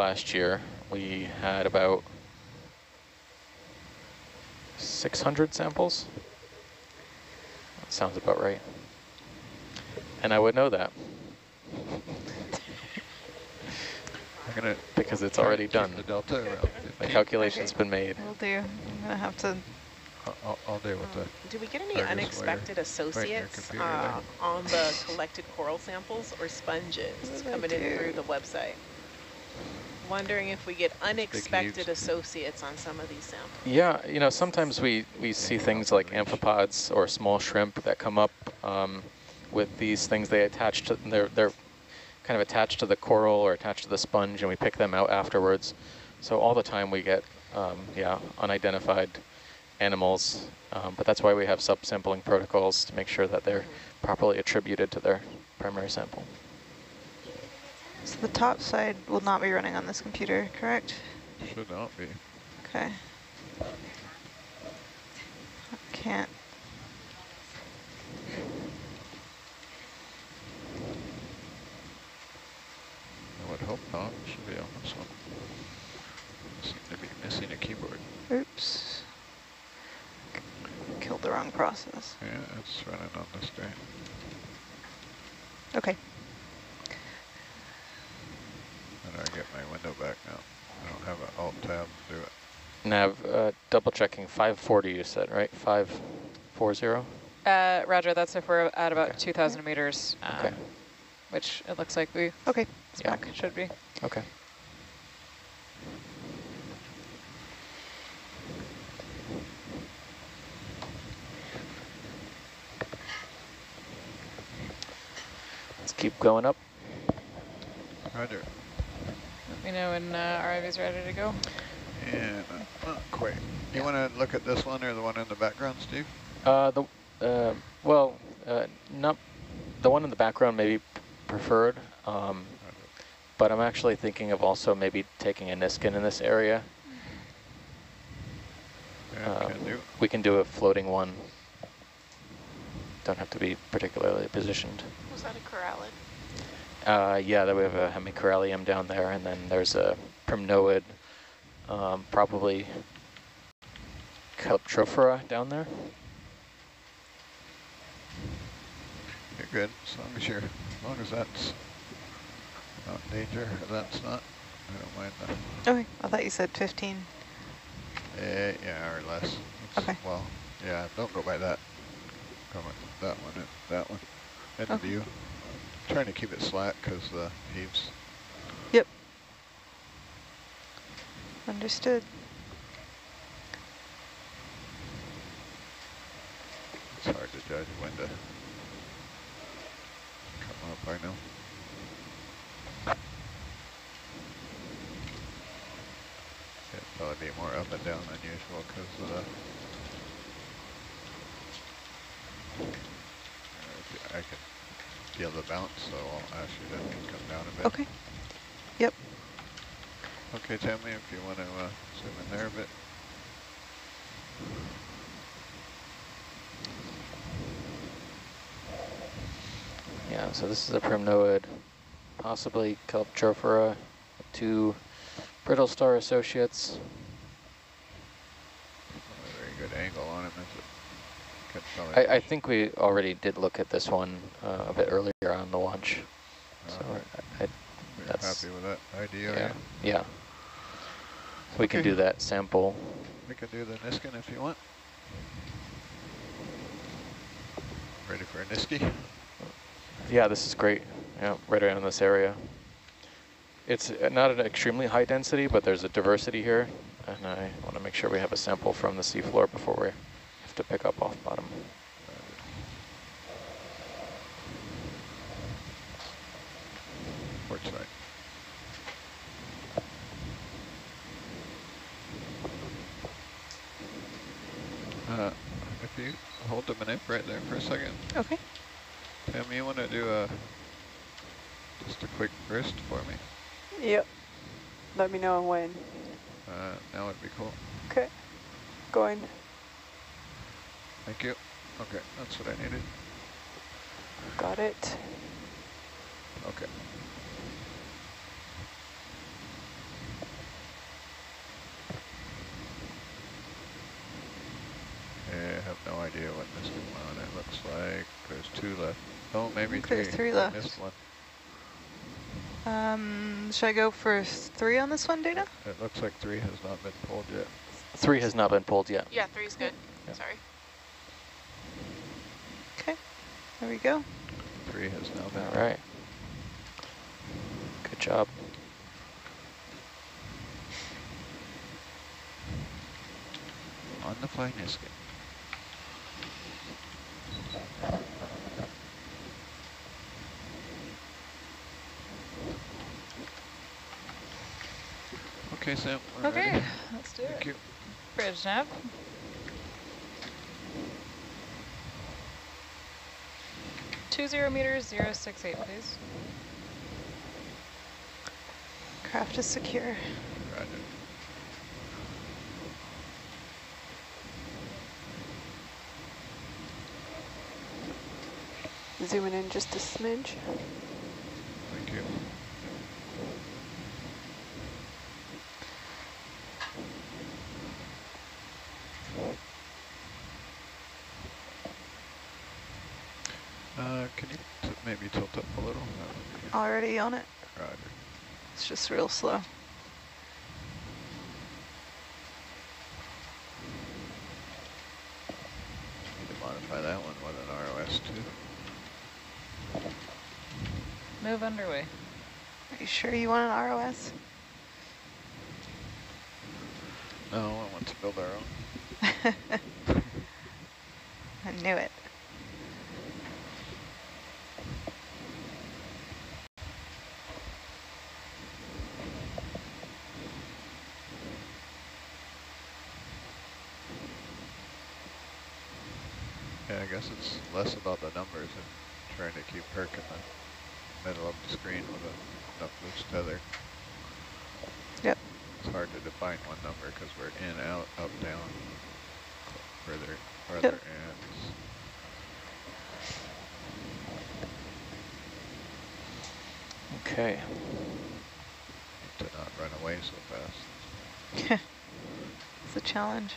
last year, we had about 600 samples. That sounds about right. And I would know that. I'm gonna because it's already done. The delta around The calculation's been made. We'll do. I'm gonna have to. I'll, I'll deal with that. Do we get any unexpected associates uh, on the collected coral samples or sponges What do I coming in through the website? Wondering if we get unexpected associates on some of these samples. Yeah, you know, sometimes we, we see things like amphipods or small shrimp that come up um, with these things. They attach to, they're, they're kind of attached to the coral or attached to the sponge and we pick them out afterwards. So all the time we get, um, yeah, unidentified animals. Um, but that's why we have subsampling protocols to make sure that they're properly attributed to their primary sample. So the top side will not be running on this computer, correct? Should not be. Okay. I can't. I would hope not. Should be on this one. Seem to be missing a keyboard. Oops. Killed the wrong process. Yeah, it's running on this day. Okay. How do I get my window back now? I don't have an alt tab to do it. Nav, uh, double checking, 540 you said, right? 540? Uh, Roger, that's if we're at about Okay. 2,000 meters, um, Okay. which it looks like we Okay. Yeah. Back. should be. Okay. Let's keep going up. Roger. Let me know when uh, RIV is ready to go. And uh, not quite. You want to look at this one or the one in the background, Steve? Uh, the uh, well, uh, not the one in the background maybe preferred, um, but I'm actually thinking of also maybe taking a Niskin in this area. Yeah, Um, can do. We can do a floating one. Don't have to be particularly positioned. Was that a corallid? Uh, yeah, then we have a hemicorallium down there, and then there's a primnoid, um, probably Calyptrophora down there. You're good, as long as you're, as long as that's not in danger, that's not, I don't mind that. Okay. I thought you said 15. eh, yeah, or less. It's- Okay. Well, yeah, don't go by that. Go by that one, that one, and the Okay. view. Trying to keep it slack because the heaves. Yep. Understood. It's hard to judge when to come up, I know. It'd probably be more up and down than usual because of the... Uh, I can feel the bounce, so I'll ask you to come down a bit. Okay. Yep. Okay, Tammy, if you want to uh, zoom in there a bit. Yeah, so this is a primnoid, possibly Calyptrophora, two brittle star associates. Not a very good angle on him, is it? Can probably I, I think we already did look at this one uh, a bit earlier on the launch. So Uh, I, that's- happy with that idea? yeah, yeah. We can do that sample. We can do the Niskin if you want. Ready for a Niski? Yeah, this is great. Yeah, right around this area. It's uh, not an extremely high density, but there's a diversity here, and I want to make sure we have a sample from the seafloor before we to pick up off bottom. Port side. Uh, if you hold the manip right there for a second, Okay. Tim, you want to do a just a quick wrist for me? Yep. Let me know when. Uh, now would be cool. Okay. Going. Thank you. Okay, that's what I needed. Got it. Okay. I have no idea what this one it looks like. There's two left. Oh, maybe three. There's three left. This one. Um, should I go for three on this one, Dana? It looks like three has not been pulled yet. Three has not been pulled yet. Yeah, three's good. Yeah. Sorry. There we go. Three has now been. All right. Good job. On the fly Niskin. Okay, Sam. we're Okay, ready. let's do Thank it. you. Bridge nav. Two zero meters, zero six eight, please. Craft is secure. Roger. Zooming in just a smidge. Thank you. Uh, can you t maybe tilt up a little? That would be Already on it. Roger. It's just real slow. Need to modify that one with an ROS too. Move underway. Are you sure you want an ROS? No, I want to build our own. I knew it. Yeah, I guess it's less about the numbers and trying to keep Herc in the middle of the screen with a, enough loose tether. Yep. It's hard to define one number because we're in, out, up, down, further, further Yep. ends. Okay. To not run away so fast. it's a challenge.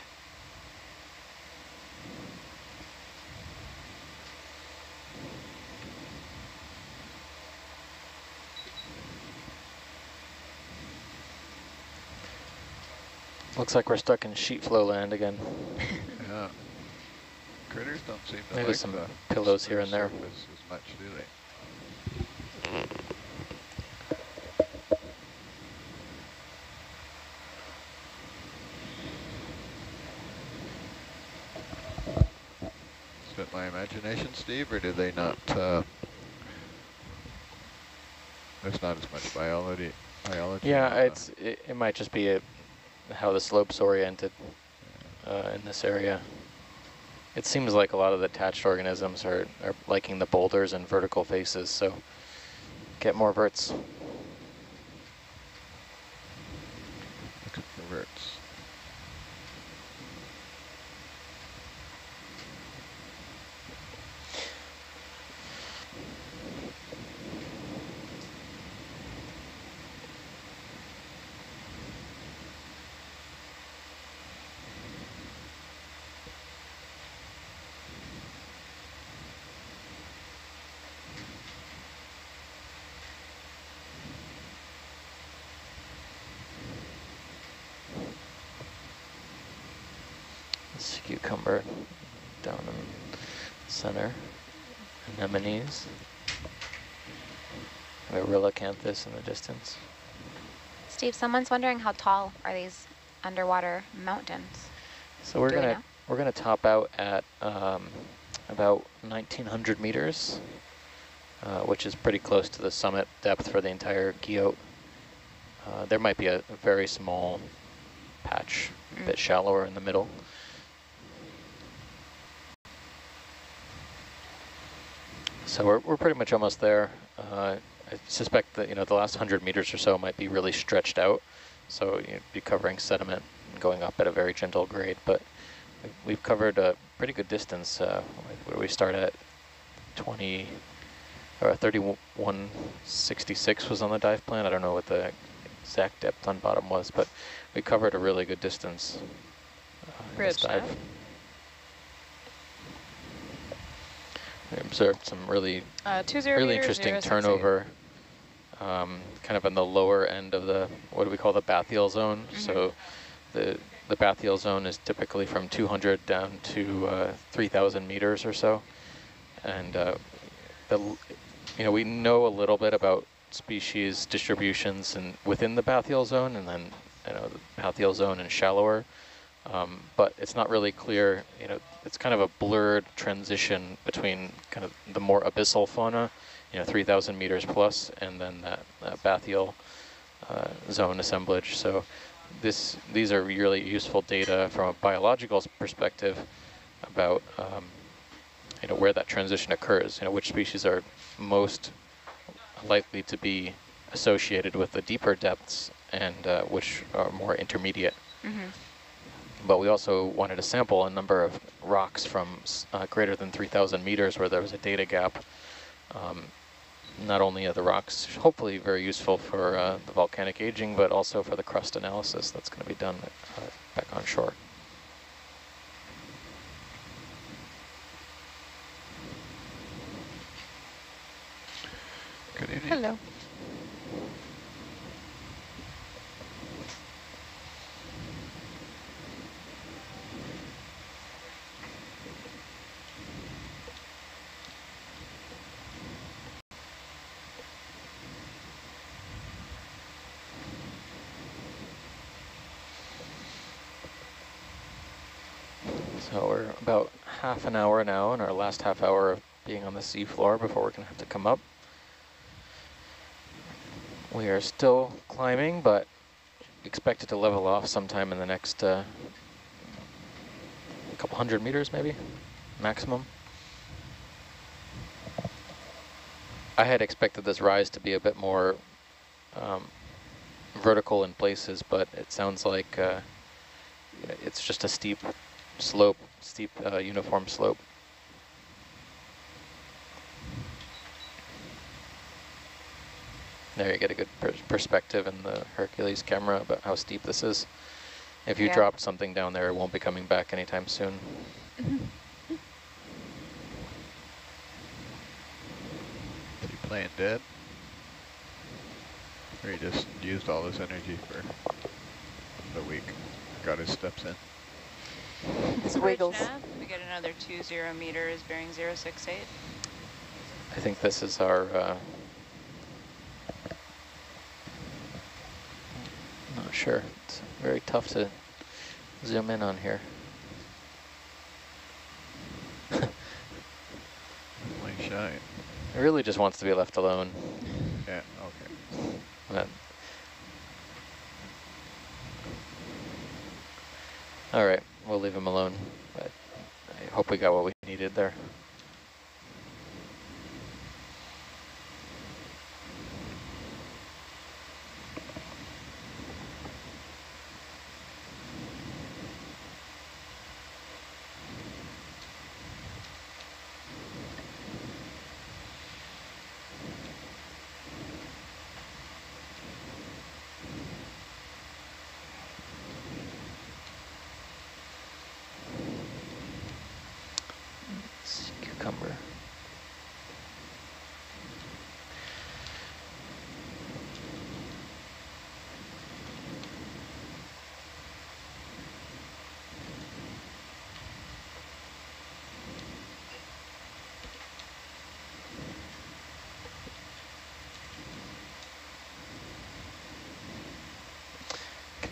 Looks like we're stuck in sheet flow land again. Yeah. Critters don't seem to Maybe like some the pillows here and there. as much, do they? Is it my imagination, Steve, or do they not, uh, there's not as much biology, biology? Yeah, it's it, it might just be a, how the slope's oriented uh, in this area. It seems like a lot of the attached organisms are, are liking the boulders and vertical faces, so get more verts. Looking for verts. This cucumber down in the center. Anemones. Aurillacanthus in the distance. Steve, someone's wondering how tall are these underwater mountains? So we're Do gonna know? we're gonna top out at um, about 1900 meters, uh, which is pretty close to the summit depth for the entire guyot. Uh, there might be a, a very small patch, a Mm. bit shallower in the middle. So we're we're pretty much almost there. Uh, I suspect that you know the last 100 meters or so might be really stretched out, so you'd be covering sediment and going up at a very gentle grade. But we- we've covered a pretty good distance. Uh, where we start at 20 or 3166 was on the dive plan. I don't know what the exact depth on bottom was, but we covered a really good distance. Uh, in this Bridge nav. dive. We observed some really, Uh, two zero really interesting 068. turnover, um, kind of in the lower end of the, what do we call the bathyal zone? So the, the bathyal zone is typically from 200 down to uh, 3,000 meters or so. And uh, the, you know, we know a little bit about species distributions and within the bathyal zone and then, you know, the bathyal zone and shallower. Um, but it's not really clear, you know, it's kind of a blurred transition between kind of the more abyssal fauna, you know, 3,000 meters plus, and then that, that bathyal uh, zone assemblage. So this, these are really useful data from a biological perspective about, um, you know, where that transition occurs, you know, which species are most likely to be associated with the deeper depths and uh, which are more intermediate. But we also wanted to sample a number of rocks from uh, greater than 3,000 meters where there was a data gap. Um, not only are the rocks hopefully very useful for uh, the volcanic aging, but also for the crust analysis that's going to be done uh, back on shore. Good evening. Hello. So we're about half an hour now in our last half hour of being on the seafloor before we're going to have to come up. We are still climbing, but expected to level off sometime in the next uh, couple hundred meters maybe, maximum. I had expected this rise to be a bit more um, vertical in places, but it sounds like uh, it's just a steep slope, steep uh, uniform slope. There you get a good per perspective in the Hercules camera about how steep this is. If you Yeah. dropped something down there, it won't be coming back anytime soon. Is he playing dead? Or he just used all his energy for the week? Got his steps in. It's wiggles. nav, We get another two zero meters bearing zero six eight. I think this is our, uh, not sure, it's very tough to zoom in on here. Nice shot. It really just wants to be left alone. Yeah, okay. But All right, we'll leave him alone. But I hope we got what we needed there. It's cucumber.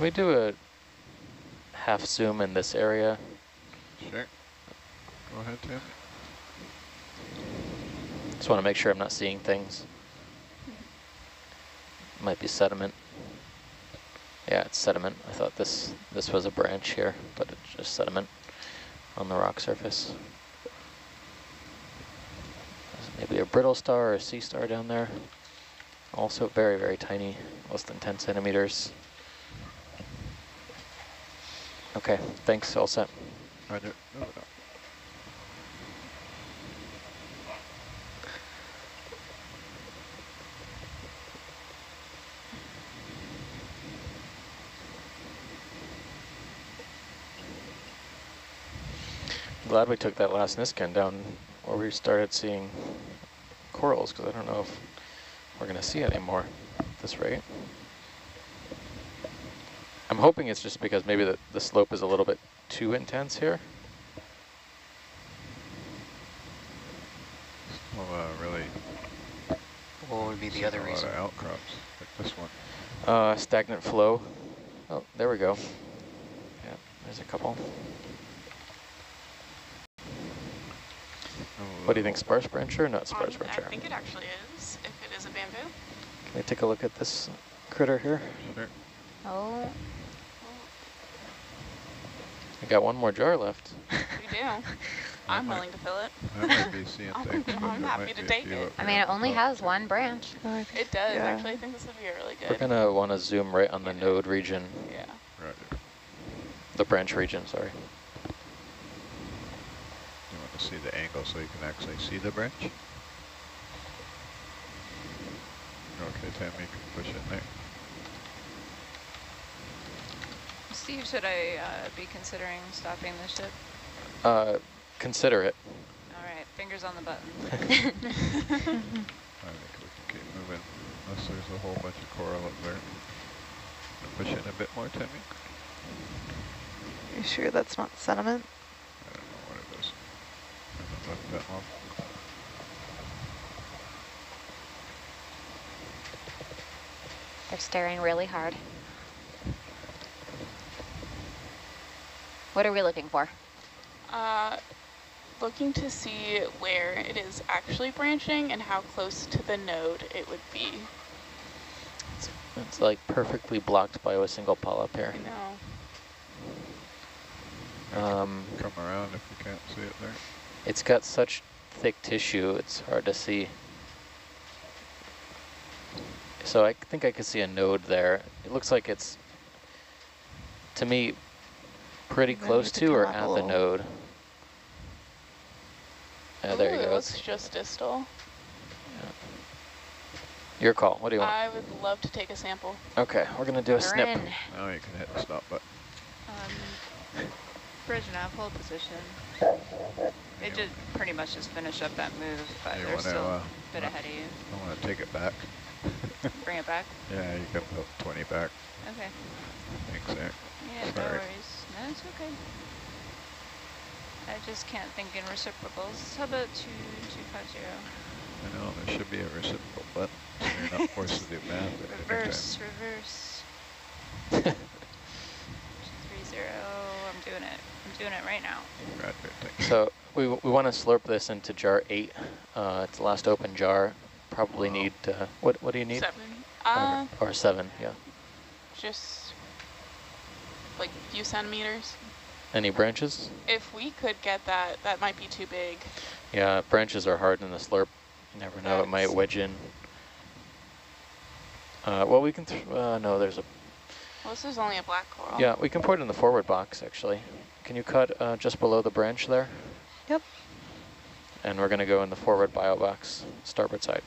Can we do a half zoom in this area? Sure. Go ahead, Tim. Just want to make sure I'm not seeing things. Might be sediment. Yeah, it's sediment. I thought this this was a branch here, but it's just sediment on the rock surface. There's maybe a brittle star or a sea star down there. Also very, very tiny, less than 10 centimeters. Okay, thanks, all set. Roger. Glad we took that last Niskin down where we started seeing corals, because I don't know if we're going to see any more at this rate. I'm hoping it's just because maybe the, the slope is a little bit too intense here. Well, uh, really, What would be the other a lot reason? of outcrops, like this one. Uh, stagnant flow. Oh, there we go. Yeah, there's a couple. Oh, What do you think, sparse branch or not sparse Um, branch? I think it actually is, if it is a bamboo. Can we take a look at this critter here? Sure. Oh, I got one more jar left. We do. I'm might- willing to fill it. I might be seeing I'm- things. I'm happy to take it. I mean, it only top. has one branch. I think- It does, Yeah. actually. I think this would be really good. We're going to want to zoom right on the Yeah. node region, Yeah. Right. the branch region, sorry. You want to see the angle so you can actually see the branch? Okay, Tammy, you can push it there. Steve, should I uh, be considering stopping the ship? Uh, consider it. All right, fingers on the button. I think we can keep moving unless there's a whole bunch of coral up there. Push it a bit more, Tammy. You sure that's not sediment? I don't know what it is. I haven't looked that long. They're staring really hard. What are we looking for? Uh, looking to see where it is actually branching and how close to the node it would be. It's, it's like perfectly blocked by a single polyp here. I know. Um, Come around if you can't see it there. it's got such thick tissue, it's hard to see. So I think I could see a node there. It looks like it's, to me, pretty Then close to to or come up a at the node. Yeah, there Ooh, he it goes. looks just distal. Your call. What do you want? I would love to take a sample. Okay, we're gonna do a We're snip. in. Now you can hit the stop button. Um, bridge nav, hold position. It just pretty much just finish up that move, but You they're still uh, a bit uh, ahead of you. I want to take it back. Bring it back. Yeah, you can put 20 back. Okay. Thanks there. Yeah, no Sorry. worries. No, it's okay. I just can't think in reciprocals. How about two two five zero? I know there should be a reciprocal but so You're not forced to do math. at time. Reverse, reverse. Two three zero. I'm doing it. I'm doing it right now. Roger, thanks. So we, we want to slurp this into jar eight. Uh, it's the last open jar. Probably Wow. need, uh, what, what do you need? Seven. Uh, Or seven, yeah. just like a few centimeters. Any branches? If we could get that, that might be too big. Yeah, branches are hard in the slurp. You never know, it might wedge in. Uh, well, we can, th uh, no, there's a, Well, this is only a black coral. yeah, we can put it in the forward box, actually. Can you cut uh, just below the branch there? Yep. And we're gonna go in the forward bio box, starboard side.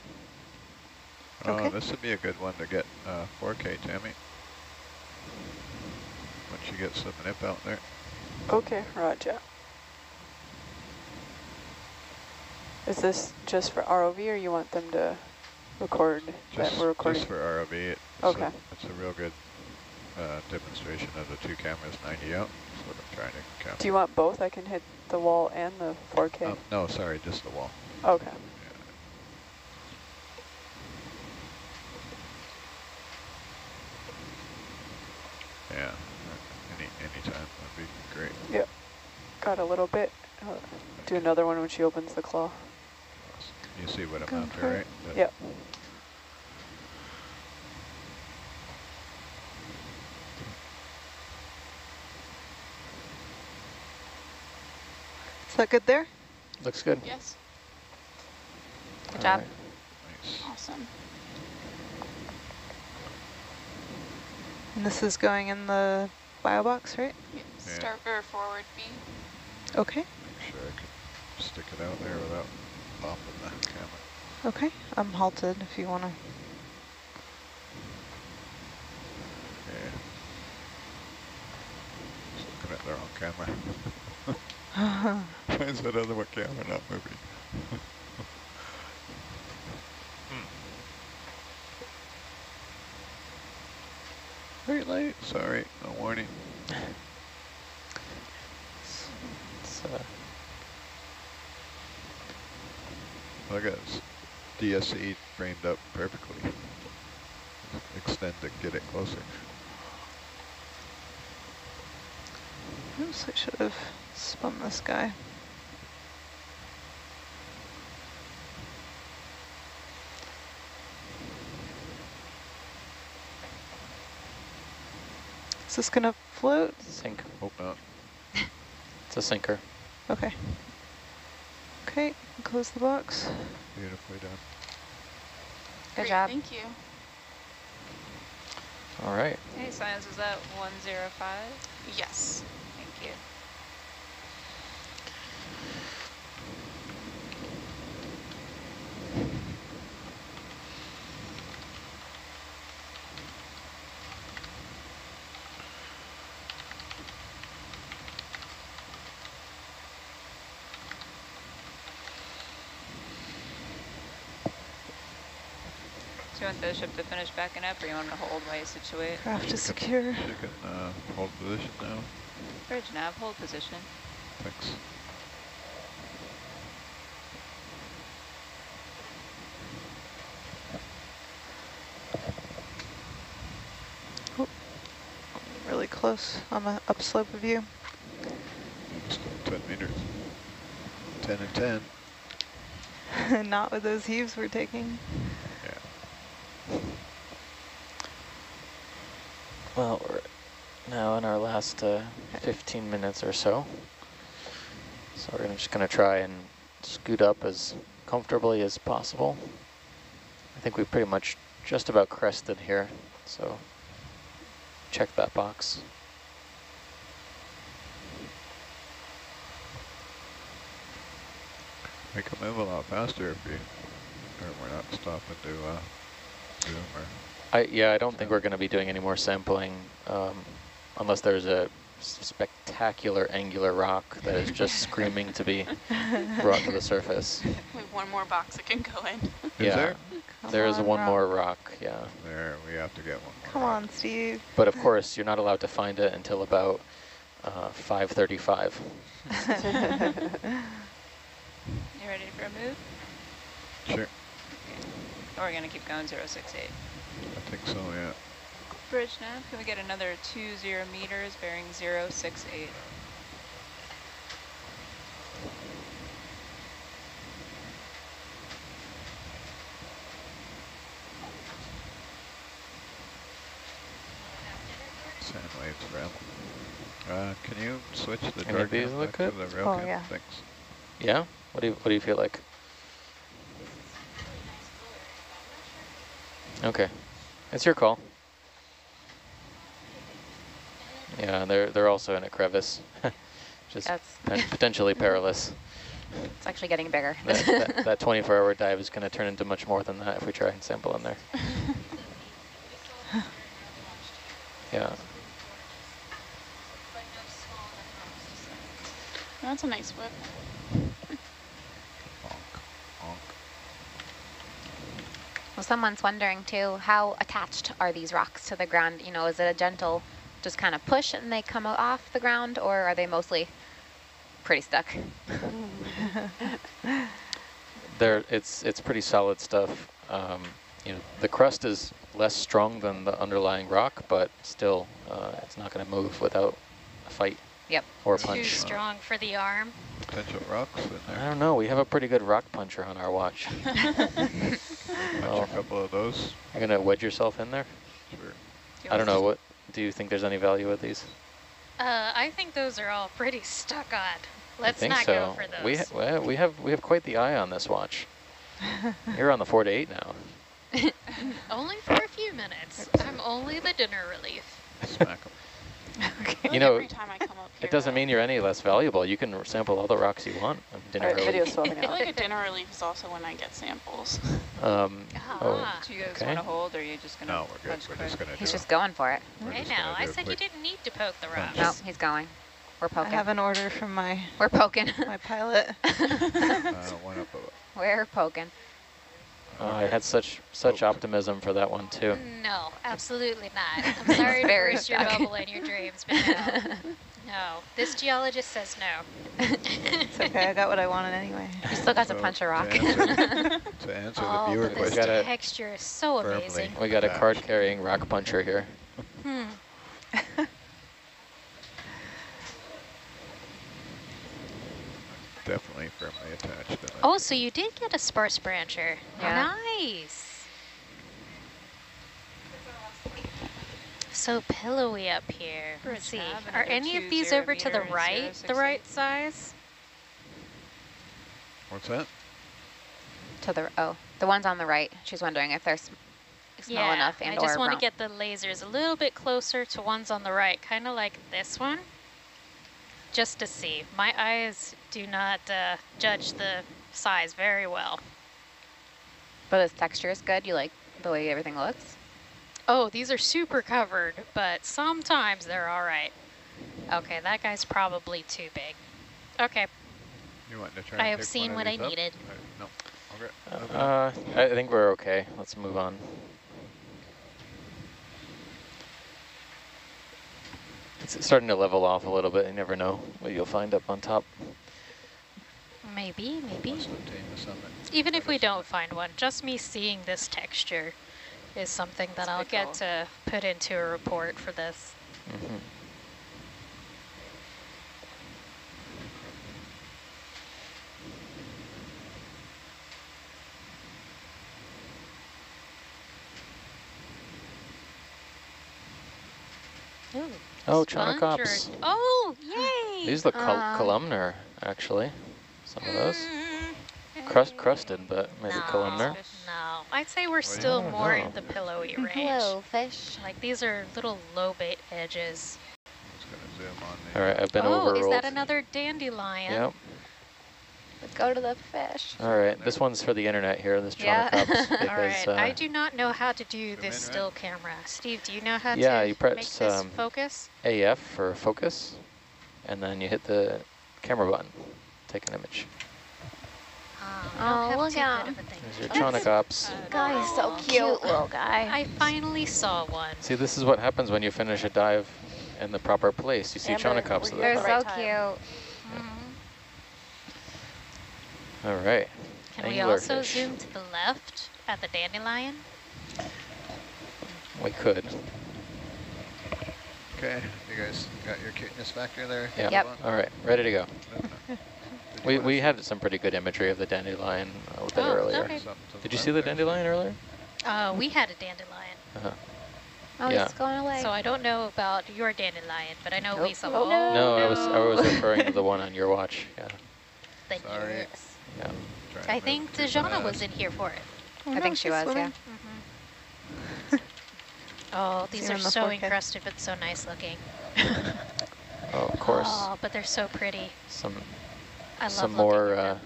Okay. Oh, this would be a good one to get uh, 4K, Tammy. You get some nip out there. Okay, roger. Is this just for ROV or you want them to record Just, that we're recording? just for ROV. It's Okay. A, it's a real good uh, demonstration of the two cameras 90 out. That's what I'm trying to capture. Do you want both? I can hit the wall and the 4K. Um, no, sorry, just the wall. okay. Yeah, any anytime That'd be great. Yep. Got a little bit. Uh, do another one when she opens the claw. You see what I'm Go after, right? That- Yep. Is that good there? Looks good. Yes. Good All job. right. Nice. Awesome. And this is going in the bio box, right? Yeah, Yeah. Start or forward B. Okay. Make sure I can stick it out there without popping the camera. Okay. I'm halted if you want to. Yeah. Just looking at the wrong camera. Why is that other one camera not moving? Very late, sorry, no warning. It's, uh, Look at this, DSC framed up perfectly. Extend it, get it closer. Oops, I should have spun this guy. Is this gonna float? sink. Hope not. It's a sinker. Okay. Okay, close the box. Beautifully done. Good Great, job. Thank you. All right. Hey, science, is that 105? Yes. Thank you. Want the to finish backing up, or you want to hold while you situate? Craft is secure. You can uh, hold position now. Bridge nav, hold position. Thanks. Really close on the upslope of you. Still 10 meters. 10 and 10. Not with those heaves we're taking. Yeah. Well, we're now in our last uh, 15 minutes or so. So we're gonna, just going to try and scoot up as comfortably as possible. I think we pretty much just about crested here, so check that box. We can move a lot faster if we, or we're not stopping to uh, zoom or. I, yeah, I don't think we're going to be doing any more sampling um, unless there's a spectacular angular rock that is just screaming to be brought to the surface. We have one more box that can go in. Is yeah, there? Come there is on, one Rob. more rock, yeah. There, we have to get one more. Come on, Steve. But of course, you're not allowed to find it until about uh, 5.35. You ready for a move? Sure, Or we're going to keep going 068. I think so, yeah. Bridge nav, can we get another 20 meters bearing 068? Sand waves around. Uh, can you switch the Any of dark these look good? the real Oh, cam? yeah. Thanks. Yeah? What do you, what do you feel like? Okay, it's your call. Yeah, they're they're also in a crevice, just That's, potentially perilous. it's actually getting bigger. That, that, that 24-hour dive is going to turn into much more than that if we try and sample in there. Yeah, That's a nice whip. Honk, honk. Well, someone's wondering too, how attached are these rocks to the ground? You know, is it a gentle, just kind of push and they come off the ground, or are they mostly pretty stuck? there it's it's pretty solid stuff. Um, you know, the crust is less strong than the underlying rock, but still, uh, it's not going to move without a fight Yep. or a punch. Too punch. strong for the arm. Potential rocks in I don't know. We have a pretty good rock puncher on our watch. Punch Oh. a couple of those. You're going to wedge yourself in there? Sure. I don't know. What do you think? There's any value with these? Uh, I think those are all pretty stuck on. Let's think not so. go for those. We ha well, we have we have quite the eye on this watch. You're on the four to eight now. only for a few minutes. I'm only the dinner relief. Smack 'em. You know, Every time I come up here, It doesn't though. mean you're any less valuable. You can sample all the rocks you want on dinner All right, early. video swapping I feel like a dinner relief is also when I get samples. Um, oh, Ah. Do you guys Okay. want to hold, or are you just going to No, we're good. We're just gonna do He's it. just going for it. We're Hey just now, I said you didn't need to poke the rocks. No, he's going. We're poking. I have an order from my, We're poking. Uh, my pilot. one up above. We're poking. Oh, I had such such Oh. optimism for that one too. No, absolutely not. I'm sorry to Very burst your stuck. bubble and your dreams, but no. No, this geologist says no. It's okay, I got what I wanted anyway. You still got to So, punch a rock. To answer, to answer oh, the viewer but this We gotta- texture is so amazing. We got a card carrying rock puncher here. Hmm. Definitely firmly attached. to. Oh, so you did get a sparse brancher. Yeah. Nice. So pillowy up here. Let's see. Bridge nav, Are any of these over to the right, the right size? What's that? to the oh, the ones on the right. She's wondering if they're sm small enough and I just want to get the lasers a little bit closer to ones on the right, kind of like this one, just to see. My eyes do not uh, judge the size very well. But its texture is good. You like the way everything looks. Oh, these are super covered, but sometimes they're all right. Okay, that guy's probably too big. Okay, You want to try I have seen what I up? needed. Uh, no. Okay. Uh, I think we're okay. Let's move on. It's starting to level off a little bit. You never know what you'll find up on top. maybe, maybe. Must obtain the summit. Even if we don't find one, just me seeing this texture is something that That's I'll get cool. to put into a report for this. Mhm. Ooh, Oh, sponge or- Oh, yay! These look col Um, columnar, actually. Some of those. Mm, Crust crusted, but maybe no, columnar. No, I'd say we're still don't more know? in the pillowy range. Hello, fish. Like these are little lobate edges. Going to zoom on. All right, I've been oh, overruled. is that another dandelion? Yep. Let's go to the fish. All right, this one's for the internet here, this Yeah. Chaunacops, All because right, I uh, do not know how to do Zoom this in, still camera. Steve, do you know how Yeah, to you make press, this um, focus? AF for focus, and then you hit the camera button, take an image. Um, Oh, I don't look have at too him. good of a thing. There's your Chaunacops. Guy is so cute, little guy. I finally saw one. See, this is what happens when you finish a dive in the proper place. You see Amber, Chaunacops. were at the They're the so time. cute. All right. Can we also Anglerfish. zoom to the left at the dandelion? We could. Okay, you guys got your cuteness factor there? Yeah. Yep. All right, ready to go. Moving on. Did you We, we had some pretty good imagery of the dandelion a little bit Oh, earlier. okay. Did you see the there? dandelion earlier? Uh, we had a dandelion. Uh-huh. Oh, Yeah. he's going away. So I don't know about your dandelion, but I know we saw Oh, one. no. No, I was I was referring to the one on your watch. Yeah, Then Sorry. yes. Yeah. I think too Dejana was in here for it. I think she was, yeah. Oh, these are the so forehead. encrusted, but so nice looking. Oh, of course. Oh, but they're so pretty. Some I love some looking more at uh, them.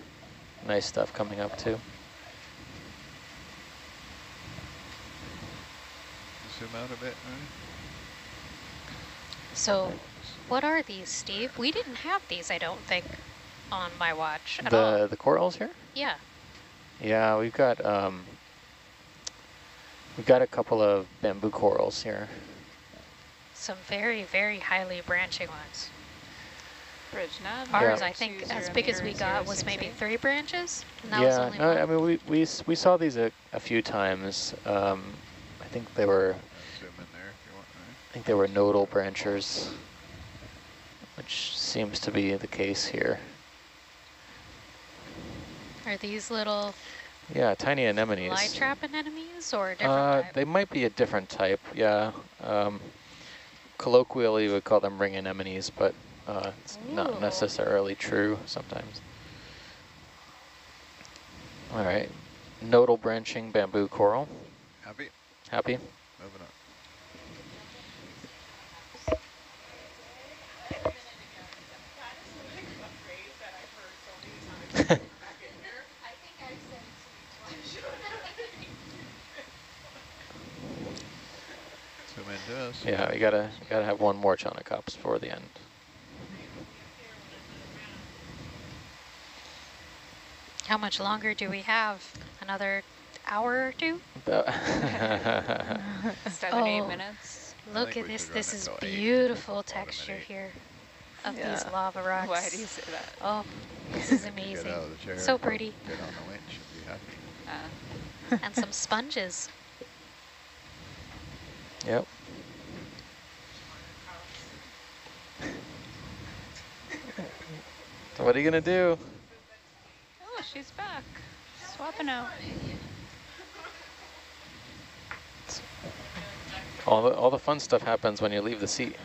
nice stuff coming up too. Zoom out a bit, right? So, what are these, Steve? We didn't have these, I don't think, on my watch at The all. the corals here? Yeah. Yeah, we've got um, we've got a couple of bamboo corals here. Some very, very highly branching ones. Bridge nav. Ours, Yeah. I think, Two as big as we got was maybe eight. three branches. And that was yeah, only no, one. I mean we we we saw these a, a few times. Um, I think they were Zoom in there if you want, right? I think they were nodal branchers, which seems to be the case here. Are these little Yeah, tiny anemones. fly trap anemones or a different Uh, type? they might be a different type, yeah. Um, colloquially, we would call them ring anemones, but uh, it's Ooh. not necessarily true sometimes. All right, nodal branching bamboo coral. Happy? Happy? Moving on. Zoom into us. Yeah, we gotta we gotta have one more Chaunacops before the end. How much longer do we have? Another hour or two. About Seven, eight Oh. minutes. Look at this. This is it till eight, beautiful texture here of these lava rocks. Why do you say that? Oh, this is Get amazing. out of the chair. So pretty. Get on the winch and be happy. Uh, and some sponges. yep. What are you gonna do? oh, she's back. Swapping out. All the all the fun stuff happens when you leave the seat.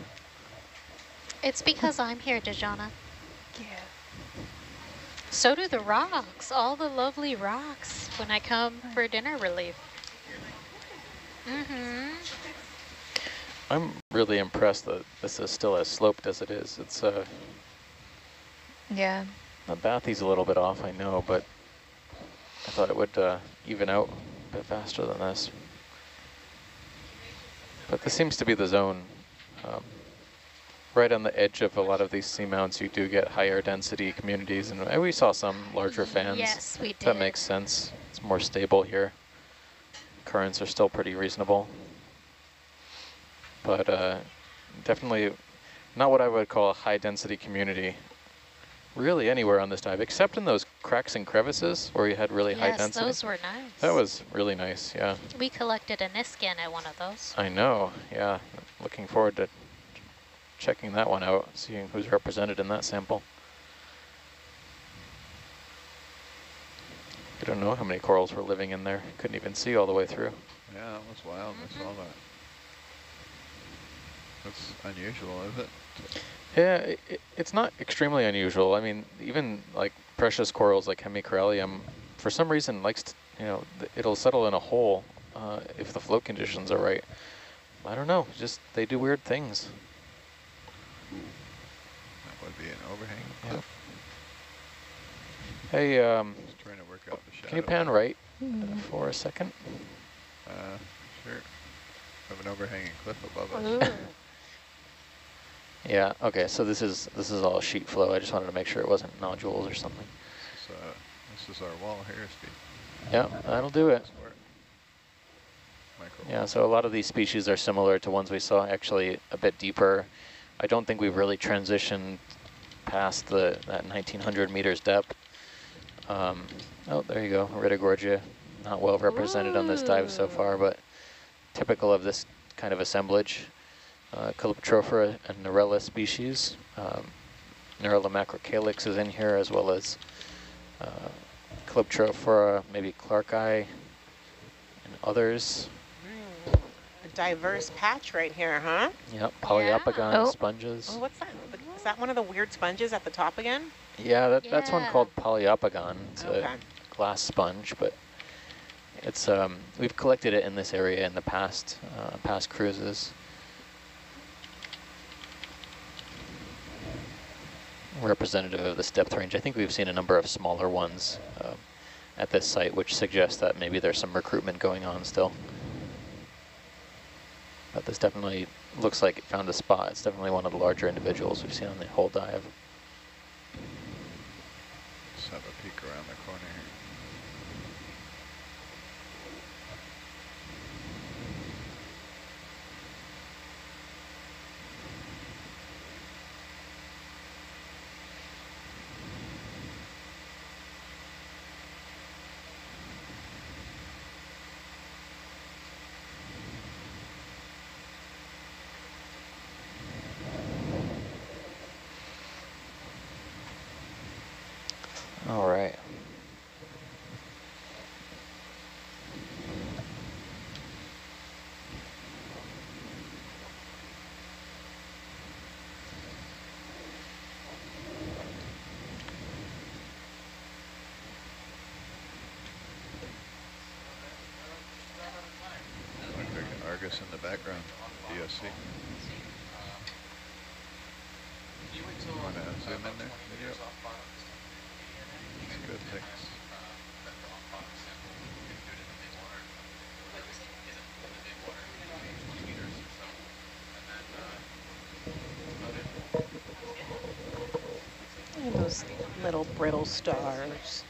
It's because I'm here, Dejana. Yeah. So do the rocks, all the lovely rocks when I come for dinner relief. Mm-hmm. I'm really impressed that this is still as sloped as it is. It's uh, Yeah. the bathy's a little bit off, I know, but I thought it would uh, even out a bit faster than this. But this seems to be the zone. Um, right on the edge of a lot of these seamounts, you do get higher density communities, and we saw some larger fans. Yes, we did. That makes sense. It's more stable here. Currents are still pretty reasonable. But uh, definitely not what I would call a high density community. Really anywhere on this dive, except in those cracks and crevices where you had really high yes, density. those were nice. That was really nice, yeah. We collected a Niskin at one of those. I know, yeah. Looking forward to checking that one out, seeing who's represented in that sample. I don't know how many corals were living in there. Couldn't even see all the way through. Yeah, that was wild. I saw mm-hmm. that. That's unusual, is it? Yeah, i i it's not extremely unusual. I mean, even like precious corals like Hemicorallium, for some reason likes to, you know, it'll settle in a hole uh, if the flow conditions are right. I don't know, just they do weird things. That would be an overhang. Yeah. Hey, um, Just trying to work out the shadow. can you pan right uh, for a second? Uh, sure. Have an overhanging cliff above us. Yeah, okay, so this is this is all sheet flow. I just wanted to make sure it wasn't nodules or something. So, uh, this is our wall here, Steve. Yeah, that'll do it. Yeah, so a lot of these species are similar to ones we saw actually a bit deeper. I don't think we've really transitioned past the that 1900 meters depth. Um, oh, there you go, Iridogorgia. Not well represented on this dive so far, but typical of this kind of assemblage. Uh, Calyptrophora and Narella species. Um, Narella macrocalyx is in here as well as uh, Calyptrophora, maybe Clarkii, and others. A diverse patch right here, huh? Yep, Poliopogon Oh. sponges. Oh, what's that? Is that one of the weird sponges at the top again? Yeah, that, that's one called Poliopogon. It's Okay. a glass sponge, but it's um, we've collected it in this area in the past uh, past cruises. Representative of this depth range. I think we've seen a number of smaller ones um, at this site, which suggests that maybe there's some recruitment going on still. But this definitely looks like it found a spot. It's definitely one of the larger individuals we've seen on the whole dive. Let's have a peek around the corner brittle stars.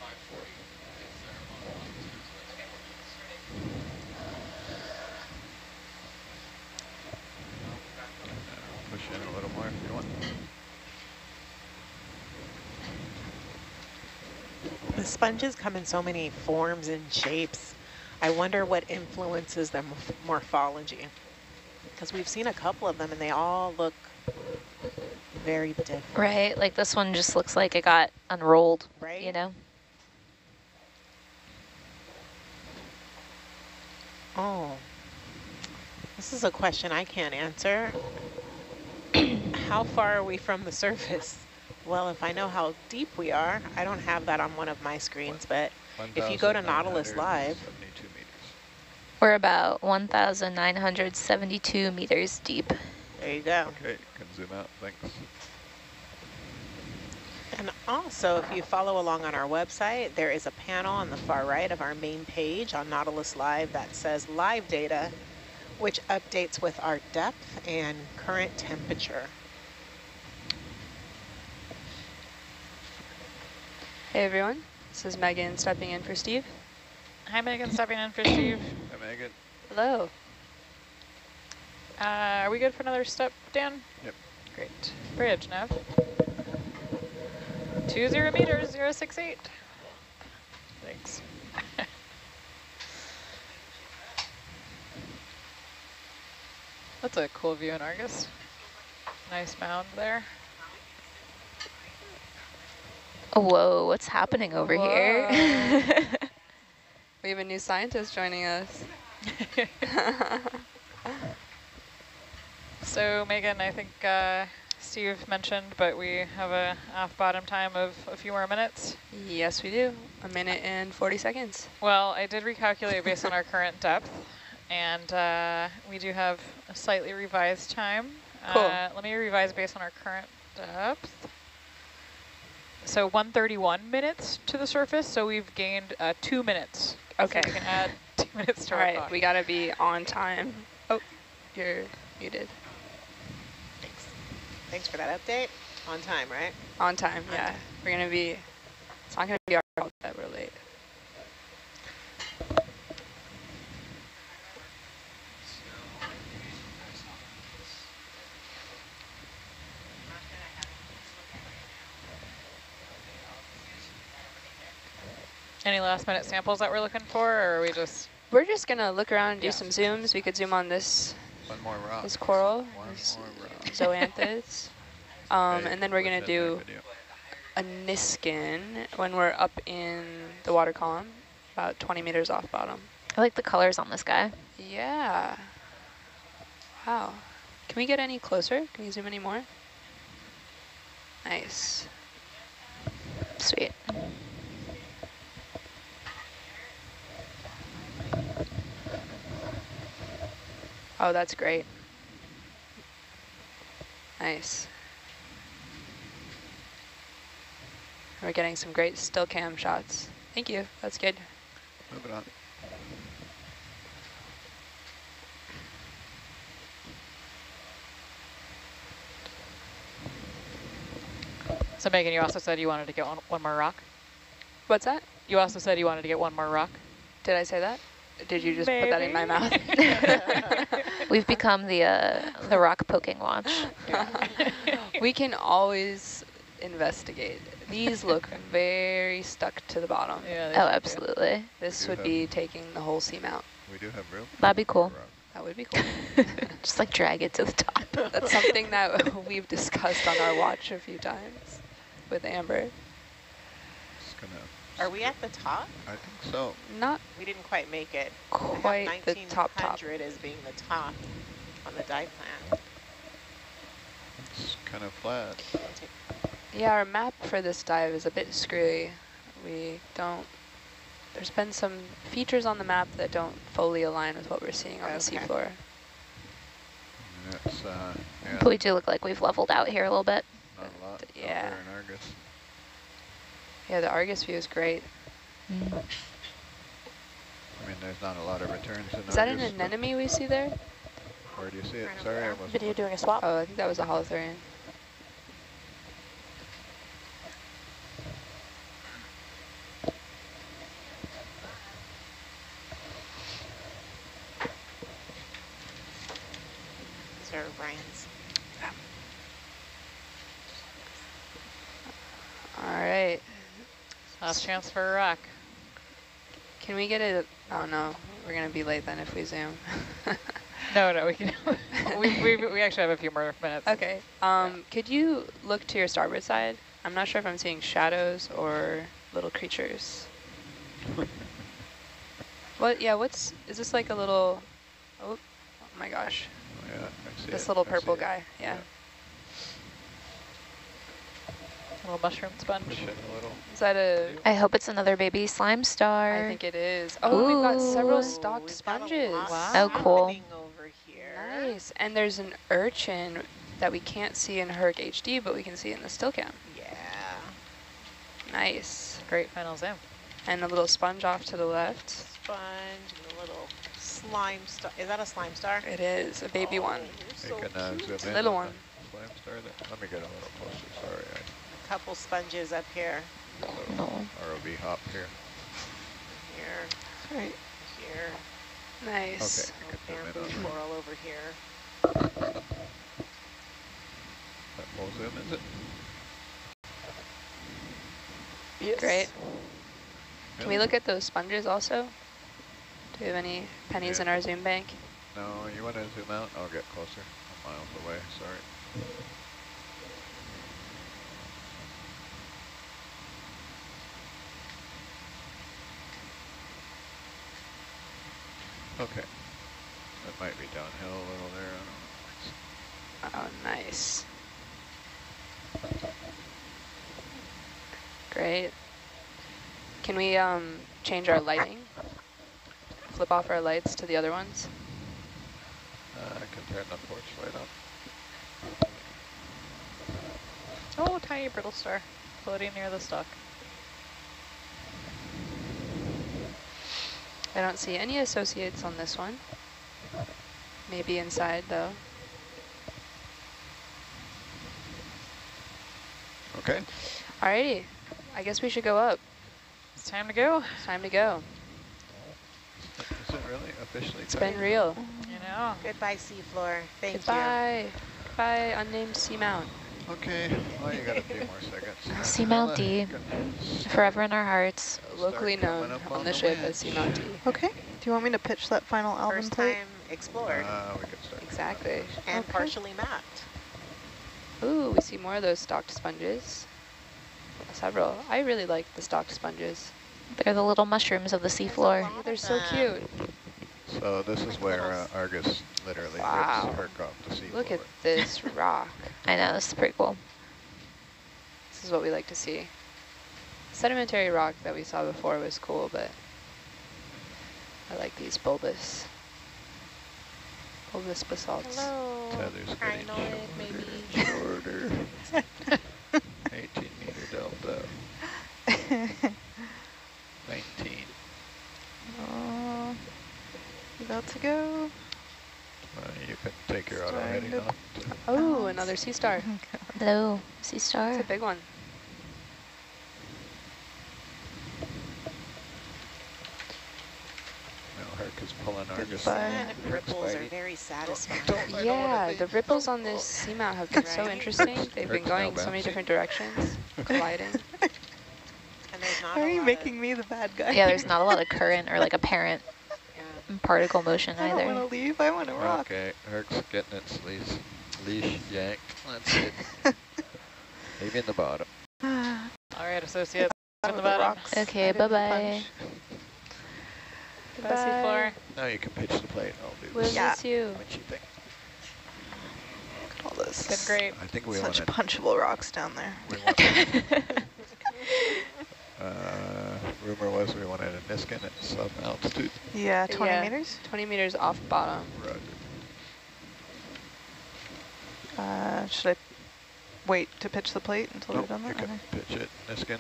Push in a little more if you want. The sponges come in so many forms and shapes. I wonder what influences their morphology. Because we've seen a couple of them and they all look very different. Right, like this one just looks like it got unrolled, Right. you know? Oh, this is a question I can't answer. how far are we from the surface? Well, if I know how deep we are, I don't have that on one of my screens, but if you go to Nautilus Live, We're about 1,972 meters deep. there you go. Okay, can zoom out, thanks. And also, if you follow along on our website, there is a panel on the far right of our main page on Nautilus Live that says live data, which updates with our depth and current temperature. Hey everyone, this is Megan stepping in for Steve. Hi, Megan, stepping in for Steve. Hi, Megan. Hello. Uh, are we good for another step, Dan? Great. Bridge, nav. Two zero meters, zero six eight. Thanks. That's a cool view in Argus. Nice mound there. Whoa, what's happening over here? We have a new scientist joining us. So Megan, I think uh, Steve mentioned, but we have a off bottom time of a few more minutes. yes, we do. A minute and 40 seconds. Well, I did recalculate based on our current depth, and uh, we do have a slightly revised time. Cool. Uh, let me revise based on our current depth. So 131 minutes to the surface, so we've gained uh, two minutes. Okay. So we can add two minutes to All right, clock. we gotta be on time. Oh, you're muted. Thanks. For that update. On time, right? On time, On yeah. time. We're gonna be, it's not gonna be our fault that we're late. Any last minute samples that we're looking for, or are we just? We're just gonna look around and do Yeah. some zooms. We could zoom on this, One more rock. this coral, One this more rock. zoanthids. Um, and then we're gonna do a Niskin when we're up in the water column, about 20 meters off bottom. I like the colors on this guy. Yeah. Wow. Can we get any closer? Can you zoom any more? Nice. Sweet. Oh, that's great. Nice. We're getting some great still cam shots. Thank you. That's good. Move it on. So Megan, you also said you wanted to get one, one more rock. What's that? You also said you wanted to get one more rock. Did I say that? Did you just put that in my mouth? We've become the uh, the rock poking watch. we can always investigate. These look very stuck to the bottom. Yeah. Oh, should be. absolutely. This do would be taking the whole seamount. We do have room. That'd be cool. That would be cool. Just like drag it to the top. That's something that we've discussed on our watch a few times with Amber. Just gonna. Are we at the top? I think so. Not We didn't quite make it. quite I have the top top. 1900 as being the top on the dive plan. It's kind of flat. Yeah, our map for this dive is a bit screwy. We don't, there's been some features on the map that don't fully align with what we're seeing on the seafloor. And It's uh, yeah, But we do look like we've leveled out here a little bit. not a lot. out yeah. There in Argus. Yeah, the Argus view is great. I mean, there's not a lot of returns in Is that an anemone we see there? Where do you see it? Sorry, I wasn't. Video doing a swap. Oh, I think that was a holothurian. These are Brian's. All right. Last chance for a rock. Can we get a, oh no, we're gonna be late then if we zoom. No, no, we can. we, we, we actually have a few more minutes. Okay. Um, Could you look to your starboard side? I'm not sure if I'm seeing shadows or little creatures. what? Yeah. What's? Is this like a little? Oh, oh my gosh. Oh, yeah, I see This it, little I see purple it. guy. Yeah. Little mushroom sponge. Push it a little. Is that a? I hope it's another baby slime star. I think it is. Oh, we've got several Ooh. stocked We've sponges. lot Oh, cool. over here. Nice. And there's an urchin that we can't see in Herc HD, but we can see in the still cam. Yeah. Nice. Great final zoom. And a little sponge off to the left. Sponge and a little slime star. Is that a slime star? It is a baby oh, one. You're You so cute. zoom. Little one. Slime star there. Let me get a little closer, sorry. I Couple sponges up here. a little No. ROV hop here. Here. Right. Here. Nice. Okay, you can Little bamboo coral over here. that full zoom, is it? Yes. Great. Can we look at those sponges also? Do we have any pennies Yeah. in our zoom bank? No, you want to zoom out? I'll get closer. I'm miles away, sorry. Okay. That might be downhill a little there. I don't know. Oh, nice. Great. Can we um, change our lighting? Flip off our lights to the other ones? Uh, I can turn the porch light on. Oh, tiny brittle star floating near the stock. I don't see any associates on this one. Maybe inside though. Okay. Alrighty, I guess we should go up. It's time to go. It's time to go. Is it really officially It's time? been real. You know. Goodbye, seafloor. Thank you. Goodbye. Goodbye, unnamed seamount. Okay. Well, you got a few more seconds. Seamount D, forever in our hearts. Locally Start coming known on, on the the ship wind. as Seamount D. Okay. Do you want me to pitch that final you. album First plate? time explored Uh, we can start. Exactly. and okay. partially mapped. Ooh, we see more of those stocked sponges. Several. I really like the stocked sponges. They're the little mushrooms of the seafloor. They're so them. cute. So this is where uh, Argus literally Wow. rips Herc off the sea Look at this rock. I know, this is pretty cool. This is what we like to see. Sedimentary rock that we saw before was cool, but I like these bulbous, bulbous basalts. Hello. Tether's getting Crinoid, shorter maybe. and shorter. 18 meter delta. 19. Oh, about to go. Uh, you can take your auto Starting heading to- off. to- Oh, another sea star. Hello, sea star. It's a big one. No, Herc is pulling Argus. Goodbye. And ripples are very satisfying. Yeah, the ripples on this seamount have been so interesting. They've been Hurts now going so many different directions, colliding. And not How are you making me the bad guy? Yeah, there's not a lot of current or like apparent Of, particle motion I don't either. want to leave. I want to rock. Okay, Herc's getting its leash, leash yanked. That's it. Maybe in the bottom. All right, associate. out On of the the bottom. rocks. Okay, I bye-bye. punch. Goodbye, seafloor. Now you can pitch the plate. I'll do We'll this. Yeah. you. What you think? All this. Been great. I think we Such punchable rocks down there. We wanted, uh, rumor was we wanted a Niskin at some altitude. Yeah, 20 Yeah. meters. 20 meters off bottom. Roger. Uh, should I wait to pitch the plate until Nope, we've done you can Okay. pitch it, Niskin.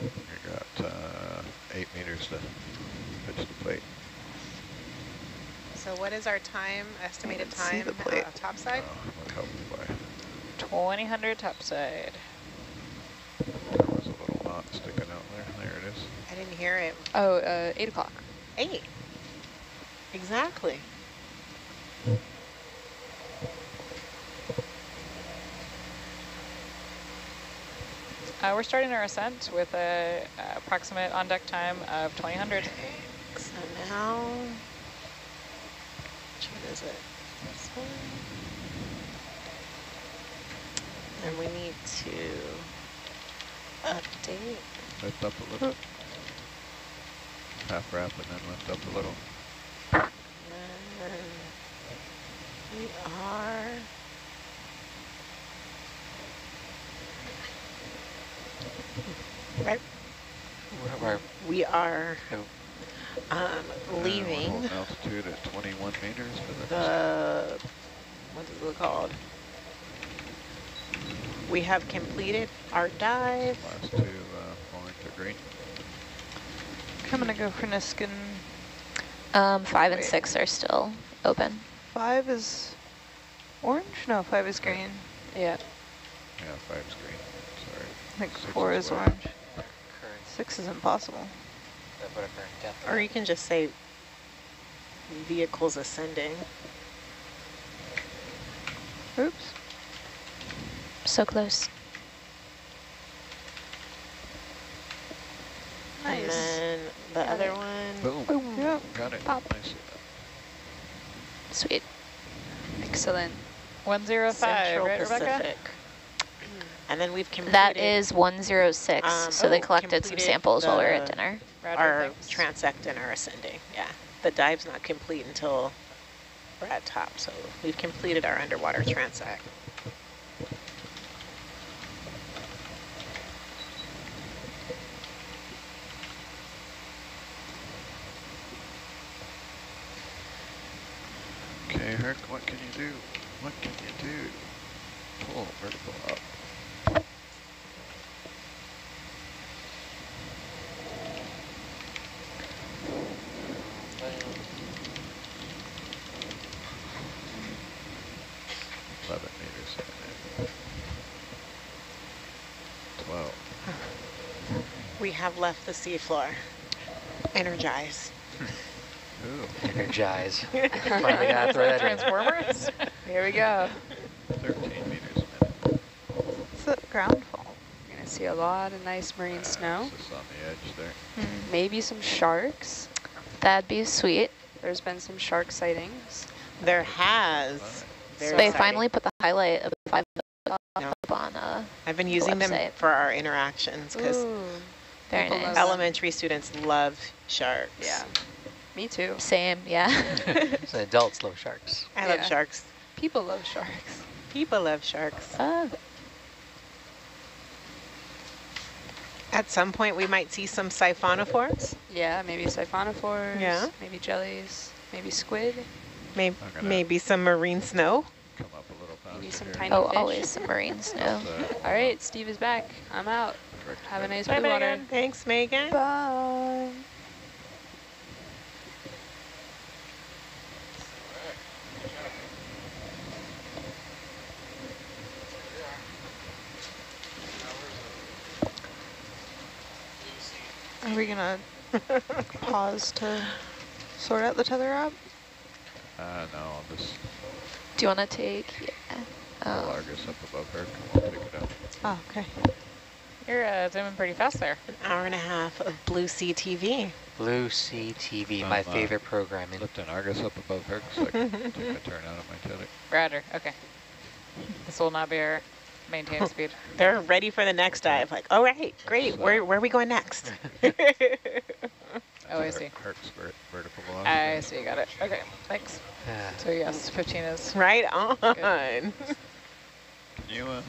You got uh, eight meters to pitch the plate. so what is our time, estimated can see time the plate. uh, topside? Oh, would help 2000 topside sticking out there. There it is. I didn't hear it. Oh, uh, 8 o'clock. 8. Exactly. Uh, we're starting our ascent with a uh, approximate on-deck time of 2000. So now, which one is it? This one? And we need to update. Lift up a little. Half wrap and then lift up a little. We are. Right. Where- We are Oh. um, leaving Holding altitude at 21 meters for the, the, what is it called? We have completed our dive. last two uh, orange or green. I'm gonna go for Niskin. Um, five and six are still open. Five is orange? No, five is green. Yeah. Yeah, five's green. Sorry. I think Six four is is white. orange. Six is impossible. Or you can just say vehicles ascending. Oops. So close. Nice. And then the Got other it. one. Boom. Yep. Got it. Pop. Nice. Sweet. Excellent. 105, Central right, Rebecca? Pacific. And then we've completed That is 106. Um, so they oh, collected some completed samples while we were at dinner. Roger, our thanks. transect and our ascending. Yeah, the dive's not complete until we're at top. So we've completed our underwater transect. Okay, Herc, what can you do? What can you do? Pull vertical up. Eleven meters. We have left the seafloor. Energize. Ooh, Energize. Finally got throw that in. Transformers? Here we go. thirteen meters a minute. It's a ground fall. We're gonna see a lot of nice marine snow. Just on the edge there. Maybe some sharks. That'd be sweet. There's been some shark sightings. There has. Very they exciting. finally put the highlight of the five up Yeah. on uh, I've been using them for our interactions because Ooh. very People love nice. elementary students love sharks. Yeah. Me too. Same, yeah. so adults love sharks. I love sharks. People love sharks. People love sharks. uh, At some point, we might see some siphonophores. Yeah, maybe siphonophores. Yeah. Maybe jellies. Maybe squid. Maybe, maybe some marine snow. Come up a little faster Maybe some here. tiny oh, fish. always some marine snow. All right, Steve is back. I'm out. Have a nice Bye, blue water. Thanks, Megan. Bye. Are we gonna pause to sort out the tether up? Uh, no, I'll just Do you want to take? Yeah. Oh. Argus up above her and we'll pick it up. Oh, okay. You're uh, zooming pretty fast there. An hour and a half of Blue Sea TV. Blue Sea TV, Um, my uh, favorite programming. Lift an Argus up above her so I can take a turn out of my tether. Roger, okay. This will not be our maintain speed. They're ready for the next dive. Like, all right, great. Where, where are we going next? Oh, I see. Herc's vertical velocity. I see, you got it. Okay, thanks. Yeah. So yes, 15 is right on. Can you uh,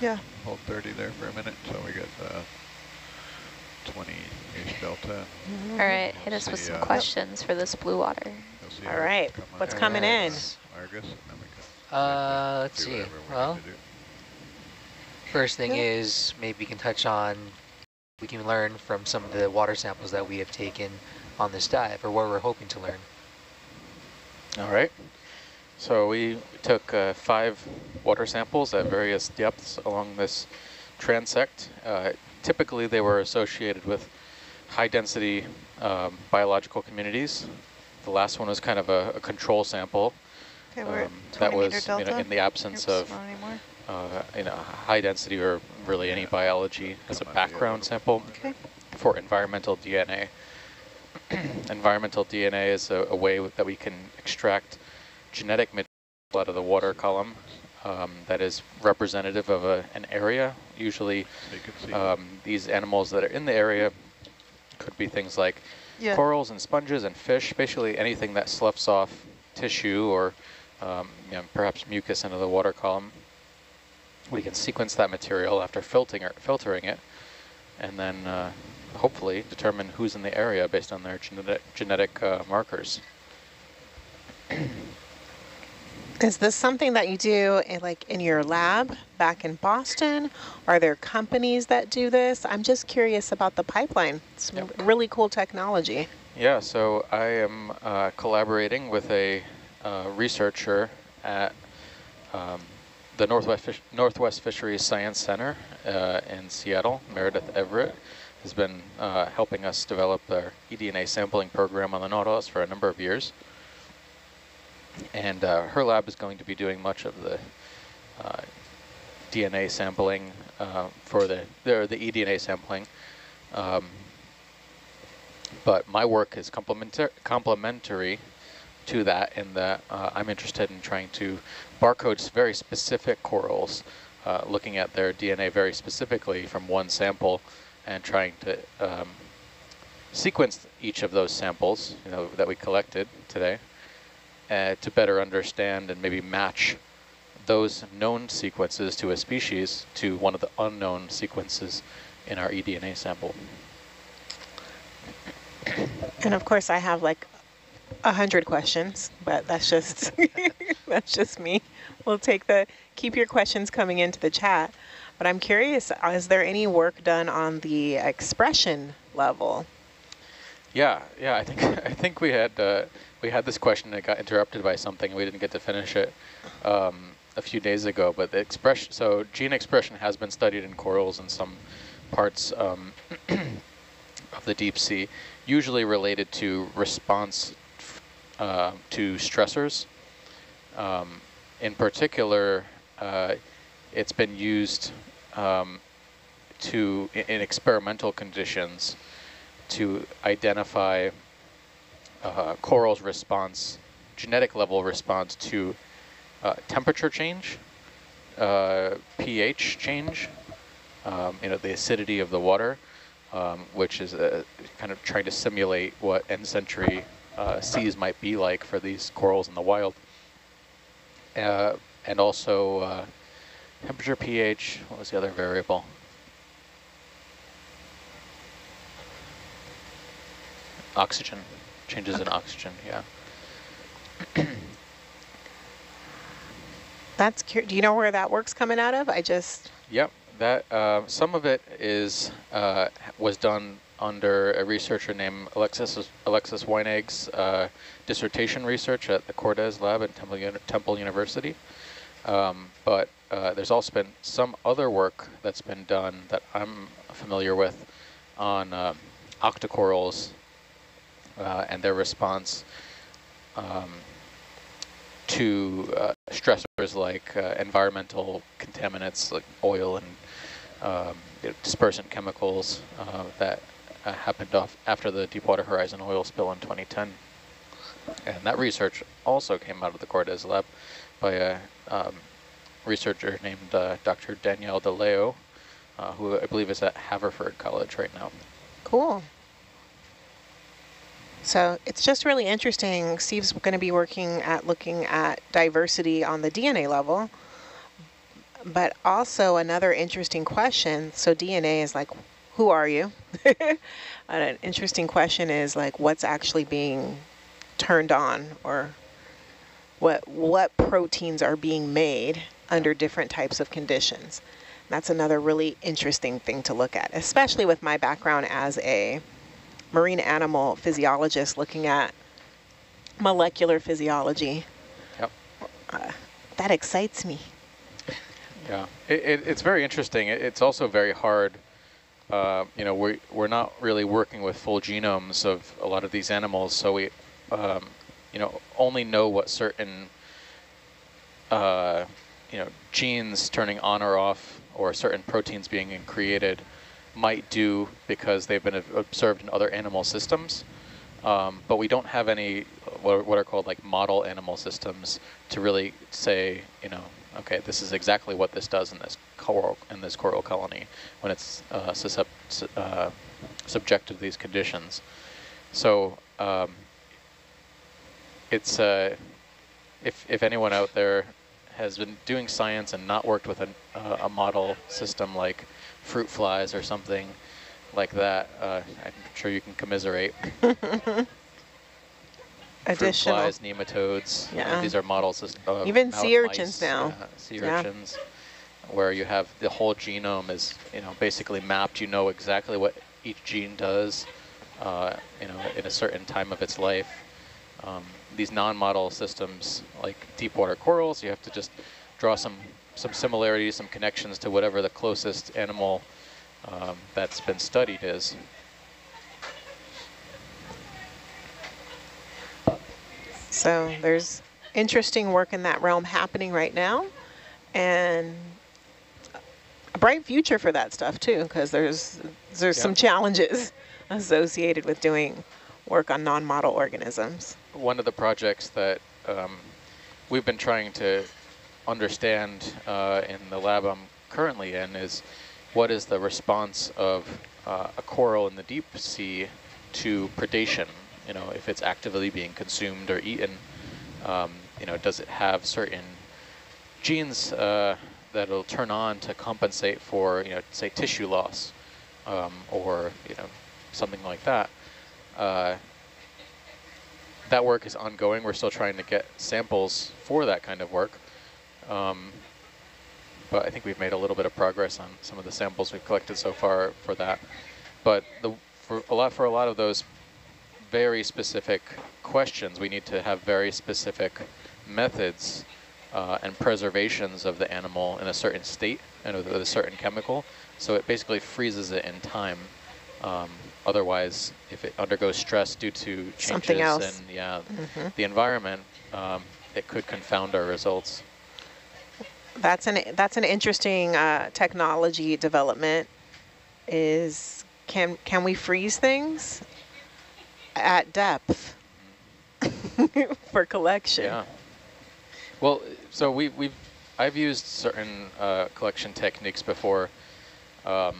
Yeah. hold 30 there for a minute so we get uh, 20-ish delta? All right, hit us with some uh, questions for this blue water. You'll see All Herc right, come what's coming in? Alright. Argus, Uh, let's see. Well, need to do. first thing Yeah. is maybe we can touch on, we can learn from some of the water samples that we have taken on this dive, or what we're hoping to learn. All right. So we took uh, five water samples at various depths along this transect. Uh, typically, they were associated with high-density um, biological communities. The last one was kind of a, a control sample. Okay, we're um, at that 20 meter was you know, in the absence Oops, of uh, you know, high density or really any biology as a background sample Okay. for environmental DNA. environmental DNA is a, a way that we can extract genetic material out of the water column um, that is representative of a, an area. Usually So you can see. um, these animals that are in the area could be things like Yeah. corals and sponges and fish, basically anything that sloughs off tissue or um, you know, perhaps mucus into the water column. We can sequence that material after filtering, or filtering it and then uh, hopefully determine who's in the area based on their genetic, genetic uh, markers. Is this something that you do in, like in your lab back in Boston? Are there companies that do this? I'm just curious about the pipeline. It's Yep. really cool technology. Yeah, so I am uh, collaborating with a uh, researcher at um, the Northwest, Fish Northwest Fisheries Science Center uh, in Seattle. Meredith Everett has been uh, helping us develop our eDNA sampling program on the Nautilus for a number of years. And uh, her lab is going to be doing much of the uh, DNA sampling uh, for the, the, the eDNA sampling. Um, but my work is complementar complementary to that in that uh, I'm interested in trying to barcode very specific corals, uh, looking at their DNA very specifically from one sample and trying to um, sequence each of those samples you know, that we collected today uh, to better understand and maybe match those known sequences to a species to one of the unknown sequences in our eDNA sample. And of course, I have like a hundred questions, but that's just that's just me. We'll take the keep your questions coming into the chat. But I'm curious: is there any work done on the expression level? Yeah, yeah. I think I think we had uh, we had this question that got interrupted by something. We didn't get to finish it um, a few days ago. But the expression, so gene expression has been studied in corals in some parts um, of the deep sea, usually related to response uh, to stressors. Um, in particular, uh, it's been used um, to in, experimental conditions to identify uh, coral's response, genetic level response to uh, temperature change, uh, pH change, um, you know, the acidity of the water, um, which is uh, kind of trying to simulate what end century uh, seas might be like for these corals in the wild. Uh, and also uh, temperature, pH, what was the other variable? Oxygen, changes in oxygen, yeah. That's cur- do you know where that work's coming out of? I just Yep, that uh, some of it is uh, was done under a researcher named Alexis Alexis Weinnig's uh, dissertation research at the Cordes Lab at Temple, Uni Temple University. Um, but uh, there's also been some other work that's been done that I'm familiar with on um, octocorals uh, and their response um, to uh, stressors like uh, environmental contaminants like oil and um, dispersant chemicals uh, that uh, happened off after the Deepwater Horizon oil spill in 2010. And that research also came out of the Cordes lab by a um, researcher named uh, Dr. Danielle DeLeo, uh, who I believe is at Haverford College right now. cool. So it's just really interesting. Steve's going to be working at looking at diversity on the DNA level. But also another interesting question. So DNA is like, who are you? an interesting question is like, what's actually being turned on or what what proteins are being made under different types of conditions. That's another really interesting thing to look at, especially with my background as a marine animal physiologist looking at molecular physiology. Yep. Uh, that excites me. Yeah, it, it, it's very interesting. It, it's also very hard. Uh, you know, we're, we're not really working with full genomes of a lot of these animals, so we, um, you know, only know what certain, uh, you know, genes turning on or off or certain proteins being created might do because they've been observed in other animal systems. Um, but we don't have any what, what are called like model animal systems to really say, you know, okay, this is exactly what this does in this coral in this coral colony when it's uh, uh, subject to these conditions. So um, it's uh, if if anyone out there has been doing science and not worked with a, uh, a model system like fruit flies or something like that, uh, I'm sure you can commiserate. Additional. Flies, nematodes. Yeah. these are models. Of Even sea urchins mice, now. Sea yeah. urchins, where you have the whole genome is you know basically mapped. You know exactly what each gene does, uh, you know, in a certain time of its life. Um, these non-model systems, like deep water corals, you have to just draw some some similarities, some connections to whatever the closest animal um, that's been studied is. So there's interesting work in that realm happening right now and a bright future for that stuff too because there's there's some challenges associated with doing work on non-model organisms. One of the projects that um, we've been trying to understand uh, in the lab I'm currently in is what is the response of uh, a coral in the deep sea to predation? You know, if it's actively being consumed or eaten, um, you know, does it have certain genes uh, that will turn on to compensate for, you know, say tissue loss um, or, you know, something like that? Uh, that work is ongoing. We're still trying to get samples for that kind of work. Um, but I think we've made a little bit of progress on some of the samples we've collected so far for that. But the, for a lot for a lot of those very specific questions, we need to have very specific methods uh, and preservations of the animal in a certain state and with, a certain chemical. So it basically freezes it in time. Um, otherwise, if it undergoes stress due to changes in yeah, mm -hmm. the environment, um, it could confound our results. That's an that's an interesting uh, technology development. Is can can we freeze things at depth for collection? Yeah. Well, so we we've I've used certain uh, collection techniques before. Um,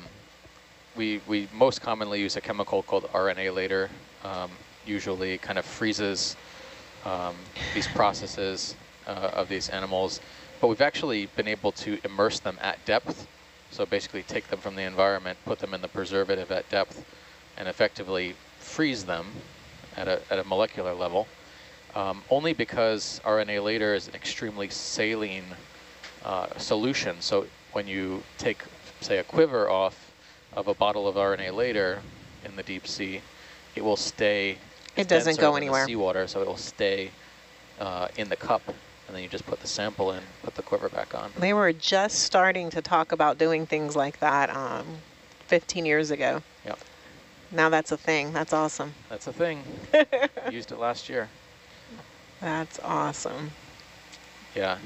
we we most commonly use a chemical called RNA later. Um, usually, kind of freezes um, these processes uh, of these animals but we've actually been able to immerse them at depth. So basically take them from the environment, put them in the preservative at depth, and effectively freeze them at a, at a molecular level. Um, only because RNA later is an extremely saline uh, solution. So when you take, say, a quiver off of a bottle of RNA later in the deep sea, it will stay. It doesn't go anywhere. Seawater, so it will stay uh, in the cup and then you just put the sample in, put the quiver back on. They were just starting to talk about doing things like that um, 15 years ago. Yep. Now that's a thing. That's awesome. That's a thing. Used it last year. That's awesome. Yeah.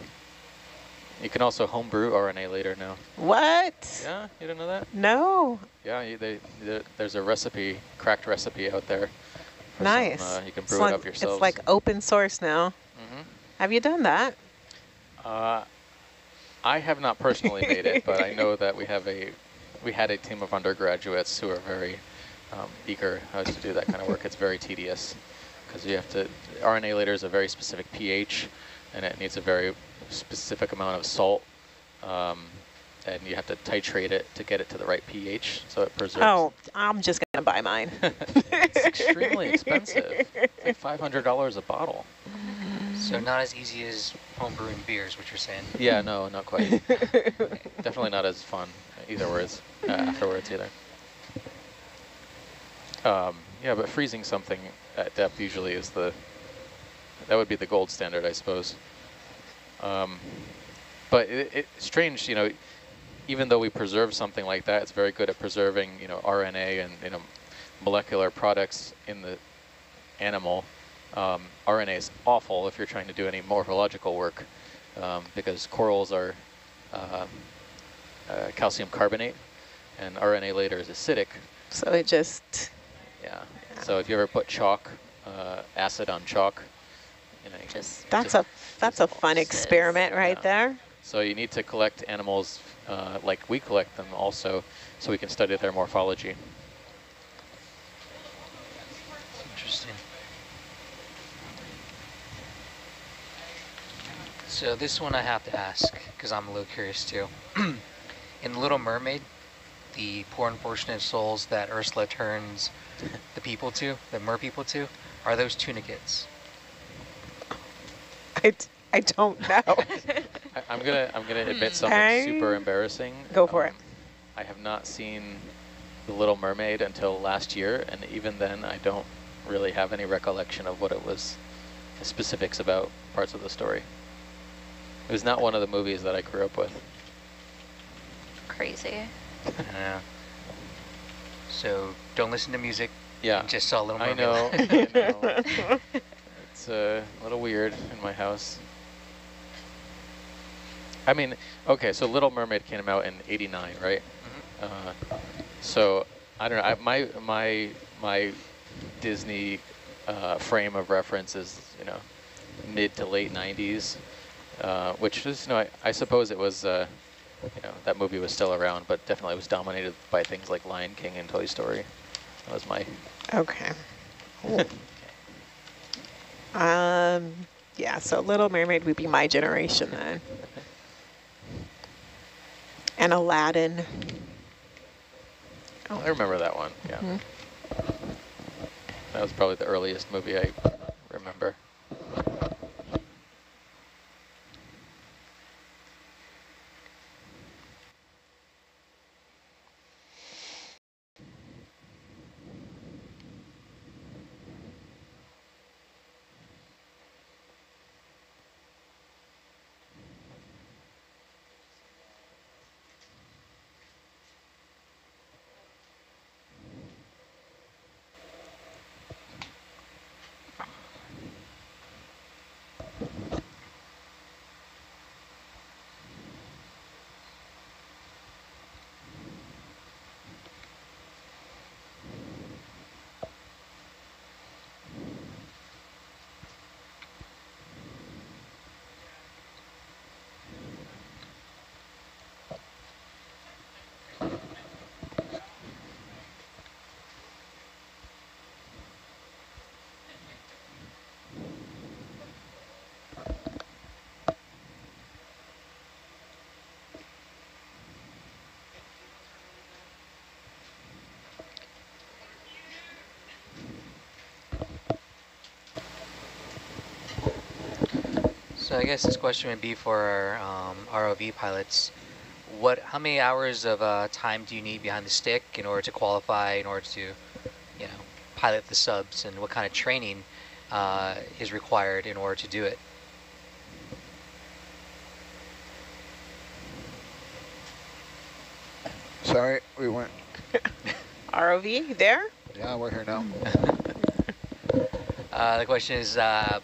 You can also homebrew RNA later now. What? Yeah, you didn't know that? No. Yeah, you, they, they, there's a recipe, cracked recipe out there. Nice. Some, uh, you can brew it's it like, up yourself. It's like open source now. Have you done that? Uh, I have not personally made it, but I know that we have a we had a team of undergraduates who are very um, eager to do that kind of work. It's very tedious because you have to RNA later is a very specific pH, and it needs a very specific amount of salt. Um, and you have to titrate it to get it to the right pH so it preserves. Oh, I'm just going to buy mine. it's extremely expensive. It's like $500 a bottle. So not as easy as homebrewing beers, what you're saying? Yeah, no, not quite. Definitely not as fun either words, uh, afterwards either. Um, yeah, but freezing something at depth usually is the, that would be the gold standard, I suppose. Um, but it, it's strange, you know, even though we preserve something like that, it's very good at preserving, you know, RNA and, you know, molecular products in the animal. Um, RNA is awful if you're trying to do any morphological work um, because corals are, uh, uh, calcium carbonate, and RNA later is acidic. So it just, Yeah. So if you ever put chalk, uh, acid on chalk, you know, you Just that's just- a that's a fun Just- experiment right yeah. there. So you need to collect animals uh, like we collect them also, so we can study their morphology. Interesting. So this one I have to ask because I'm a little curious too. In Little Mermaid, the poor unfortunate souls that Ursula turns the people to, the mer people to, are those tunicates? I, d- I don't know. I, I'm gonna I'm gonna admit something Okay. super embarrassing. Go for it. Um, I have not seen The Little Mermaid until last year, and even then, I don't really have any recollection of what it was, the specifics about parts of the story. It was not one of the movies that I grew up with. Crazy. Yeah. So don't listen to music. Yeah, Just saw Little I Mermaid. know. I know. It's uh, a little weird in my house. I mean, okay, so Little Mermaid came out in '89, right? Uh, so I don't know. I, my my my Disney uh, frame of reference is you know mid to late '90s, uh, which is you know I, I suppose it was uh, you know that movie was still around, but definitely was dominated by things like Lion King and Toy Story. That was my Okay. um, yeah, so Little Mermaid would be my generation then. And Aladdin. Oh, I remember that one. Yeah. Mhm. That was probably the earliest movie I remember. So I guess this question would be for our um, ROV pilots. What, how many hours of uh, time do you need behind the stick in order to qualify, in order to, you know, pilot the subs, and what kind of training uh, is required in order to do it? Sorry, we went. ROV, there? Yeah, we're here now. Uh, the question is, uh,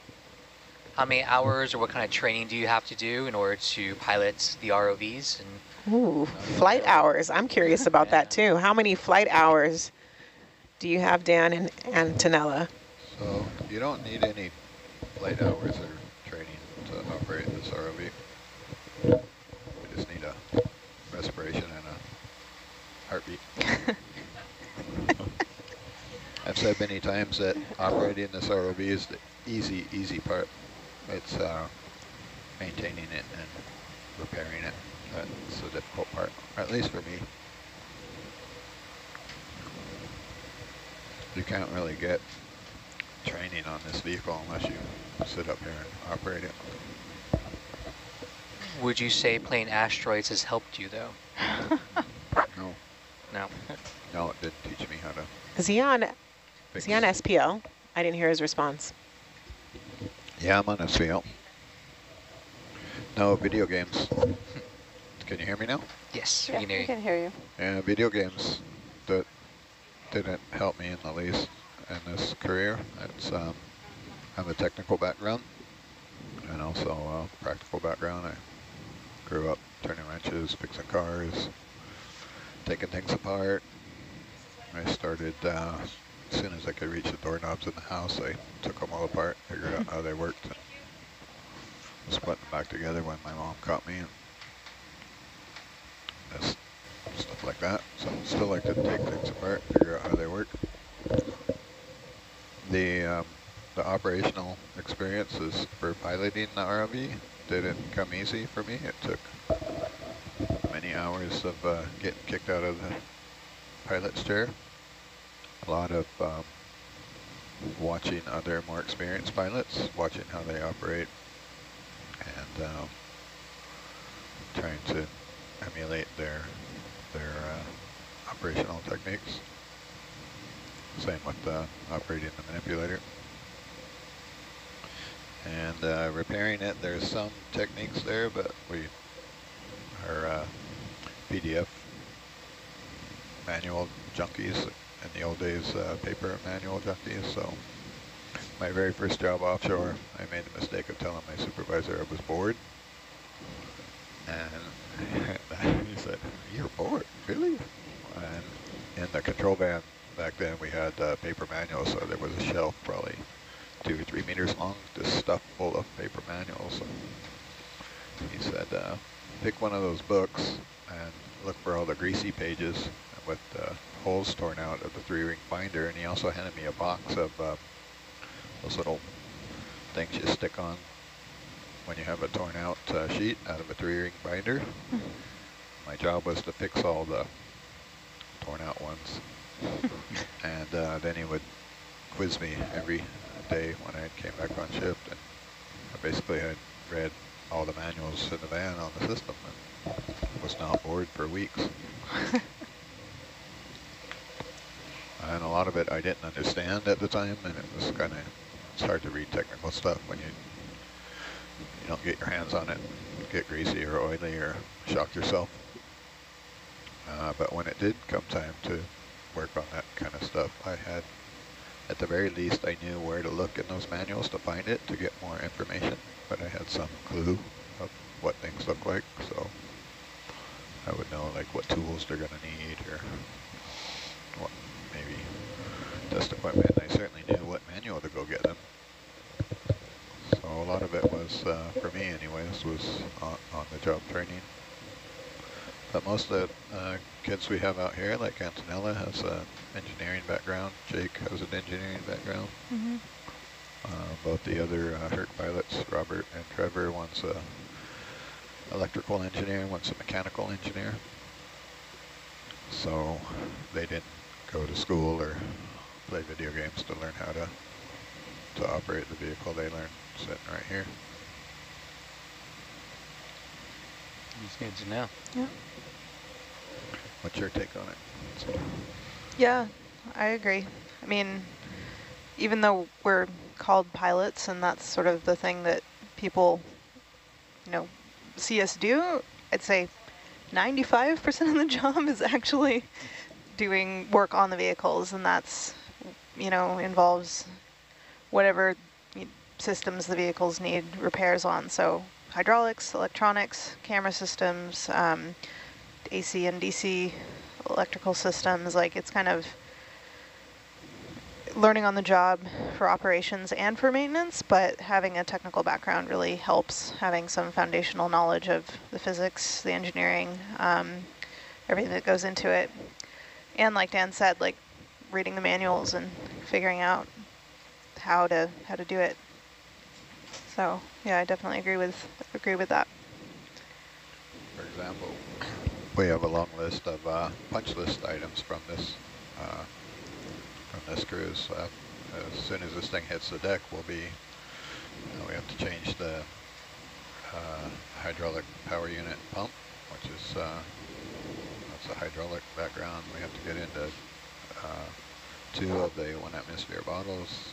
how many hours or what kind of training do you have to do in order to pilot the ROVs? And Ooh, flight hours. I'm curious about that too. How many flight hours do you have, Dan and Antonella? So you don't need any flight hours or training to operate this ROV. We just need a respiration and a heartbeat. I've said many times that operating this ROV is the easy, easy part. It's uh, maintaining it and repairing it. That's the difficult part, or at least for me. You can't really get training on this vehicle unless you sit up here and operate it. would you say playing asteroids has helped you, though? No, No. no, it didn't teach me how to Is he on, is he on SPL? I didn't hear his response. Yeah, I'm on SVL. No, video games. Can you hear me now? Yes, we Yeah, can hear we you. can hear you. Yeah, video games that didn't help me in the least in this career. It's um, I have a technical background and also a practical background. I grew up turning wrenches wrenches, fixing cars, taking things apart. I started, uh, as soon as I could reach the doorknobs in the house, I took them all apart, figured out how they worked, and was putting them back together when my mom caught me. And just stuff like that. So I still like to take things apart, figure out how they work. The um, the operational experiences for piloting the ROV didn't come easy for me. It took many hours of uh, getting kicked out of the pilot's chair. A lot of um, watching other more experienced pilots, watching how they operate, and um, trying to emulate their their uh, operational techniques. Same with uh, operating the manipulator. And uh, repairing it, there's some techniques there, but we are uh, PDF manual junkies, in the old days uh, paper manual junkies, so my very first job offshore, I made the mistake of telling my supervisor I was bored. And he said, you're bored, really? And in the control van back then, we had uh, paper manuals, so there was a shelf probably two or three meters long, just stuffed full of paper manuals. And he said, uh, pick one of those books and look for all the greasy pages with uh, holes torn out of the three-ring binder. And he also handed me a box of uh, those little things you stick on when you have a torn out uh, sheet out of a three-ring binder. My job was to fix all the torn out ones. and uh, then he would quiz me every day when I came back on shift. And I basically had read all the manuals in the van on the system and was not bored for weeks. and a lot of it I didn't understand at the time, and it was kind of, it's hard to read technical stuff when you you don't get your hands on it, get greasy or oily or shock yourself. Uh, but when it did come time to work on that kind of stuff, I had, at the very least, I knew where to look in those manuals to find it, to get more information, but I had some clue of what things look like, so I would know like what tools they're going to need or what maybe test equipment. I certainly knew what manual to go get them. So a lot of it was, uh, for me anyways, was on, on, the job training. But most of the uh, kids we have out here, like Antonella has an engineering background, Jake has an engineering background. Mm -hmm. uh, both the other uh, Herc pilots, Robert and Trevor, one's a electrical engineer, one's a mechanical engineer. So they didn't go to school or play video games to learn how to to operate the vehicle. They learned sitting right here. It's good to know. Yeah. What's your take on it? Yeah, I agree. I mean, even though we're called pilots and that's sort of the thing that people, you know, see us do, I'd say 95% of the job is actually doing work on the vehicles and that's, you know, involves whatever systems the vehicles need repairs on. So hydraulics, electronics, camera systems, um, AC and DC electrical systems, like it's kind of learning on the job for operations and for maintenance, but having a technical background really helps, having some foundational knowledge of the physics, the engineering, um, everything that goes into it. And like Dan said, like reading the manuals and figuring out how to how to do it. So yeah, I definitely agree with agree with that. For example, we have a long list of uh, punch list items from this uh, from this cruise. Uh, as soon as this thing hits the deck, we'll be we have to change the uh, hydraulic power unit pump, which is uh, a hydraulic background. We have to get into uh, two of the one atmosphere bottles,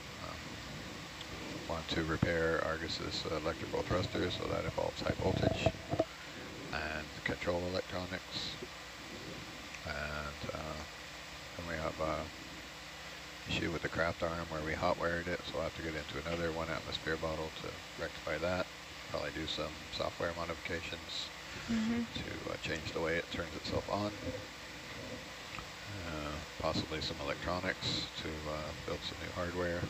want to repair Argus's electrical thruster, so that involves high voltage and control electronics. And uh, we have a issue with the Kraft arm where we hot wired it, so we'll have to get into another one atmosphere bottle to rectify that. Probably do some software modifications. Mhm. to uh, change the way it turns itself on. Uh, possibly some electronics to uh, build some new hardware.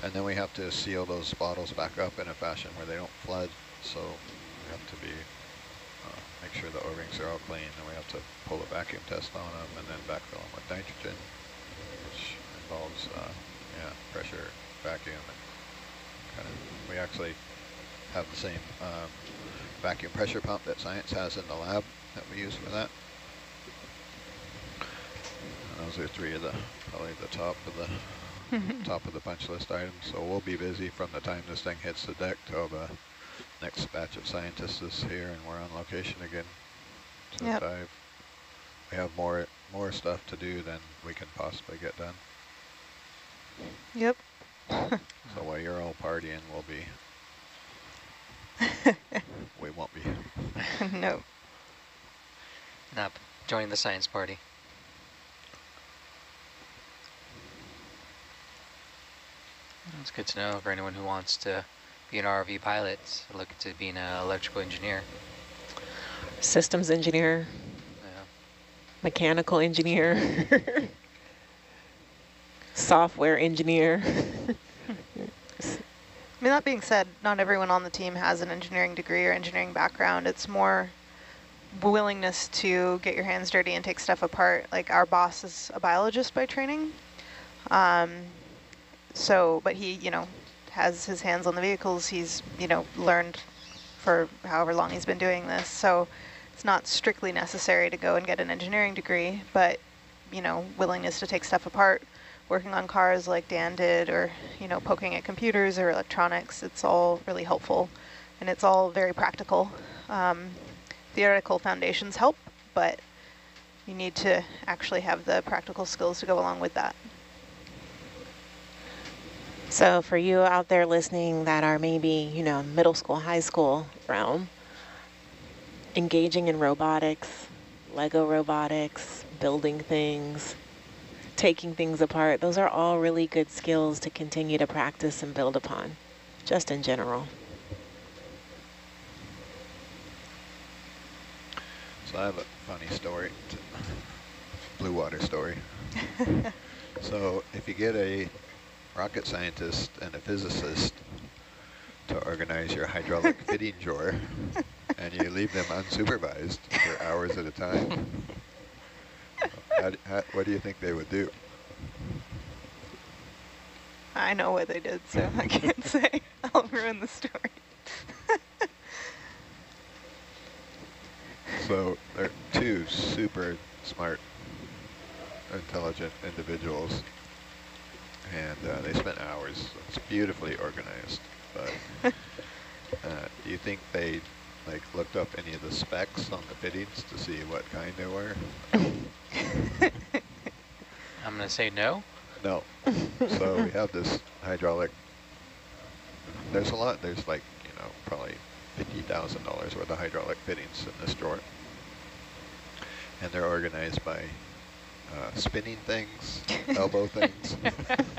And then we have to seal those bottles back up in a fashion where they don't flood. So we have to be uh, make sure the O-rings are all clean. And we have to pull a vacuum test on them and then backfill them with nitrogen, which involves uh, yeah pressure, vacuum, and kind of. We actually have the same um, vacuum pressure pump that science has in the lab that we use for that. And those are three of the probably the top of the top of the punch list items. So we'll be busy from the time this thing hits the deck till the next batch of scientists is here and we're on location again to Yep. dive. We have more more stuff to do than we can possibly get done. Yep. So while you're all partying, we'll be we won't be. no. Not joining the science party. It's good to know for anyone who wants to be an RV pilot, look to being an electrical engineer. Systems engineer, Yeah. mechanical engineer, software engineer. I mean, that being said, not everyone on the team has an engineering degree or engineering background. It's more willingness to get your hands dirty and take stuff apart. Like our boss is a biologist by training. Um, so, but he, you know, has his hands on the vehicles. He's, you know, learned for however long he's been doing this. So it's not strictly necessary to go and get an engineering degree, but, you know, willingness to take stuff apart, working on cars like Dan did, or, you know, poking at computers or electronics, it's all really helpful. And it's all very practical. Um, theoretical foundations help, but you need to actually have the practical skills to go along with that. So for you out there listening that are maybe, you know, middle school, high school realm, engaging in robotics, Lego robotics, building things, taking things apart, those are all really good skills to continue to practice and build upon, just in general. So I have a funny story, blue water story. so if you get a rocket scientist and a physicist to organize your hydraulic fitting drawer, and you leave them unsupervised for hours at a time, how, how, what do you think they would do? I know what they did, so I can't say. I'll ruin the story. So they're two super smart, intelligent individuals, and uh, they spent hours. It's beautifully organized. But uh, do you think they like looked up any of the specs on the fittings to see what kind they were? I'm going to say no. No. so we have this hydraulic. There's a lot. There's like you know probably fifty thousand dollars worth of hydraulic fittings in this drawer, and they're organized by uh, spinning things, elbow things.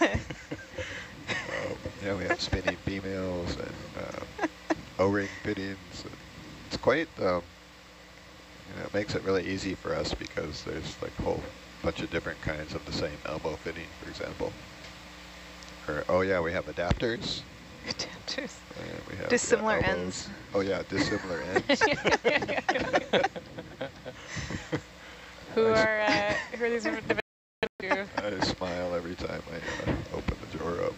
um, yeah, we have spinning females and uh, O-ring fittings. It's quite. Um, you know, it makes it really easy for us because there's like a whole bunch of different kinds of the same elbow fitting, for example. Or, oh yeah, we have adapters. Adapters. and we have, Dissimilar elbows. ends. Oh yeah, dissimilar ends. Who are uh, who are these? I smile every time I uh, open the drawer up.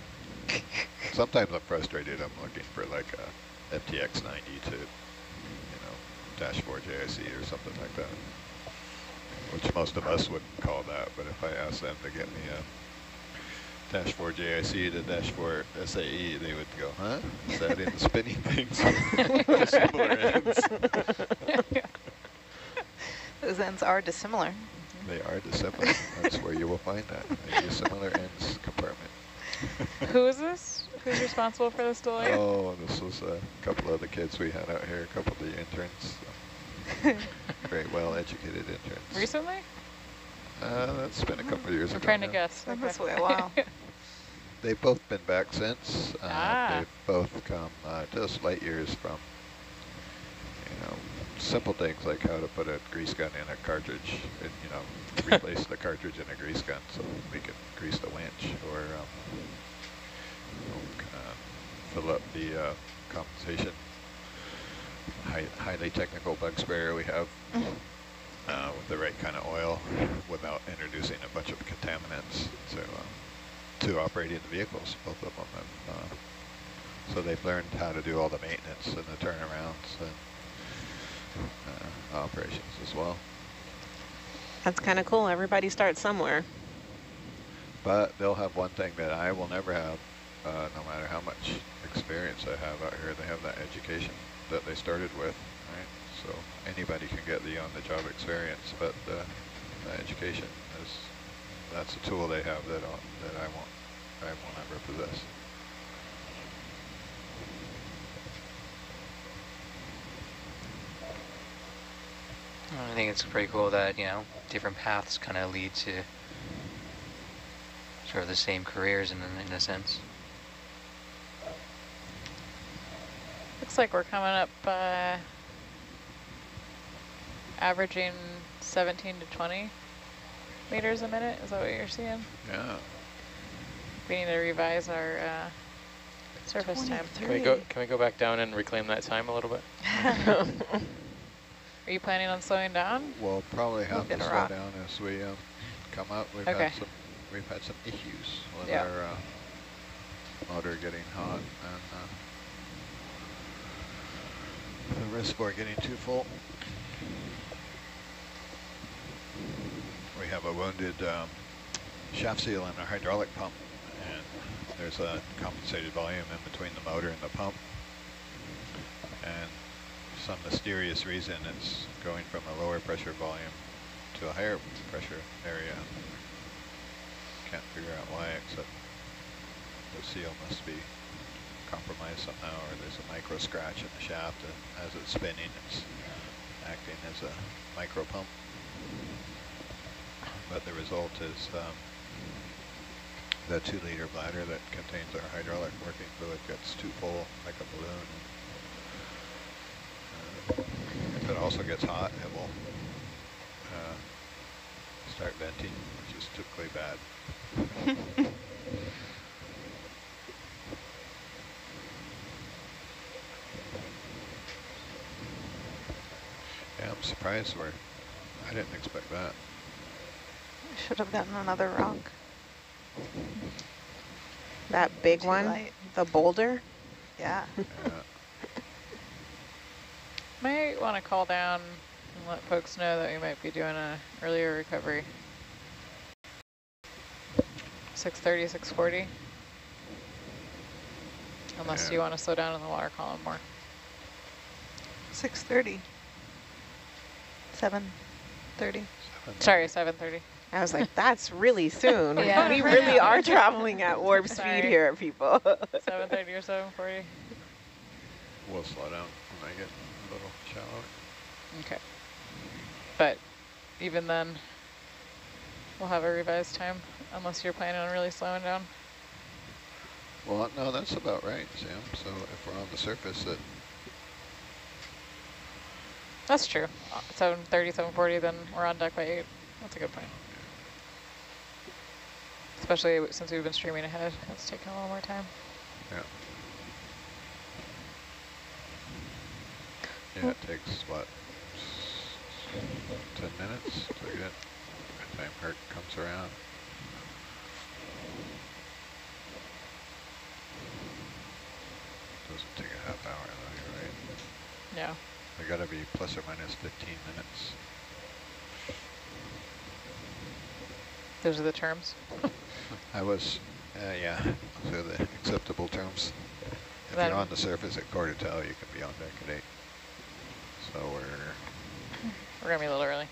Sometimes I'm frustrated. I'm looking for like a FTX 90 to, you know, dash 4 JIC or something like that. Which most of us wouldn't call that, but if I asked them to get me a dash 4 JIC to dash 4 SAE, they would go, huh? Is that in the spinning things? Dissimilar ends. Those ends are dissimilar. They are dissimilar. That's where you will find that. A dissimilar ends compartment. Who is this? Who's responsible for this delay? Oh, this was a couple of the kids we had out here, a couple of the interns. Very well educated interns. Recently? Uh, that's been a couple of years I'm ago. trying to now. guess. Been Okay. this way a while. They've both been back since. Uh, Ah. They've both come uh, just light years from you know, simple things like how to put a grease gun in a cartridge and, you know, replace the cartridge in a grease gun so we can grease the winch or um, you know, fill up the uh, compensation high, highly technical bug sprayer we have uh, with the right kind of oil without introducing a bunch of contaminants to um, to operating the vehicles, both of them. Have, uh, so they've learned how to do all the maintenance and the turnarounds and uh, operations as well. That's kind of cool. Everybody starts somewhere. But they'll have one thing that I will never have, uh, no matter how much experience I have out here. They have that education that they started with, right? So anybody can get the on-the-job experience, but the, the education is that's a tool they have that uh, that I won't I will never possess. I think it's pretty cool that, you know, different paths kind of lead to sort of the same careers in, in a sense. Looks like we're coming up uh, averaging 17 to 20 meters a minute. Is that what you're seeing? Yeah. We need to revise our uh, surface time. Can we go? Can we go back down and reclaim that time a little bit? Are you planning on slowing down? We'll probably have Move to slow rock. down as we um, come up. We've Okay. had some we've had some issues with Yeah. our uh, motor getting hot and uh, the reservoir getting too full. We have a wounded um, shaft seal in our hydraulic pump, and there's a compensated volume in between the motor and the pump. And for some mysterious reason, it's going from a lower pressure volume to a higher pressure area. Can't figure out why, except the seal must be compromised somehow, or there's a micro scratch in the shaft, and as it's spinning, it's acting as a micro pump. But the result is um, the two liter bladder that contains our hydraulic working fluid gets too full, like a balloon. Uh, if it also gets hot, it will uh, start venting, which is typically bad. Yeah, I'm surprised we're, I didn't expect that. I should have gotten another rock. That big Too one, light. the boulder. Yeah. Yeah. Might want to call down and let folks know that we might be doing a earlier recovery. 630, 640. Unless Yeah. you want to slow down in the water column more. 6.30. 7.30. Sorry, 730. I was like, that's really soon. Yeah. We really are traveling at warp Sorry. speed here, people. 730 or 740. We'll slow down when I get a little shallow. Okay. But even then, we'll have a revised time unless you're planning on really slowing down. Well, no, that's about right, Sam. So if we're on the surface, it That's true. Uh, 730, 740, then we're on deck by 8. That's a good point. Especially since we've been streaming ahead. It's taking a little more time. yeah. Yeah, it takes what, ten minutes to get by the time Hurt comes around. Doesn't take a half hour, though, you're right. Yeah. They gotta be plus or minus fifteen minutes. Those are the terms. I was, uh, yeah, so the acceptable terms. If Then- you're on the surface at quarter till, you can be on deck at eight. So we're, We're going to be a little early.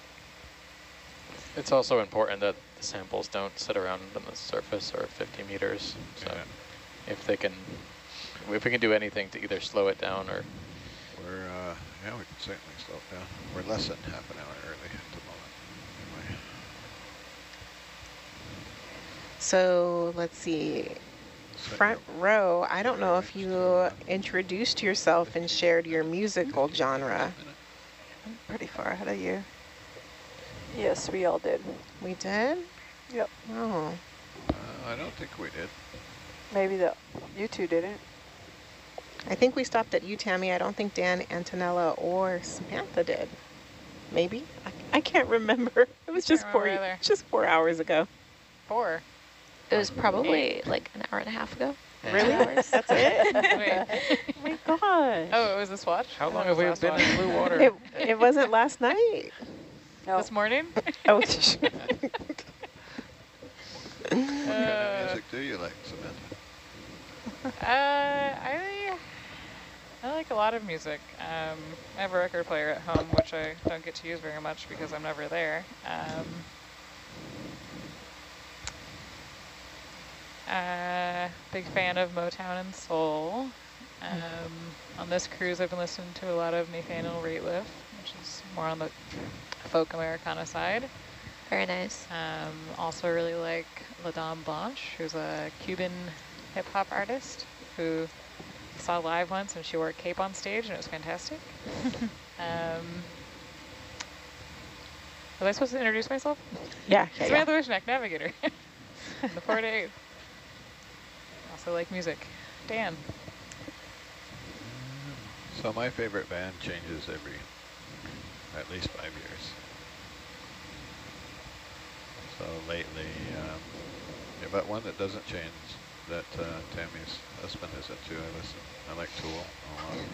It's also important that the samples don't sit around on the surface or 50 meters. So yeah, if they can, if we can do anything to either slow it down or we're, uh, yeah, we can certainly slow it down. We're less than half an hour early at the moment. Anyway, So let's see. Front row, I don't know if you introduced yourself and shared your musical genre. I'm pretty far ahead of you. Yes, we all did. We did? Yep. Oh. Uh, I don't think we did. Maybe the you two didn't. I think we stopped at you, Tammy. I don't think Dan, Antonella, or Samantha did. Maybe? I, I can't remember. It was just four, remember either. just four hours ago. Four. It was probably like an hour and a half ago. Really? That's it? Oh my gosh. Oh, it was this watch? How long have we been last in blue water? It, it wasn't last night. No. This morning? Oh, What kind of Uh, music do you like, Samantha? Uh, I I like a lot of music. Um, I have a record player at home, which I don't get to use very much because I'm never there. Um, uh, big fan of Motown and soul. Um, on this cruise, I've been listening to a lot of Nathaniel Rateliff, which is more on the folk Americana side. Very nice. Um, also really like La Dame Blanche, who's a Cuban hip hop artist who saw live once and she wore a cape on stage and it was fantastic. um, was I supposed to introduce myself? yeah, yeah, yeah. Samantha Wishnak, Navigator. the 4 to 8. Also like music. Dan. So my favorite band changes every at least five years. So lately, um, yeah, but one that doesn't change that uh, Tammy's husband is into. I listen. I like Tool a lot.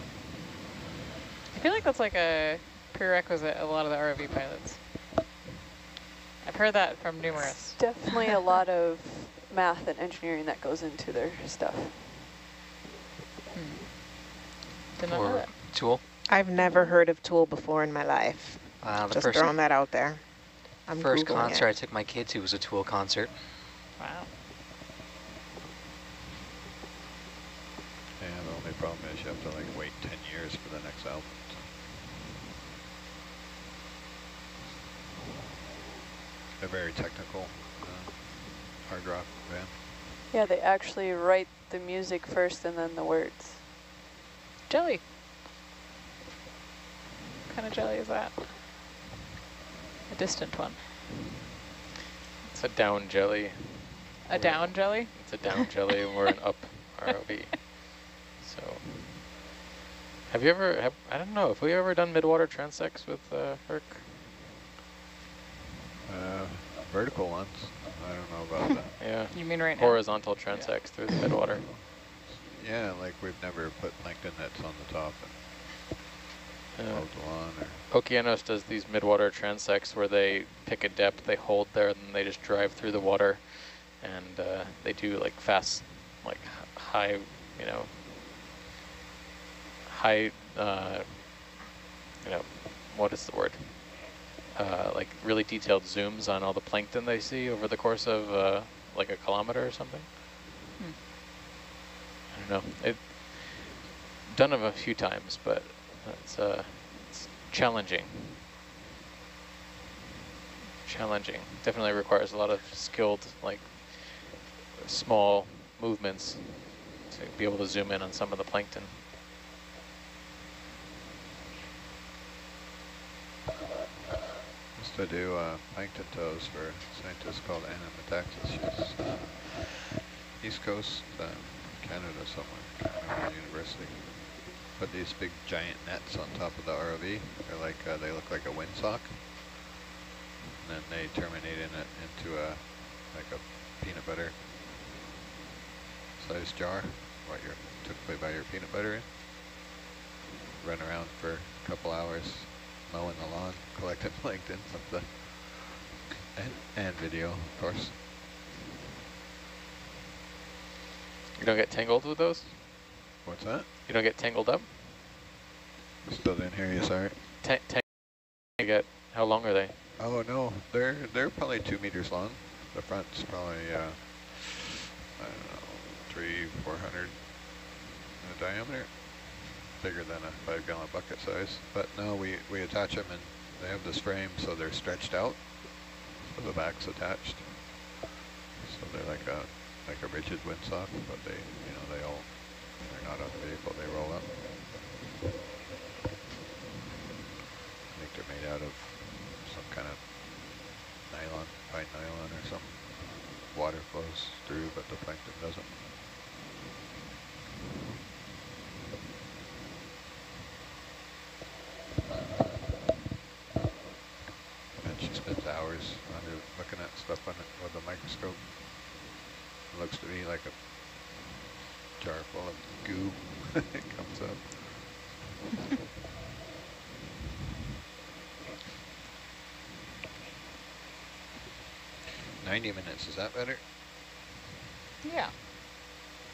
I feel like that's like a prerequisite of a lot of the ROV pilots. I've heard that from numerous. Definitely a lot of math and engineering that goes into their stuff. Did not know that. Tool. I've never heard of Tool before in my life. Uh, the Just first throwing that out there. I'm first Googling concert I took my kid to was a Tool concert. Wow. And the only problem is you have to like wait 10 years for the next album. They're very technical uh, hard rock band. Yeah, they actually write the music first and then the words. Jelly. What kind of jelly is that? A distant one. It's a down jelly. A down jelly? It's a down jelly and we're an up ROV. So, have you ever, have, I don't know, have we ever done midwater transects with uh, Herc? Uh, vertical ones. I don't know about that. Yeah. You mean right now? Horizontal transects through the midwater. Yeah, like we've never put plankton nets on the top and Yeah. mowed the or Okeanos does these midwater transects where they pick a depth, they hold there, and they just drive through the water, and uh, they do like fast, like high, you know, high, uh, you know, what is the word? Uh, like really detailed zooms on all the plankton they see over the course of uh, like a kilometer or something. I don't know. I've done them a few times, but it's uh, it's challenging. Challenging. Definitely requires a lot of skilled, like small movements to be able to zoom in on some of the plankton. To do uh, plankton tows for scientists called Anna Metaxas. She's uh, East Coast, uh, Canada somewhere, university. Put these big giant nets on top of the ROV. They're like, uh, they look like a windsock. And then they terminate in it into a, like a peanut butter sized jar, what you're typically buy your peanut butter in. Run around for a couple hours, mowing the lawn, collecting plankton the, and, and video, of course. You don't get tangled with those? What's that? You don't get tangled up? Still didn't hear you, sorry. Tang you get, how long are they? Oh no, they're they're probably two meters long. The front's probably uh, I don't know, three, four hundred in diameter. Bigger than a five gallon bucket size. But no, we, we attach them and they have this frame so they're stretched out. So the back's attached. So they're like a like a rigid windsock, but they you know, they all they're not on the vehicle, they roll up. I think they're made out of some kind of nylon, fine nylon or something. Water flows through, but the plankton doesn't. And she spends hours under looking at stuff on it with a microscope. It looks to me like a jar full of goo. it comes up. 90 minutes, is that better? Yeah,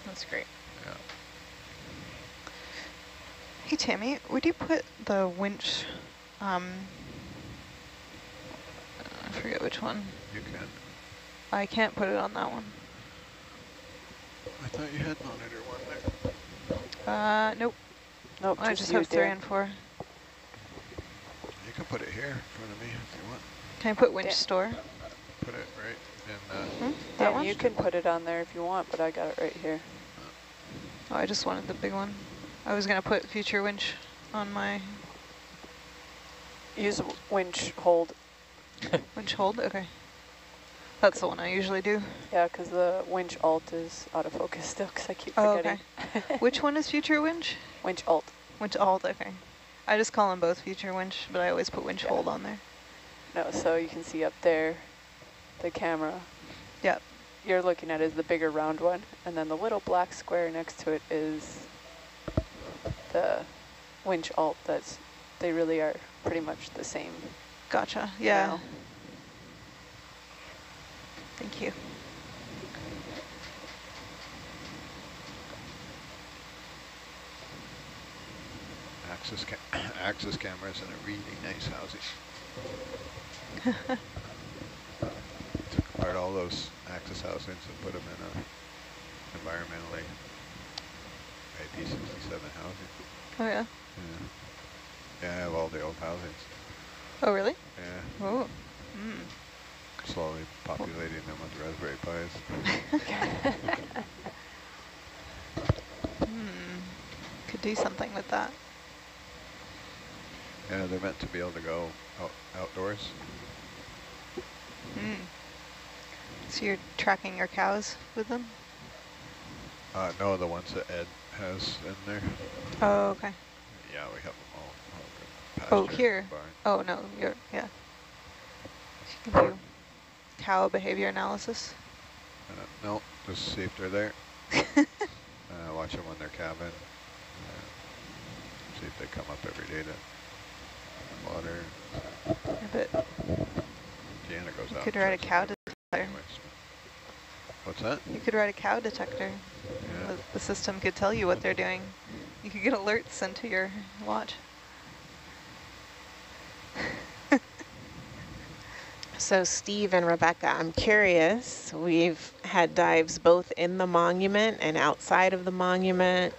that's great. Yeah. Hey Tammy, would you put the winch, um, I forget which one. You can. I can't put it on that one. I thought you had monitor one there. Uh, nope. Nope, I just just have three dear. and four. You can put it here in front of me if you want. Can I put winch Yeah. store? Put it right in uh, Hmm? That Yeah, one? you can put it on there if you want, but I got it right here. Oh, I just wanted the big one. I was gonna put future winch on my Use winch hold. winch hold. Okay. That's the one I usually do. Yeah, because the winch alt is out of focus still because I keep forgetting. Oh, forgetting. Which one is future winch? Winch alt. Winch alt, okay. I just call them both future winch, but I always put winch Yeah. hold on there. No, so you can see up there the camera. Yep. You're looking at is the bigger round one, and then the little black square next to it is the winch alt. That's they really are pretty much the same. Gotcha. Yeah. now. Thank you. Axis, ca Axis cameras in a really nice housing. Took apart all those Axis housings and put them in a environmentally IP67 housing. Oh yeah. Yeah. Yeah, I have all the old housings. Oh really? Yeah, Oh. Mm. slowly populating them with Raspberry Pis. Hmm. Could do something with that. Yeah, they're meant to be able to go out outdoors. Hmm. So you're tracking your cows with them? Uh, no, the ones that Ed has in there. Oh, okay. Yeah, we have them all. all Oh, here. Oh no, you're yeah. You can do cow behavior analysis. Uh, no, just see if they're there. uh, watch them on their cabin. Uh, see if they come up every day to water. I bet Deanna goes you out. could ride a cow detector. anyways. What's that? You could ride a cow detector. The system could tell you what they're doing. You could get alerts sent to your watch. So Steve and Rebecca, I'm curious, we've had dives both in the monument and outside of the monument.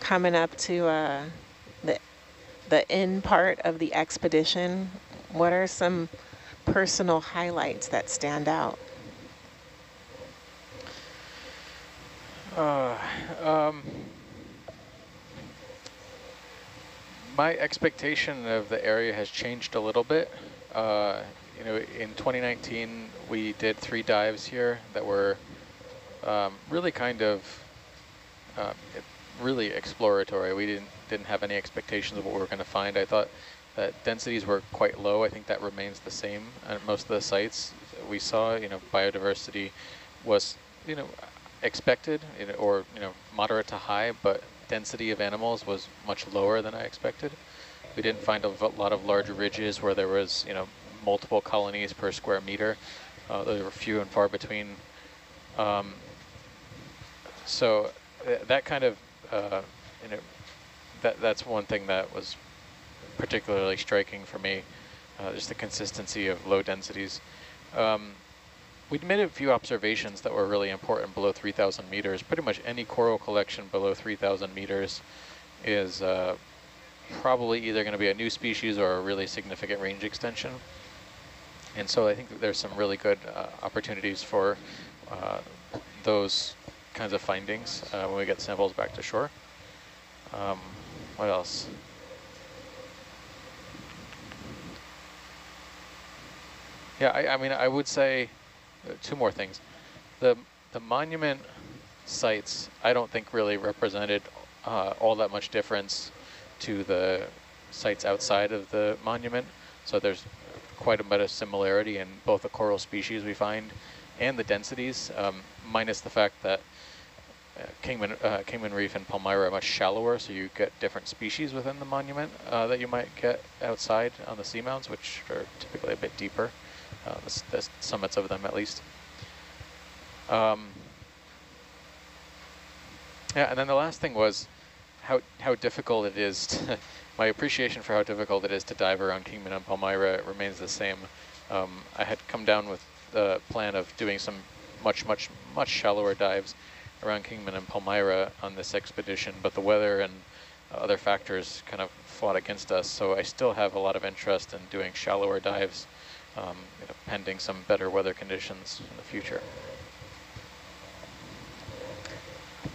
Coming up to uh, the, the end part of the expedition, what are some personal highlights that stand out? Uh, um, my expectation of the area has changed a little bit. Uh, you know, in 2019, we did three dives here that were um, really kind of uh, really exploratory. We didn't didn't have any expectations of what we were going to find. I thought that densities were quite low. I think that remains the same at most of the sites we saw. You know, biodiversity was you know expected or you know moderate to high, but density of animals was much lower than I expected. We didn't find a lot of large ridges where there was you know multiple colonies per square meter. Uh, those were few and far between. Um, so th that kind of uh, you know that that's one thing that was particularly striking for me, uh, just the consistency of low densities. Um, We'd made a few observations that were really important below 3,000 meters. Pretty much any coral collection below 3,000 meters is uh, probably either going to be a new species or a really significant range extension. And so I think there's some really good uh, opportunities for uh, those kinds of findings uh, when we get samples back to shore. Um, what else? Yeah, I, I mean, I would say two more things. The, the monument sites, I don't think really represented uh, all that much difference to the sites outside of the monument. So there's quite a bit of similarity in both the coral species we find and the densities, um, minus the fact that uh, Kingman, uh, Kingman Reef and Palmyra are much shallower, so you get different species within the monument uh, that you might get outside on the seamounts, which are typically a bit deeper, uh, the, the, summits of them at least. Um, yeah, and then the last thing was how, how difficult it is to, my appreciation for how difficult it is to dive around Kingman and Palmyra remains the same. Um, I had come down with the plan of doing some much, much, much shallower dives around Kingman and Palmyra on this expedition, but the weather and other factors kind of fought against us. So I still have a lot of interest in doing shallower dives, um, you know, pending some better weather conditions in the future.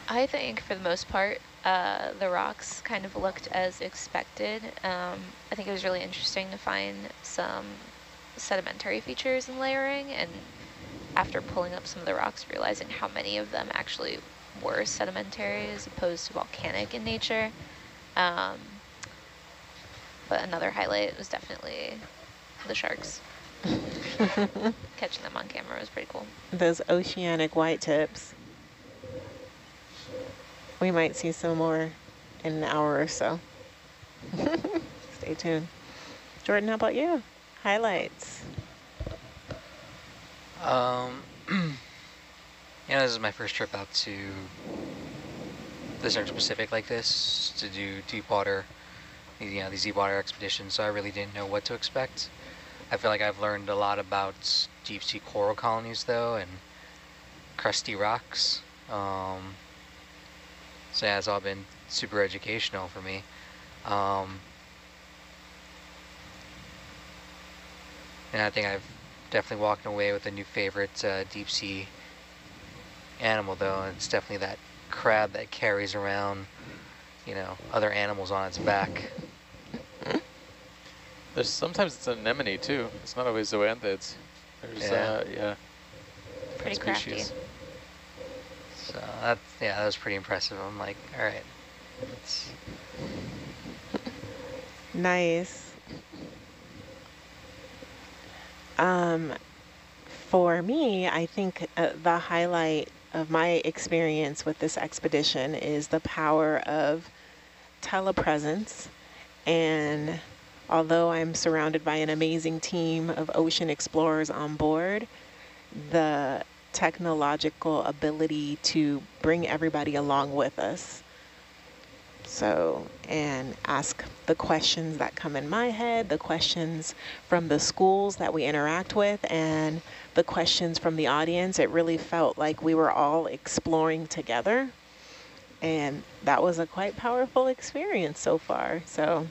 I think for the most part, uh, the rocks kind of looked as expected. Um, I think it was really interesting to find some sedimentary features and layering and after pulling up some of the rocks, realizing how many of them actually were sedimentary as opposed to volcanic in nature. Um, but another highlight was definitely the sharks. Catching them on camera was pretty cool. Those oceanic white tips. We might see some more in an hour or so. Stay tuned. Jordan, how about you? Highlights. Um, yeah, this is my first trip out to the Central Pacific like this to do deep water, you know, these deep water expeditions. So I really didn't know what to expect. I feel like I've learned a lot about deep sea coral colonies though, and crusty rocks. Um, so yeah, it's all been super educational for me. Um, and I think I've definitely walked away with a new favorite uh, deep sea animal though. And It's definitely that crab that carries around, you know, other animals on its back. There's sometimes it's an anemone too. It's not always zoanthids. There's yeah, uh, yeah pretty crafty. So that yeah, that was pretty impressive. I'm like, all right, nice. Um, for me, I think uh, the highlight of my experience with this expedition is the power of telepresence. And although I'm surrounded by an amazing team of ocean explorers on board, the technological ability to bring everybody along with us so, and ask the questions that come in my head, the questions from the schools that we interact with, and the questions from the audience. It really felt like we were all exploring together. And that was a quite powerful experience so far. So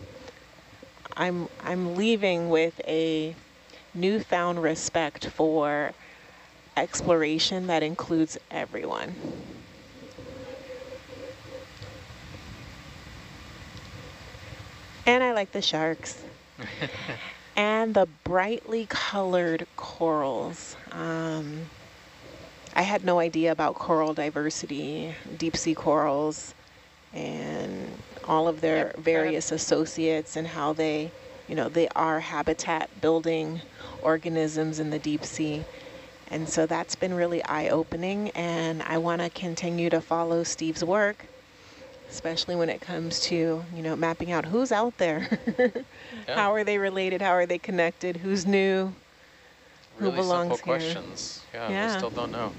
I'm, I'm leaving with a newfound respect for exploration that includes everyone. And I like the sharks. and the brightly colored corals. Um, I had no idea about coral diversity, deep sea corals, and all of their various associates and how they, you know, they are habitat building organisms in the deep sea. And so that's been really eye-opening and I want to continue to follow Steve's work especially when it comes to, you know, mapping out who's out there. yeah. How are they related? How are they connected? Who's new? Really who belongs simple here? questions. Yeah, yeah, we still don't know.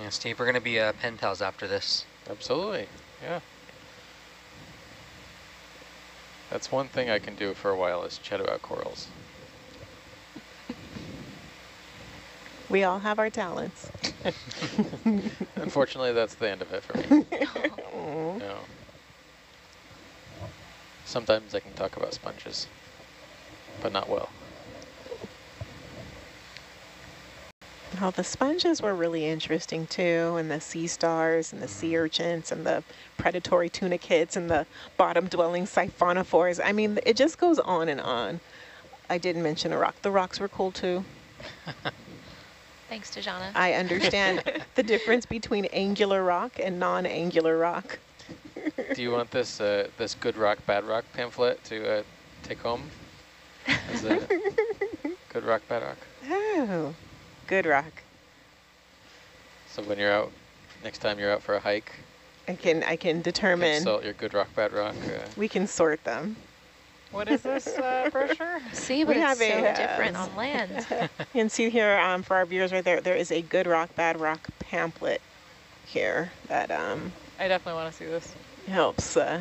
Yeah, Steve, we're going to be uh, pen pals after this. Absolutely, yeah. That's one thing I can do for a while is chat about corals. We all have our talents. Unfortunately, that's the end of it for me. no. Sometimes I can talk about sponges, but not well. Well, the sponges were really interesting too, and the sea stars and the sea mm-hmm. urchins and the predatory tunicates and the bottom-dwelling siphonophores. I mean, it just goes on and on. I didn't mention a rock. The rocks were cool too. Thanks, Dejana. I understand the difference between angular rock and non-angular rock. Do you want this uh, this good rock, bad rock pamphlet to uh, take home? As a good rock, bad rock. Oh, good rock. So when you're out, next time you're out for a hike, I can I can determine. consult your good rock, bad rock. Uh, We can sort them. What is this uh, brochure? See, but We it's have so a, uh, different on land. You can see here um, for our viewers right there, there is a good rock, bad rock pamphlet here that um, I definitely want to see this. helps uh,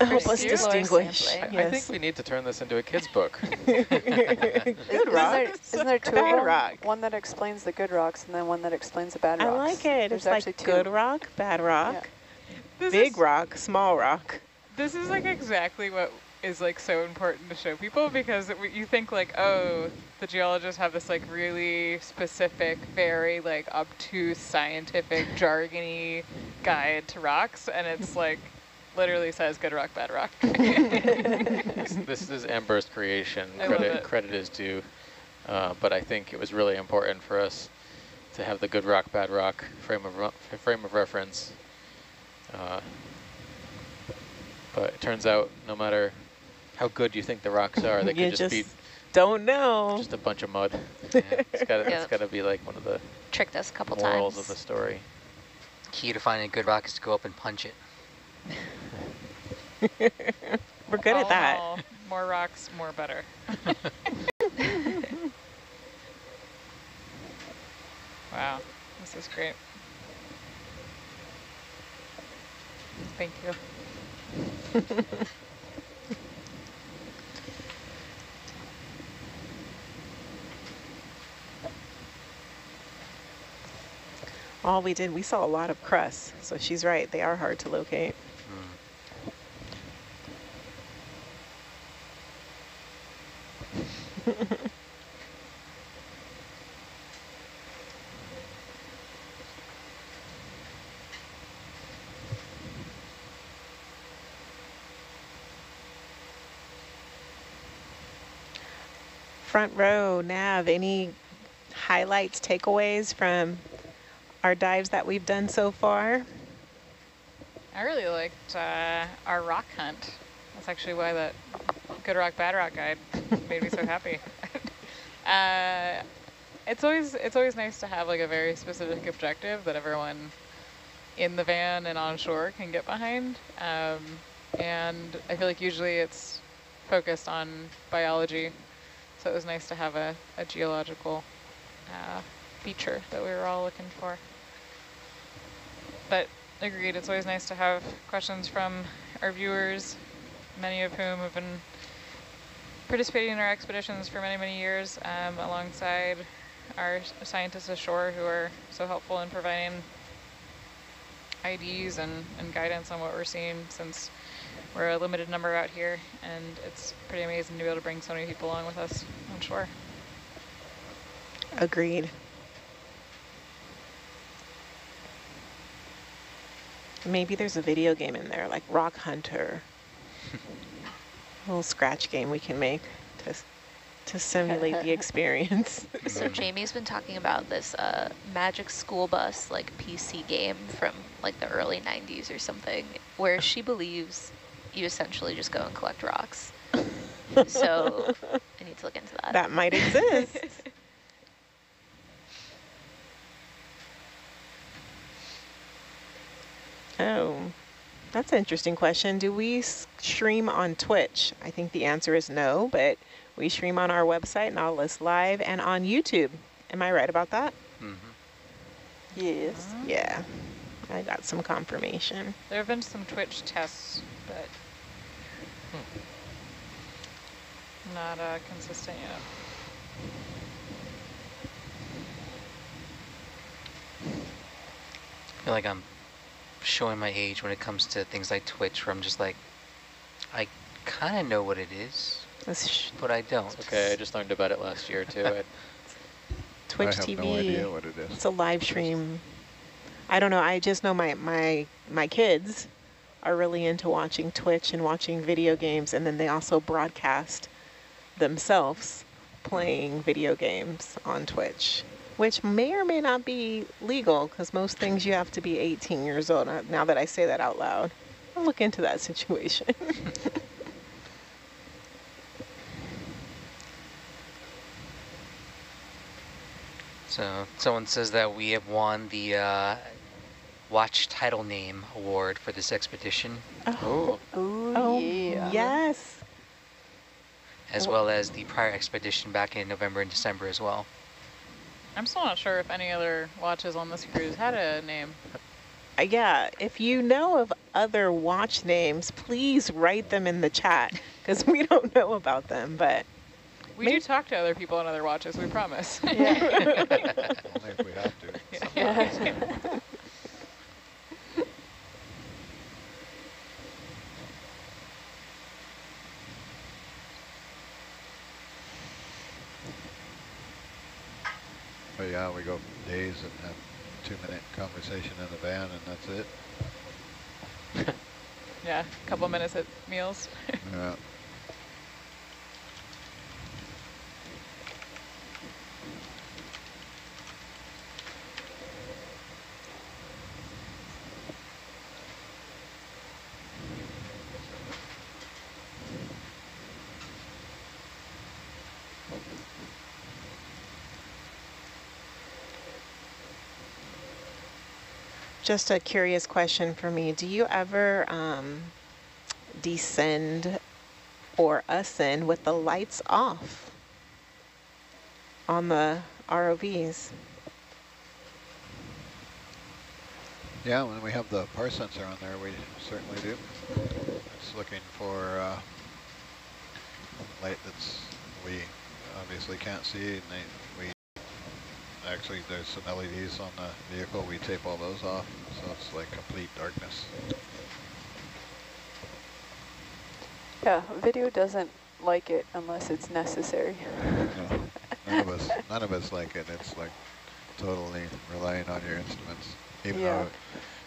help us distinguish. I, I think we need to turn this into a kid's book. good Isn't rock. there, isn't there two Bad of them? rock. One that explains the good rocks and then one that explains the bad rocks. I like it. There's it's actually like two. good rock, bad rock, This big is, rock, small rock. This is like exactly what is like so important to show people because it, you think like, oh, the geologists have this like really specific, very like obtuse scientific jargony guide to rocks, and it's like literally says good rock, bad rock. this, this is Amber's creation. I love Credit it. credit is due. Uh, but I think it was really important for us to have the good rock, bad rock frame of ru- frame of reference. Uh, but it turns out, no matter how good you think the rocks are, they you could just, be don't know. just a bunch of mud. It's got to Yeah. it's got to be like one of the Tricked us a couple morals times. of the story. Key to finding a good rock is to go up and punch it. We're good All at that. all, more rocks, more better. wow, this is great. Thank you. All we did, we saw a lot of crusts. So she's right. They are hard to locate. Front row, Nav, any highlights, takeaways from our dives that we've done so far? I really liked uh, our rock hunt. That's actually why that good rock, bad rock guide made me so happy. uh, it's always it's always nice to have like a very specific objective that everyone in the van and on shore can get behind. Um, and I feel like usually it's focused on biology, so it was nice to have a, a geological uh, feature that we were all looking for. But agreed, it's always nice to have questions from our viewers, many of whom have been participating in our expeditions for many, many years, um, alongside our scientists ashore who are so helpful in providing IDs and, and guidance on what we're seeing since we're a limited number out here and it's pretty amazing to be able to bring so many people along with us on shore. Agreed. Maybe there's a video game in there, like Rock Hunter. a little scratch game we can make to, to simulate the experience. So Jamie's been talking about this uh, Magic School Bus like PC game from like the early 90s or something, where she believes you essentially just go and collect rocks. so I need to look into that. that might exist. oh, that's an interesting question. Do we stream on Twitch? I think the answer is no, but we stream on our website, Nautilus Live, and on YouTube. Am I right about that? Mm -hmm. Yes. Yeah, I got some confirmation. There have been some Twitch tests, but not uh, consistent yet. I feel like I'm showing my age when it comes to things like Twitch, where I'm just like, I kind of know what it is, This sh- but I don't. It's okay, I just learned about it last year too. I, Twitch I have TV. no idea what it is. It's a live stream. I don't know. I just know my my my kids are really into watching Twitch and watching video games, and then they also broadcast themselves playing video games on Twitch, which may or may not be legal because most things you have to be 18 years old. Uh, Now that I say that out loud, I'll look into that situation. So someone says that we have won the uh, Watch Title Name Award for this expedition, Oh, Ooh, oh, yeah. yes. as well as the prior expedition back in November and December as well. I'm still not sure if any other watches on this cruise had a name. Uh, Yeah, if you know of other watch names, please write them in the chat because we don't know about them. But We May- do talk to other people on other watches, we promise. Only if we have to. Yeah. But yeah, we go days and have two minute conversation in the van and that's it. yeah, a couple minutes at meals. Yeah. just a curious question for me: Do you ever um, descend or ascend with the lights off on the ROVs? Yeah, when we have the par sensor on there, we certainly do. It's looking for uh, light that's we obviously can't see, and they, actually there's some LEDs on the vehicle. We tape all those off, so it's like complete darkness. Yeah, video doesn't like it unless it's necessary. No, none of us, none of us like it. It's like totally relying on your instruments, even Yeah. though you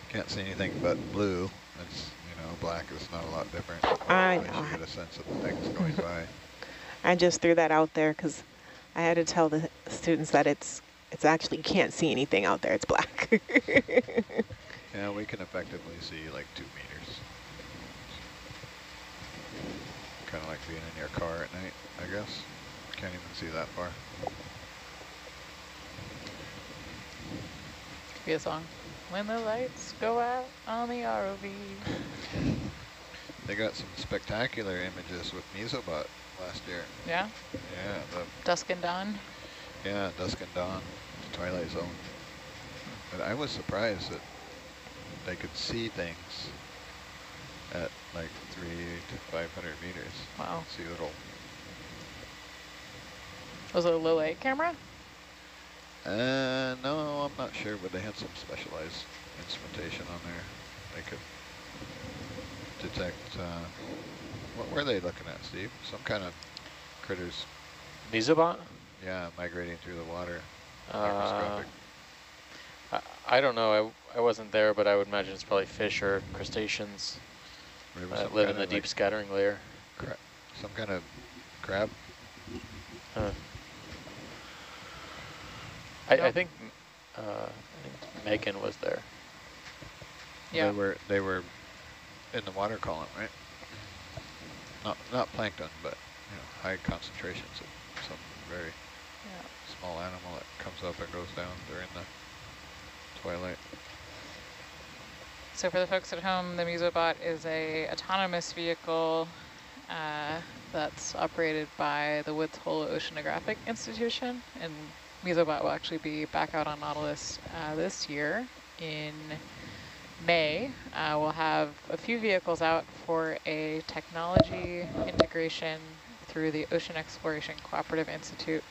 can't see anything but blue. It's you know black is not a lot different. I know. You get a sense of the things going by. I just threw that out there because I had to tell the students that it's it's actually you can't see anything out there. It's black. Yeah, we can effectively see like two meters. Kind of like being in your car at night, I guess. Can't even see that far. Could be a song. When the lights go out on the ROV. They got some spectacular images with Mesobot last year. Yeah, Yeah, the dusk and dawn. Yeah Dusk and Dawn, Twilight Zone. But I was surprised that they could see things at like three to 500 meters. Wow. See little Was it a low light camera? Uh, no, I'm not sure, but they had some specialized instrumentation on there. They could detect, uh, what were they looking at, Steve? Some kind of critters, Mesobot? Yeah, migrating through the water. Uh, Microscopic. I, I don't know. I, I wasn't there, but I would imagine it's probably fish or crustaceans Or it was that live in the deep like scattering layer. some kind of crab. Huh. I, I think uh, I think Megan was there. Yeah. They were, they were in the water column, right? Not, not plankton, but, you know, high concentrations of some very Yeah. Small animal that comes up and goes down during the twilight. So for the folks at home, the Mesobot is a autonomous vehicle uh, that's operated by the Woods Hole Oceanographic Institution. And Mesobot will actually be back out on Nautilus uh, this year in May. Uh, we'll have a few vehicles out for a technology integration through the Ocean Exploration Cooperative Institute,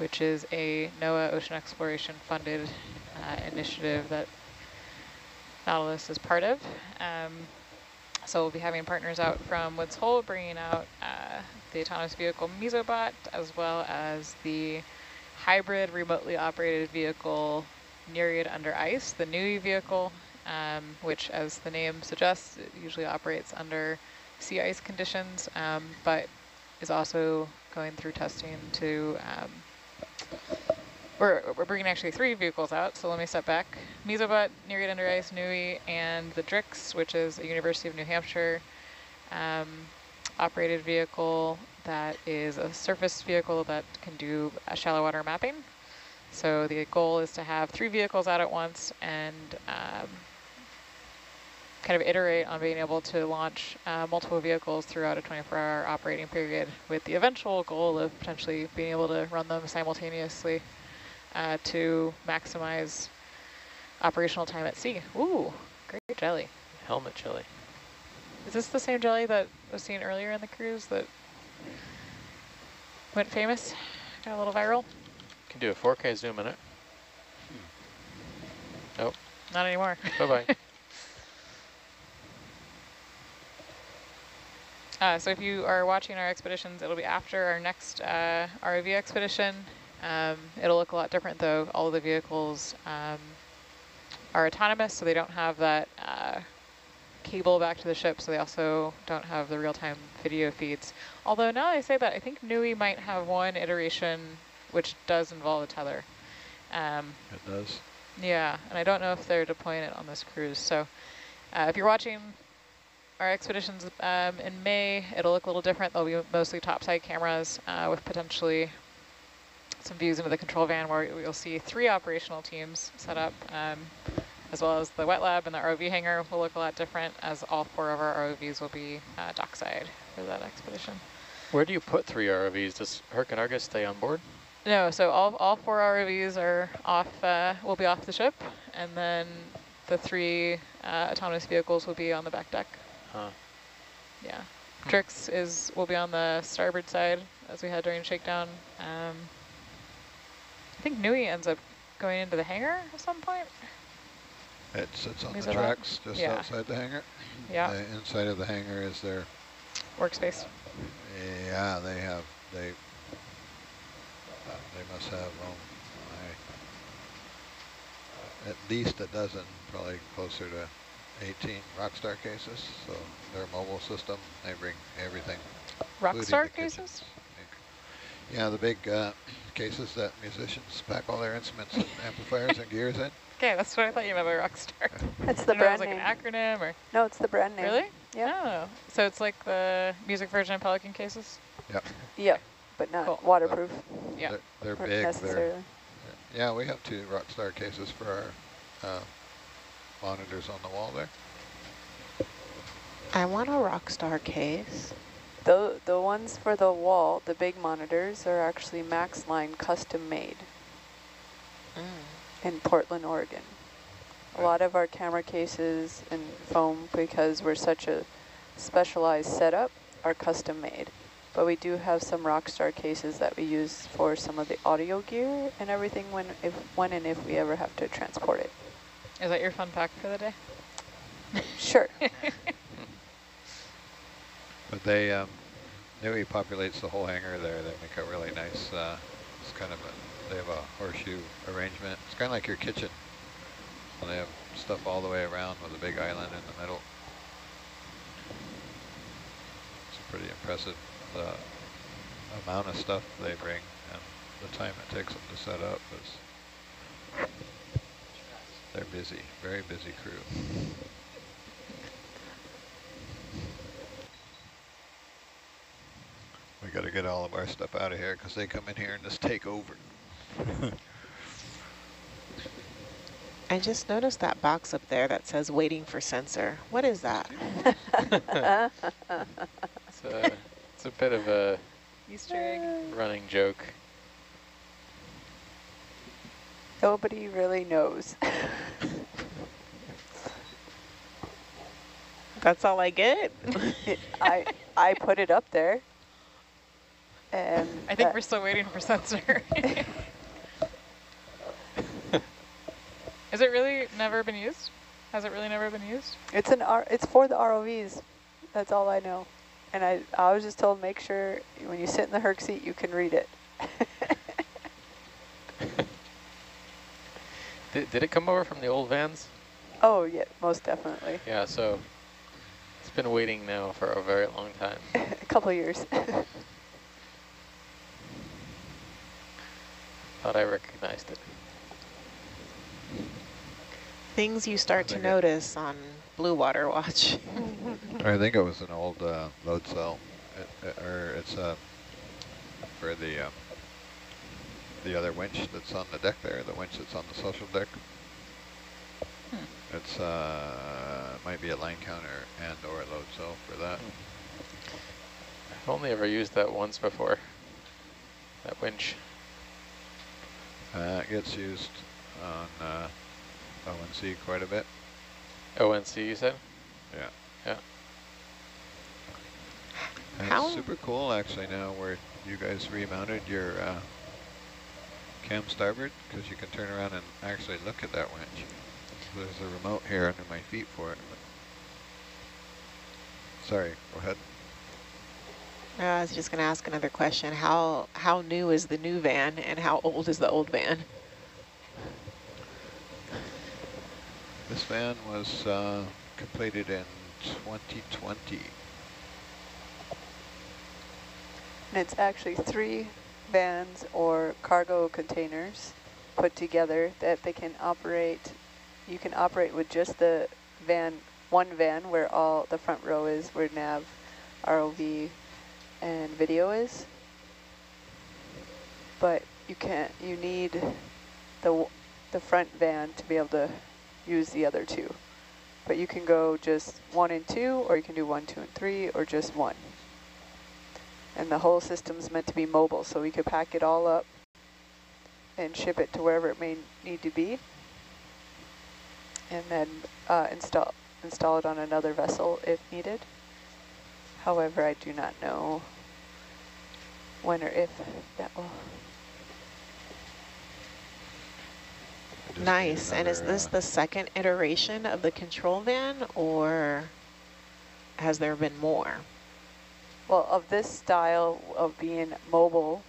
which is a NOAA ocean exploration funded uh, initiative that Nautilus is part of. Um, so we'll be having partners out from Woods Hole bringing out uh, the autonomous vehicle Mesobot as well as the hybrid remotely operated vehicle Nereid Under Ice, the NUI vehicle, um, which as the name suggests, usually operates under sea ice conditions, um, but is also going through testing to, um, we're, we're bringing actually three vehicles out, so let me step back. Mesobot, Nereid Under Ice, NUI, and the DRIX, which is a University of New Hampshire um, operated vehicle that is a surface vehicle that can do a shallow water mapping. So the goal is to have three vehicles out at once and um, kind of iterate on being able to launch uh, multiple vehicles throughout a 24-hour operating period with the eventual goal of potentially being able to run them simultaneously uh, to maximize operational time at sea. Ooh, great jelly. Helmet jelly. Is this the same jelly that was seen earlier in the cruise that went famous? Got a little viral? Can do a 4K zoom in it. Nope. Not anymore. Bye-bye. Uh, so if you are watching our expeditions, it'll be after our next uh, ROV expedition. Um, it'll look a lot different though. All of the vehicles um, are autonomous, so they don't have that uh, cable back to the ship, so they also don't have the real-time video feeds. Although now I say that, I think NUI might have one iteration which does involve a tether. Um, It does. yeah, and I don't know if they're deploying it on this cruise. So uh, if you're watching our expeditions um, in May, it'll look a little different. They'll be mostly topside cameras uh, with potentially some views into the control van where you'll see three operational teams set up, um, as well as the wet lab and the ROV hangar will look a lot different as all four of our ROVs will be uh, dockside for that expedition. Where do you put three ROVs? Does Herc and Argus stay on board? No, so all, all four ROVs are off, uh, will be off the ship, and then the three uh, autonomous vehicles will be on the back deck. Huh. Yeah. Drix is will be on the starboard side as we had during shakedown. Um, I think Nui ends up going into the hangar at some point. It sits on Is the it on? tracks just Yeah. outside the hangar. Yeah. The inside of the hangar is their, Workspace. yeah, they have, they, uh, they must have, um, I, at least a dozen, probably closer to 18 Rockstar cases. So their mobile system, they bring everything. including Rockstar cases? Yeah, the big uh, cases that musicians pack all their instruments and amplifiers and gears in. Okay, that's what I thought you meant by Rockstar. That's the I didn't know it was like name. an acronym or No, it's the brand name. really? Yeah. Oh, so it's like the music version of Pelican cases. Yep. Yep, but not Cool. waterproof. Yeah. They're, they're or big. They're, yeah, we have two Rockstar cases for our uh, monitors on the wall there. I want a Rockstar case. The, the ones for the wall, the big monitors, are actually Maxline custom made Mm. in Portland, Oregon. A lot of our camera cases and foam, because we're such a specialized setup, are custom made. But we do have some Rockstar cases that we use for some of the audio gear and everything when, if, when and if we ever have to transport it. Is that your fun fact for the day? Sure. But they, um, Nui populates the whole hangar there. They make a really nice, uh, it's kind of a, they have a horseshoe arrangement. It's kind of like your kitchen. And they have stuff all the way around with a big island in the middle. It's pretty impressive, the amount of stuff they bring and the time it takes them to set up is, they're busy, very busy crew. We got to get all of our stuff out of here because they come in here and just take over. I just noticed that box up there that says waiting for sensor. What is that? It's a, it's a bit of a Easter egg. running joke. Nobody really knows. That's all I get? I I put it up there. And I think uh, we're still waiting for sensor. Is it really never been used? Has it really never been used? it's an R it's for the ROVs. That's all I know. And I I was just told make sure when you sit in the Herc seat you can read it. Did, did it come over from the old vans? Oh, yeah, most definitely. Yeah, so it's been waiting now for a very long time. a couple years. Thought I recognized it. Things you start to notice on Blue Water Watch. I think it was an old uh, load cell, it, it, or it's uh, for the um, the other winch that's on the deck there, the winch that's on the social deck. It's uh, might be a line counter and or a load cell for that. I've only ever used that once before. That winch. Uh, it gets used on uh, ONC quite a bit. ONC, you said? Yeah. Yeah. And How- It's super cool actually now where you guys remounted your uh, cam starboard because you can turn around and actually look at that winch. There's a remote here under my feet for it. Sorry, go ahead. Uh, I was just going to ask another question. How how new is the new van and how old is the old van? This van was uh, completed in 2020. And it's actually three vans or cargo containers put together that they can operate. You can operate with just the van, one van where all the front row is, where nav, ROV, and video is. But you can't, you need the, the front van to be able to use the other two. But you can go just one and two, or you can do one, two, and three, or just one. And the whole system's meant to be mobile, so we could pack it all up and ship it to wherever it may need to be. And then uh, install install it on another vessel if needed. However, I do not know when or if that will. Just need Nice. And is this uh, the second iteration of the control van or has there been more? Well, of this style of being mobile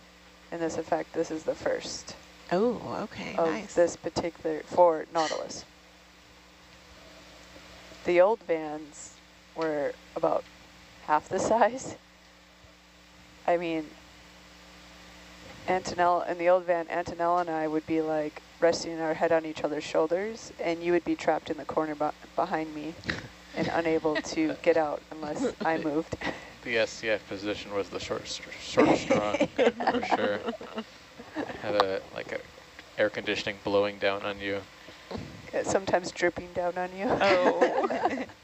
in this effect, this is the first Oh, okay, of nice. this particular, for Nautilus. The old vans were about half the size. I mean, Antonella, in the old van, Antonella and I would be like resting our head on each other's shoulders, and you would be trapped in the corner be behind me and unable to get out unless I moved. The SCF position was the short, short straw, for sure. Had a, like a air conditioning blowing down on you. Uh, Sometimes dripping down on you. Oh.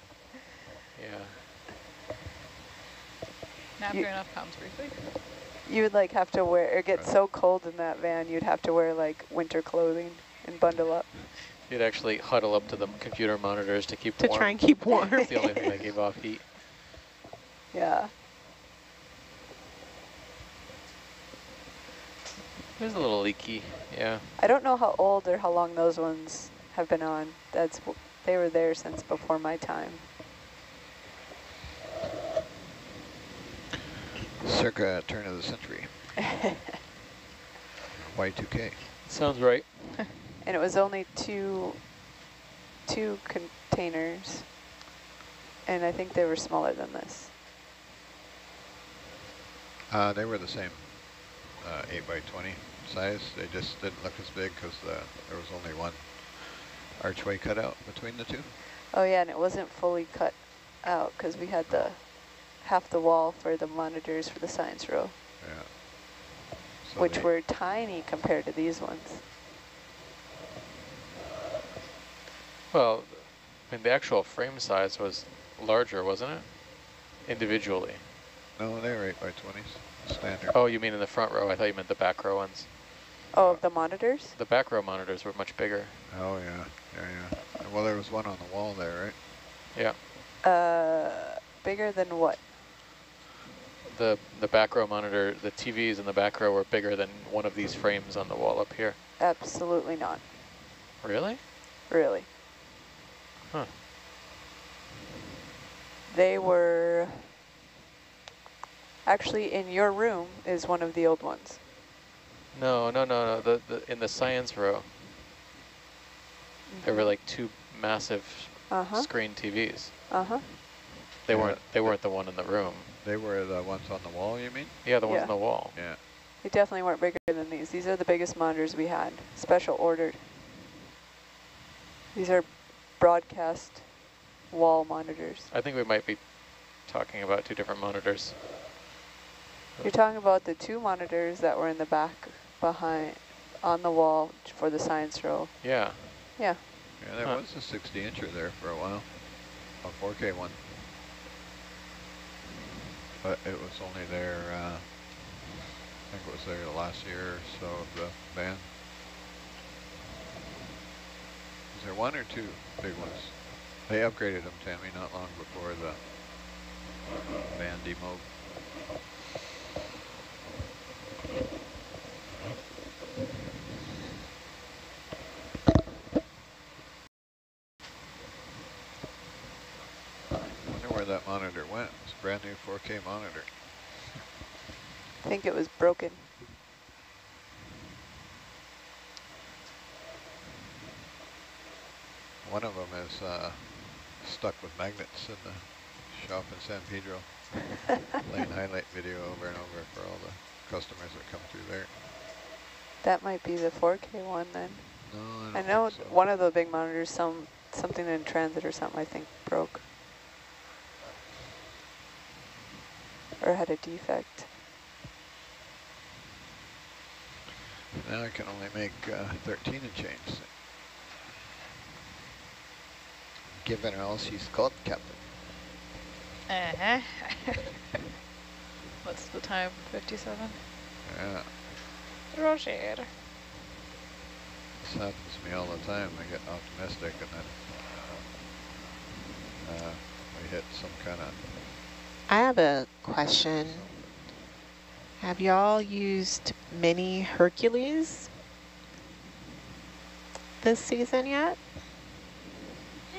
Yeah. Nav You- going off comms briefly. You would like have to wear, it gets so cold in that van, you'd have to wear like winter clothing and bundle up. You'd actually huddle up to the computer monitors to keep to warm. try and keep warm. It's the only thing that gave off heat. Yeah. It was a little leaky, yeah. I don't know how old or how long those ones have been on. That's They were there since before my time. Circa turn of the century. Y2K. Sounds right. And it was only two, two containers. And I think they were smaller than this. Uh, they were the same uh, 8 by 20 size. They just didn't look as big because the, there was only one archway cut out between the two. Oh yeah, and it wasn't fully cut out because we had the half the wall for the monitors for the science row, Yeah. So which were tiny compared to these ones. Well, I mean, the actual frame size was larger, wasn't it? Individually. No, they were 8 by 20s, standard. Oh, you mean in the front row? I thought you meant the back row ones. Oh, of the monitors? The back row monitors were much bigger. Oh, yeah, yeah, yeah. Well, there was one on the wall there, right? Yeah. Uh, bigger than what? The the back row monitor, the TVs in the back row were bigger than one of these frames on the wall up here. Absolutely not, Really? really. Huh. They were, actually in your room is one of the old ones. No, no, no, no. The, the in the science row, there were like two massive Uh-huh, screen TVs. uh-huh. They Yeah. weren't they weren't the one in the room. They were the ones on the wall, you mean? Yeah, the ones Yeah. on the wall. Yeah. They definitely weren't bigger than these. These are the biggest monitors we had, special ordered. These are broadcast wall monitors. I think we might be talking about two different monitors. You're talking about the two monitors that were in the back behind on the wall for the science row. Yeah. Yeah. Yeah, there Huh. was a 60 incher there for a while, a 4K one. But it was only there, uh, I think it was there the last year or so of the ban. Is there one or two big ones? They upgraded them, Tammy, not long before the ban demo. wonder where that monitor went. It's a brand 4K monitor. I think it was broken. One of them is uh, stuck with magnets in the shop in San Pedro, playing highlight video over and over for all the customers that come through there. That might be the 4K one then. No, I, I know so. one of the big monitors, some something in transit or something, I think broke. Or had a defect. Now I can only make uh, 13 and change. Given her else, she's called captain. Uh-huh. What's the time? 57? Yeah, Roger. this happens to me all the time. I get optimistic and then uh, we hit some kind of I have a question. Have y'all used mini Hercules this season yet?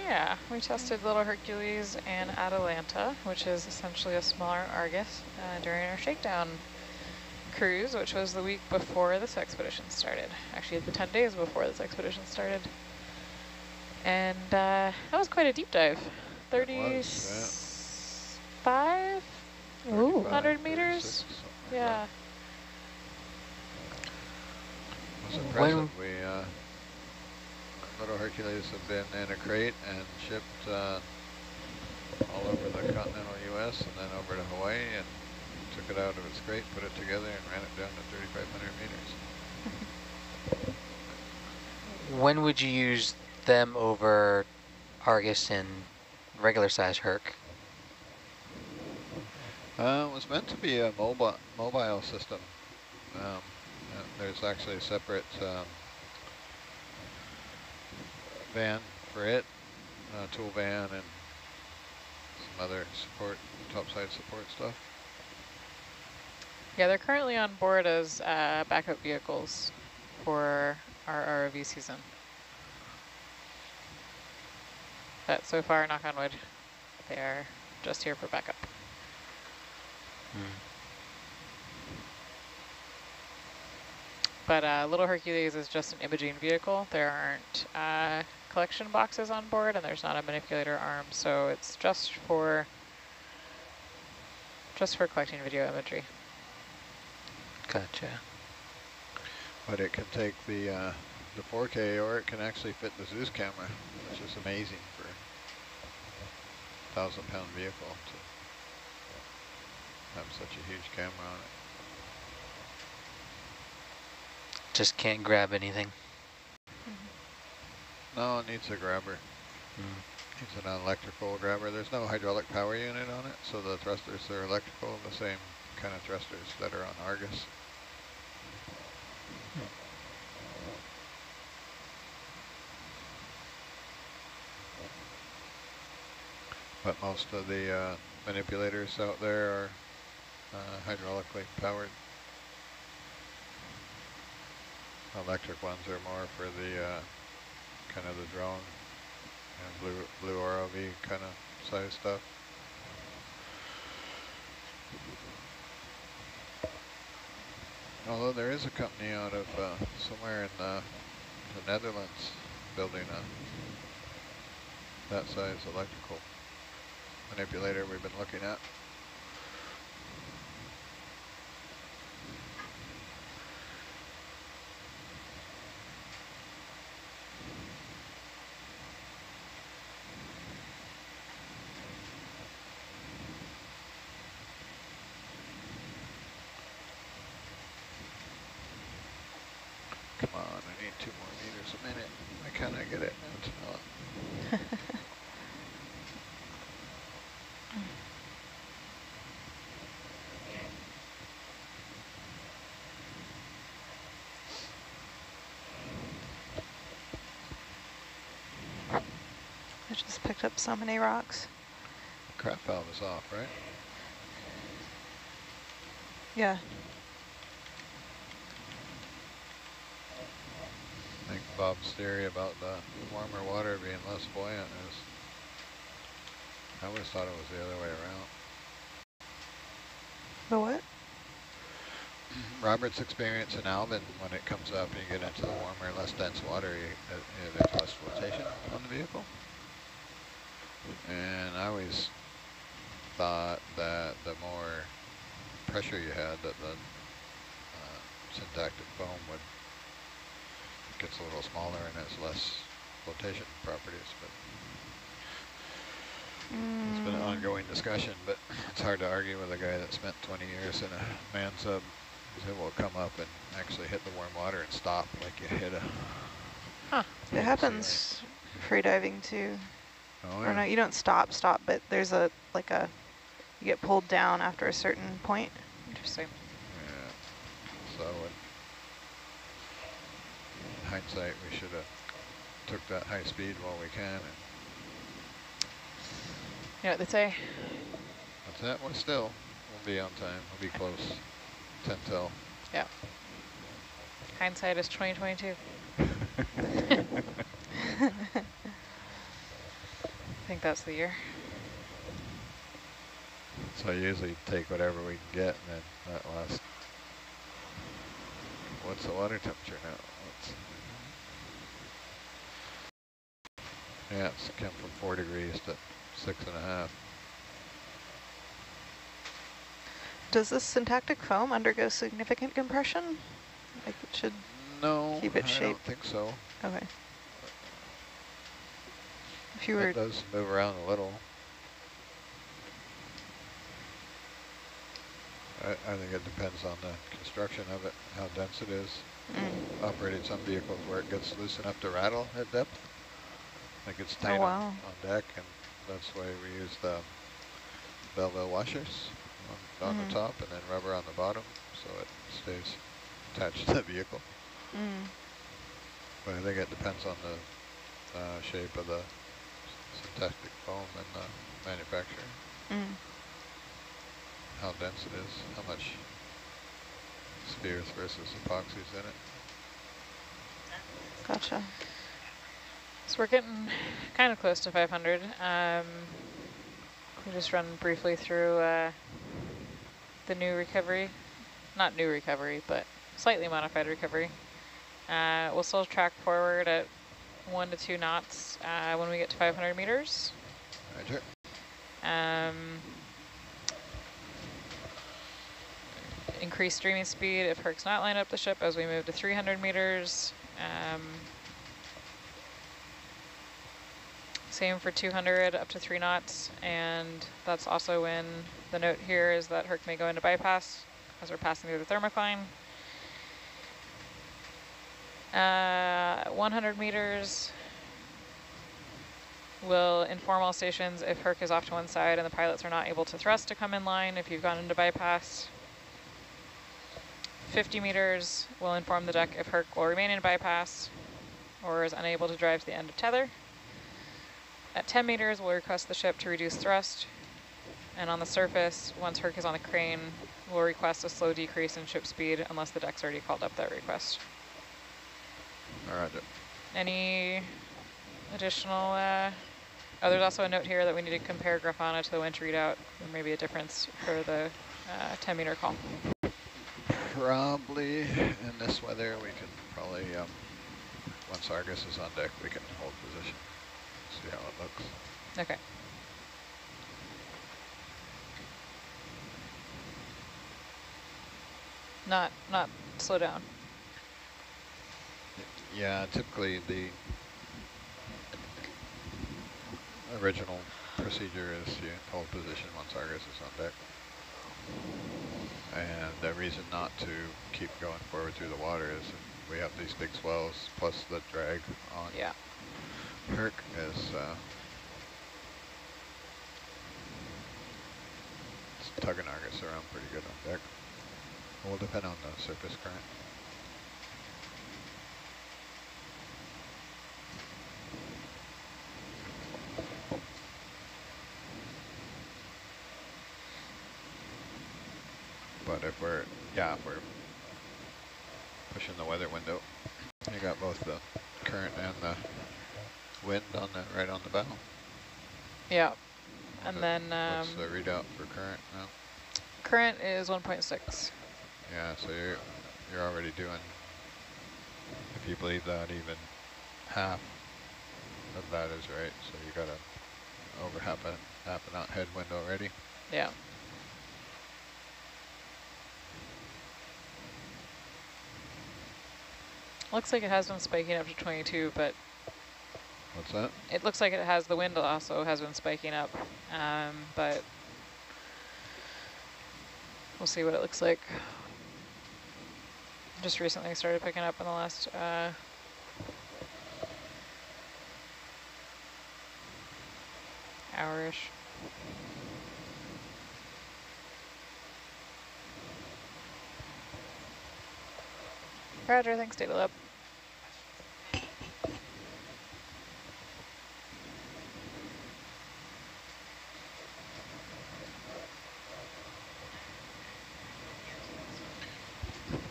Yeah, we tested Little Hercules and Atalanta, which is essentially a smaller Argus, uh, during our shakedown cruise, which was the week before this expedition started. Actually, the 10 days before this expedition started. And uh, that was quite a deep dive. It was, 35 Ooh. 100 meters? like Yeah. that. was When- impressive. We, uh, Little Hercules have been in a crate and shipped uh, all over the continental U.S. and then over to Hawaii and took it out of its crate, put it together, and ran it down to 3,500 meters. When would you use them over Argus and regular size Herc? Uh, it was meant to be a mobile mobile system. Um, uh, there's actually a separate um, van for it, uh, tool van, and some other support, topside support stuff. Yeah, they're currently on board as uh, backup vehicles for our ROV season. But so far, knock on wood, they are just here for backup. But uh, Little Hercules is just an imaging vehicle. There aren't uh, collection boxes on board, and there's not a manipulator arm, so it's just for just for collecting video imagery. Gotcha. But it can take the uh, the 4K, or it can actually fit the Zeus camera, which is amazing for a thousand pound vehicle to have such a huge camera on it. Just can't grab anything. No, it needs a grabber. It's an electrical grabber. There's no hydraulic power unit on it, so the thrusters are electrical, the same kind of thrusters that are on Argus. But most of the uh, manipulators out there are uh, hydraulically powered. Electric ones are more for the uh, kind of the drone and blue blue ROV kind of size stuff. Although there is a company out of uh, somewhere in uh, the Netherlands building a that size electrical manipulator we've been looking at. a minute. I kind of get it. I just picked up so many rocks. Crap valve is off, right? Yeah. I think Bob's theory about the warmer water being less buoyant is, I always thought it was the other way around. The what? Robert's experience in Alvin, when it comes up and you get into the warmer, less dense water, you, uh, you, there's less flotation on the vehicle. And I always thought that the more pressure you had, that the uh, syntactic foam would gets a little smaller and has less flotation properties. But it's been an mm. ongoing discussion, but it's hard to argue with a guy that spent 20 years in a man sub. It will come up and actually hit the warm water and stop like you hit a. Huh. It happens free diving too. Oh, Or yeah. no, you don't stop, stop, but there's a like a you get pulled down after a certain point. Interesting. Yeah. So in hindsight, we should have took that high speed while we can. And You know what they say? what's that? Well, still, we'll be on time. We'll be close. 10 till. Yeah. Hindsight is 2022. I think that's the year. So I usually take whatever we can get, and then that last. What's the water temperature now? Let's, yeah, it's come from four degrees to six and a half. Does this syntactic foam undergo significant compression? Like it should No, keep its I shape. don't think so. Okay. If you were It does move around a little. I, I think it depends on the construction of it, how dense it is. Mm. Operated some vehicles where it gets loose enough to rattle at depth. Like it's tight Oh, on, wow. on deck, and that's why we use the Belleville washers on, on Mhm. the top and then rubber on the bottom so it stays attached to the vehicle. Mm. But I think it depends on the uh, shape of the syntactic foam and the manufacturer, Mm. how dense it is, how much spheres versus epoxies in it. Gotcha. So we're getting kind of close to 500. Um, we just run briefly through uh, the new recovery. Not new recovery, but slightly modified recovery. Uh, we'll still track forward at one to two knots uh, when we get to 500 meters. Roger. Um, increase streaming speed if Herc's not lined up the ship as we move to 300 meters. Um, same for 200 up to three knots. And that's also when the note here is that Herc may go into bypass as we're passing through the thermocline. Uh, 100 meters will inform all stations if Herc is off to one side and the pilots are not able to thrust to come in line if you've gone into bypass. 50 meters will inform the deck if Herc will remain in bypass or is unable to drive to the end of tether. At 10 meters, we'll request the ship to reduce thrust. And on the surface, once Herc is on the crane, we'll request a slow decrease in ship speed unless the deck's already called up that request. All right. Any additional, uh, oh, there's also a note here that we need to compare Grafana to the winch readout. There may be a difference for the uh, 10 meter call. Probably in this weather, we can probably, um, once Argus is on deck, we can hold position, see how it looks. Okay. Not, not slow down. Yeah, typically the original procedure is you hold position once Argus is on deck. And the reason not to keep going forward through the water is we have these big swells plus the drag on Yeah. Herc is uh, tugging Argus around pretty good on deck. It will depend on the surface current. But if we're, yeah, if we're pushing the weather window, you got both the current and the wind on that right on the bow. Yeah. And then um, what's the readout for current now? current is 1.6. Yeah, so you're you're already doing. If you believe that, even half of that is right. So you got a over half a half a knot headwind already. Yeah. Looks like it has been spiking up to 22, but What's that? it looks like it has, the wind also has been spiking up, um, but we'll see what it looks like. Just recently started picking up in the last uh, hour-ish. Roger, thanks, Data Lab.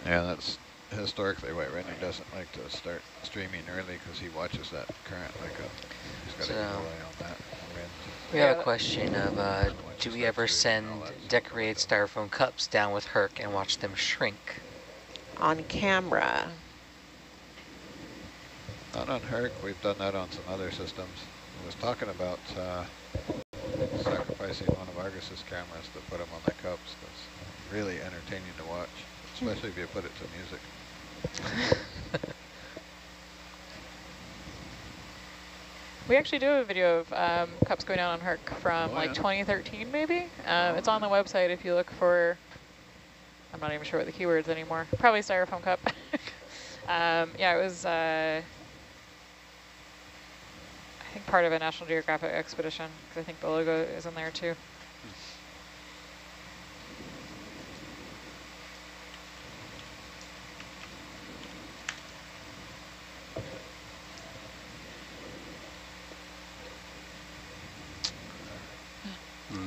Yeah, that's historically why Rennie doesn't like to start streaming early because he watches that current like a. He's got to keep an So- eye on that. We have a question of, uh, do we ever send all that stuff. decorated styrofoam cups down with Herc and watch them shrink? On camera. Not on Herc. We've done that on some other systems. I was talking about uh, sacrificing one of Argus's cameras to put them on the cups. That's really entertaining to watch, especially if you put it to music. We actually do have a video of um, cups going down on Herc from Oh, like yeah. 2013 maybe. Um, it's on the website if you look for, I'm not even sure what the keywords anymore, probably styrofoam cup. um, yeah, it was, uh, I think part of a National Geographic expedition because I think the logo is in there too.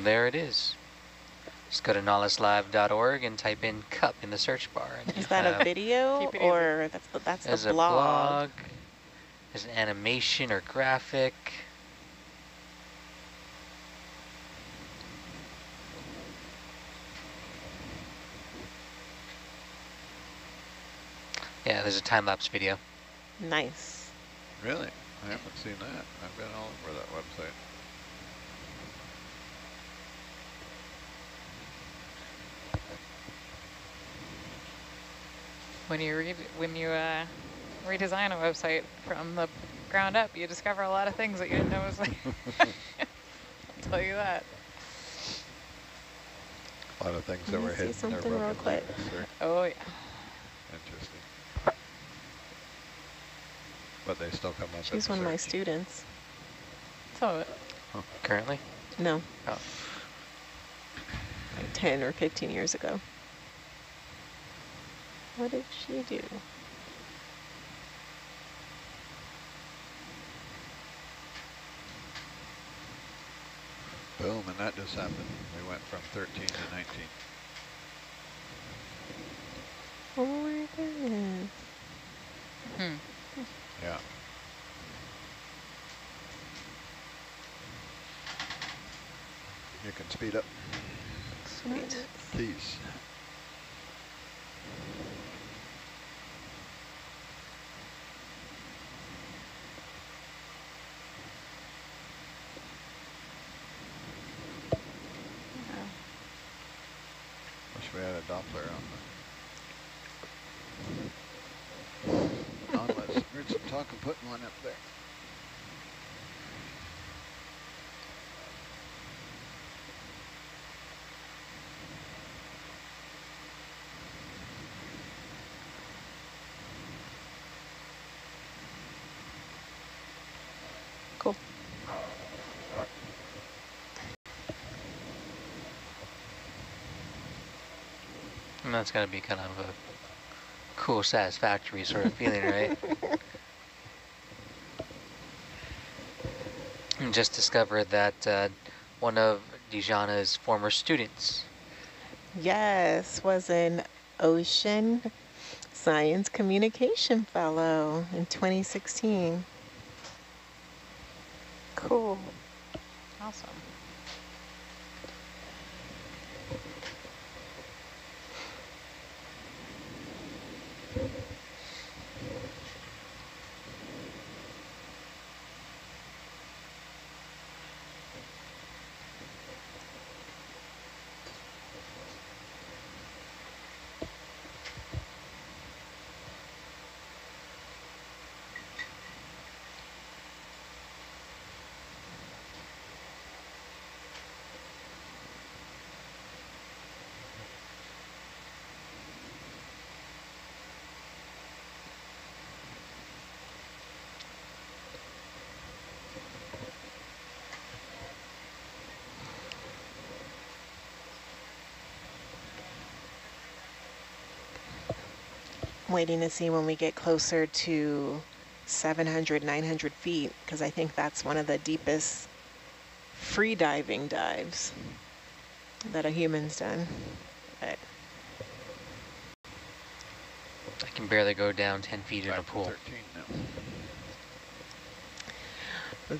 There it is. Just go to nautiluslive.org and type in cup in the search bar. and Is that a video or that's the, that's There's the a blog? blog. There's an animation or graphic. Yeah, there's a time-lapse video. Nice. Really? I haven't seen that. I've been all over that website. When you read, when you uh, redesign a website from the ground up, you discover a lot of things that you didn't know was there. I'll tell you that. A lot of things that me were see hidden. they're something real quick. links Oh yeah. Interesting. But they still come up. She's at one of my students. Some of it. Currently? No. Oh. Like 10 or 15 years ago. What did she do? Boom, and that just happened. We went from 13 to 19. Oh my goodness. Hmm. Yeah. You can speed up. Sweet. Keys. putting one up there. Cool. And that's got to be kind of a cool, satisfactory sort of feeling, right? just discovered that uh, one of Dijana's former students. Yes, was an ocean science communication fellow in 2016. Cool. Awesome. Waiting to see when we get closer to 700, 900 feet, because I think that's one of the deepest free diving dives that a human's done. But I can barely go down 10 feet in a pool. 13 now.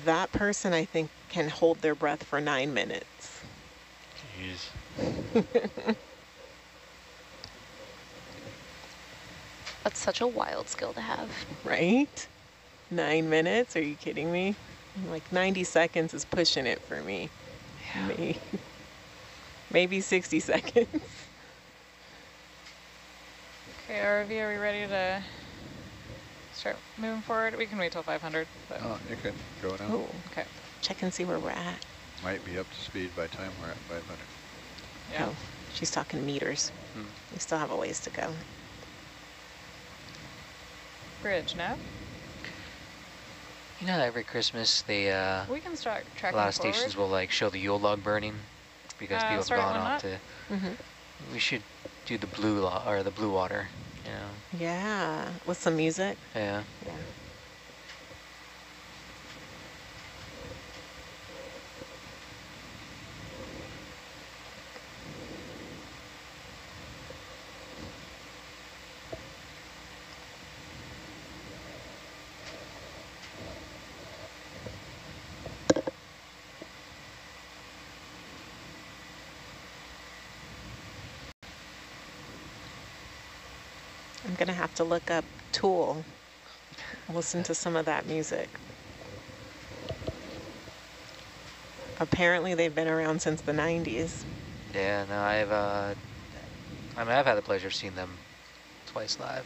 that person, I think, can hold their breath for nine minutes. Jeez. That's such a wild skill to have. right? Nine minutes? Are you kidding me? Like 90 seconds is pushing it for me. Yeah. Maybe, maybe 60 seconds. Okay, RV, are we ready to start moving forward? We can wait till 500. But Oh, you can go now. Oh, Okay. check and see where we're at. Might be up to speed by time we're at 500. Yeah. Oh, she's talking meters. Hmm. We still have a ways to go. Bridge, no? You know, every Christmas they uh, We can start a lot of forward. stations will like show the Yule log burning because Uh, people have gone off to. Mm-hmm. We should do the blue lo or the blue water. You know, Yeah, with some music. yeah. Yeah. I'm gonna have to look up Tool. Listen to some of that music. Apparently they've been around since the 90s. Yeah, no, I've uh, I mean, I've had the pleasure of seeing them twice live.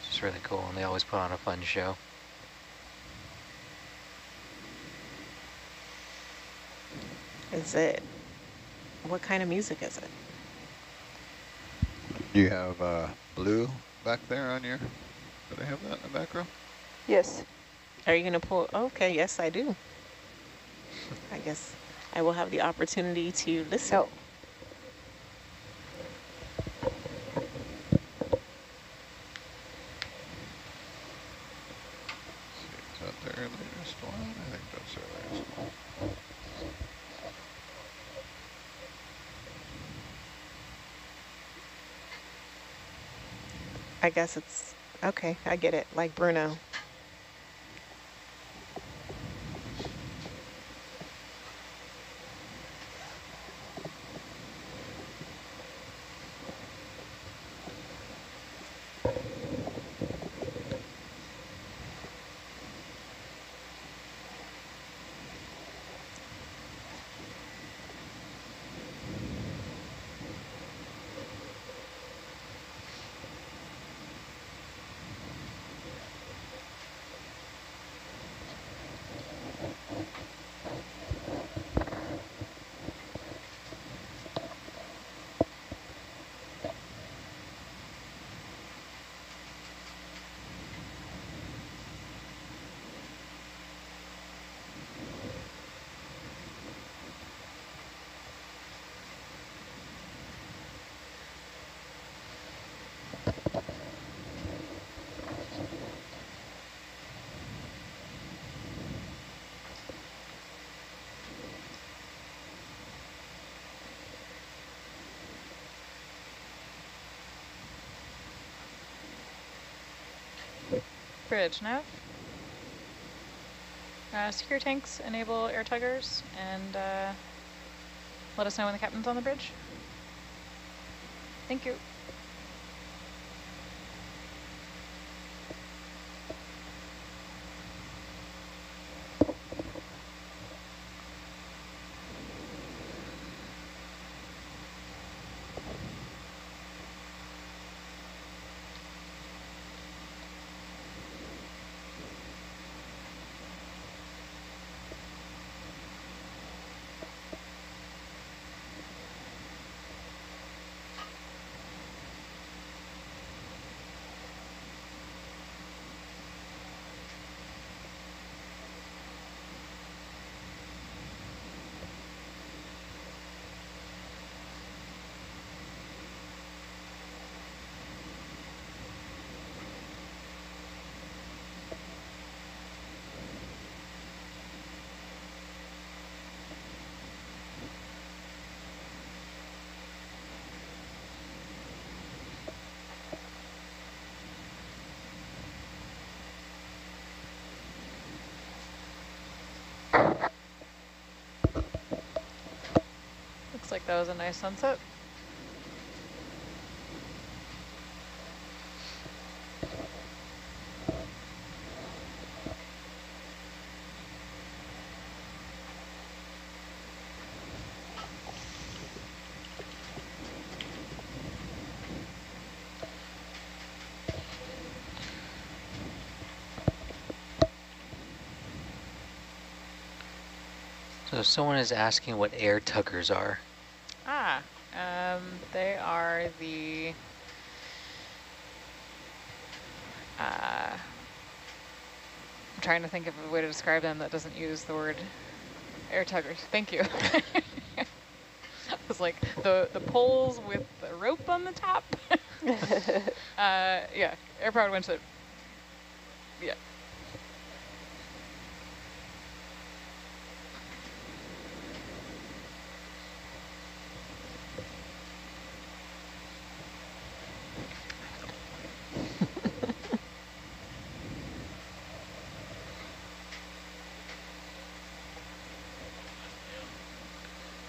It's just really cool, and they always put on a fun show. Is it, what kind of music is it? Do you have uh, blue back there on your, did I have that in the back row? Yes. Are you gonna pull, okay, yes, I do. I guess I will have the opportunity to listen. No. Is that the earliest one? I think that's the earliest one. I guess it's, okay, I get it, like Bruno. Bridge, Nav. Uh, secure tanks, enable air tuggers, and uh, let us know when the captain's on the bridge. Thank you. Looks like that was a nice sunset. So someone is asking what air tuggers are. Are the uh, I'm trying to think of a way to describe them that doesn't use the word air tuggers. Thank you. it was like the the poles with the rope on the top. uh, yeah, air powered winch that. Yeah.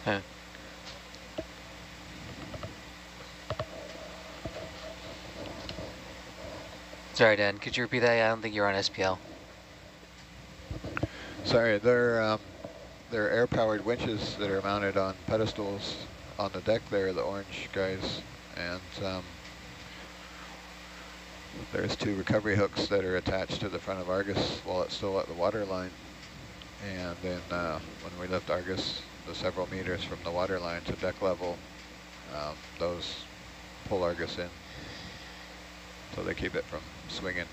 Huh. Sorry, Dan, could you repeat that? I don't think you're on SPL. Sorry, they're um, they're air-powered winches that are mounted on pedestals on the deck there, the orange guys, and um, there's two recovery hooks that are attached to the front of Argus while it's still at the water line. And then uh, when we lift Argus the several meters from the water line to deck level, um, those pull Argus in, so they keep it from swinging.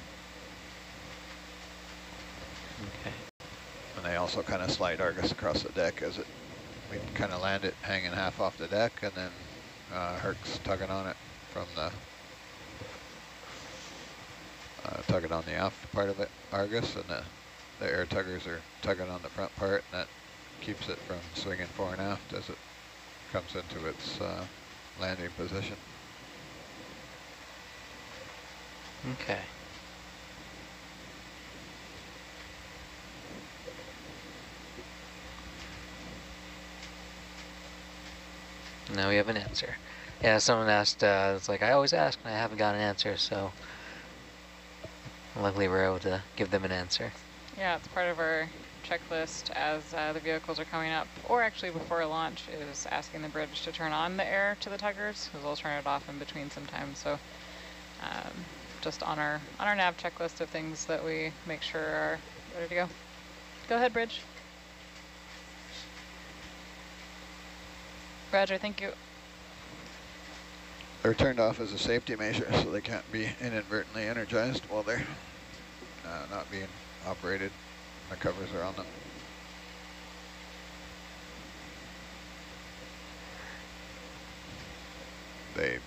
Okay. And they also kind of slide Argus across the deck as it, we kind of land it hanging half off the deck and then uh, Herc's tugging on it from the, uh, tugging on the aft part of it, Argus, and the, the air tuggers are tugging on the front part and that keeps it from swinging fore and aft as it comes into its uh, landing position. Okay. Now we have an answer. Yeah, someone asked, uh, it's like, I always ask and I haven't got an answer, so luckily we're able to give them an answer. Yeah, it's part of our checklist as uh, the vehicles are coming up, or actually before launch, is asking the bridge to turn on the air to the tuggers, because we'll turn it off in between sometimes. So um, just on our on our nav checklist of things that we make sure are ready to go. Go ahead, bridge. Roger, thank you. They're turned off as a safety measure, so they can't be inadvertently energized while they're uh, not being operated. The covers are on them. They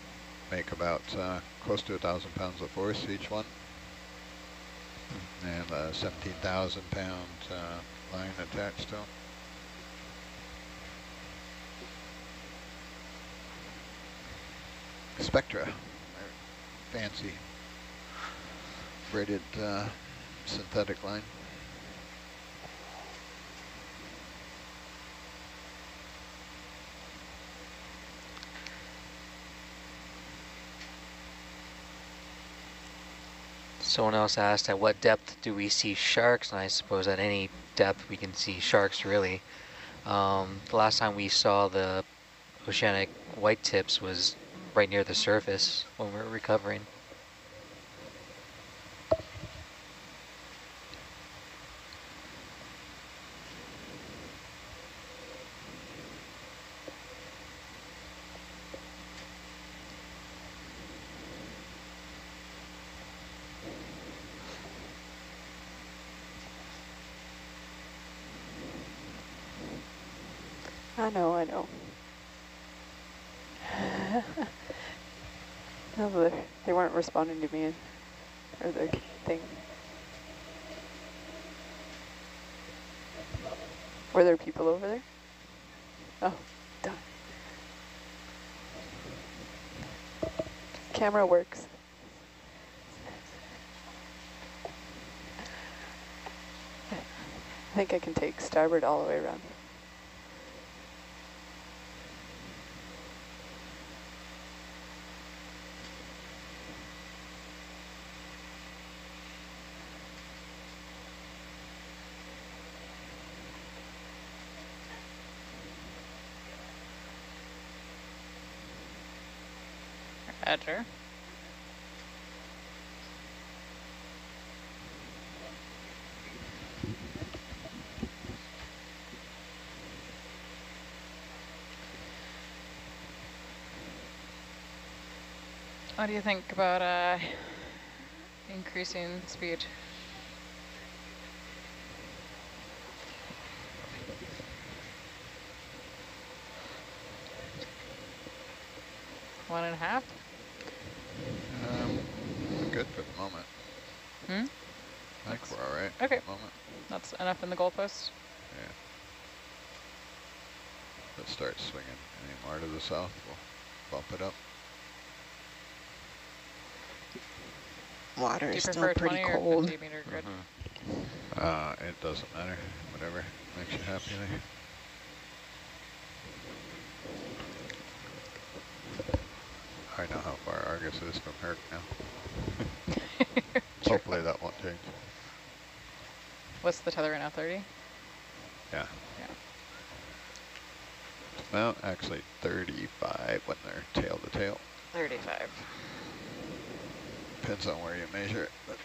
make about uh, close to a thousand pounds of force each one, and a 17,000 pound uh, line attached to them. Spectra, fancy braided uh, synthetic line. Someone else asked, at what depth do we see sharks? And I suppose at any depth we can see sharks, really. Um, the last time we saw the oceanic white tips was right near the surface when we were recovering. I know, I know. no, they, they weren't responding to me or the thing. Were there people over there? Oh, done. Camera works. I think I can take starboard all the way around. Roger. What do you think about uh, increasing speed? One and a half? Um, good for the moment. Hmm? I think we're all right Okay. moment. That's enough in the goalpost? Yeah. If it starts swinging any more to the south, we'll bump it up. Water is still pretty cold. 50 meter grid? Uh, it doesn't matter. Whatever makes you happy there. I know how far Argus is from Herc now. Hopefully that won't change. What's the tether right now, 30? Yeah. Yeah. Well, actually 35 when they're tail to tail. 35. Depends on where you measure it, but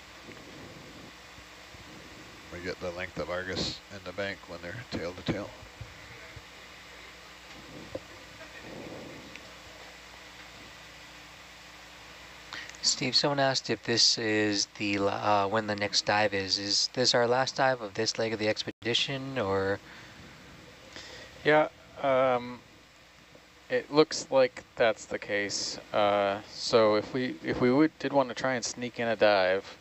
we get the length of Argus in the bank when they're tail to tail. Steve, someone asked if this is the, uh, when the next dive is. Is this our last dive of this leg of the expedition or? Yeah, um, it looks like that's the case. Uh, so if we if we would did want to try and sneak in a dive,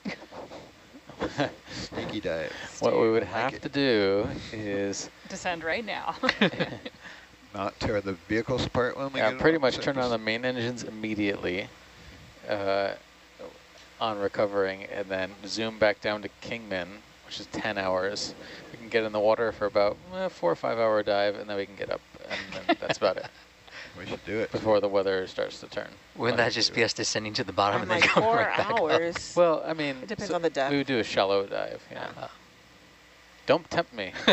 Sneaky dive. what we would have it. to do is Descend right now. Not tear the vehicles apart when we yeah, get pretty on much turn on the main engines immediately uh, on recovering, and then zoom back down to Kingman, which is 10 hours. We can get in the water for about eh, four or five hour dive, and then we can get up, and then that's about it. We should do it. Before the weather starts to turn. Wouldn't that just be us descending to the bottom I'm and then like coming right back up? hours. Well, I mean, It depends so on the depth. We would do a shallow dive, yeah. Uh, Don't tempt me.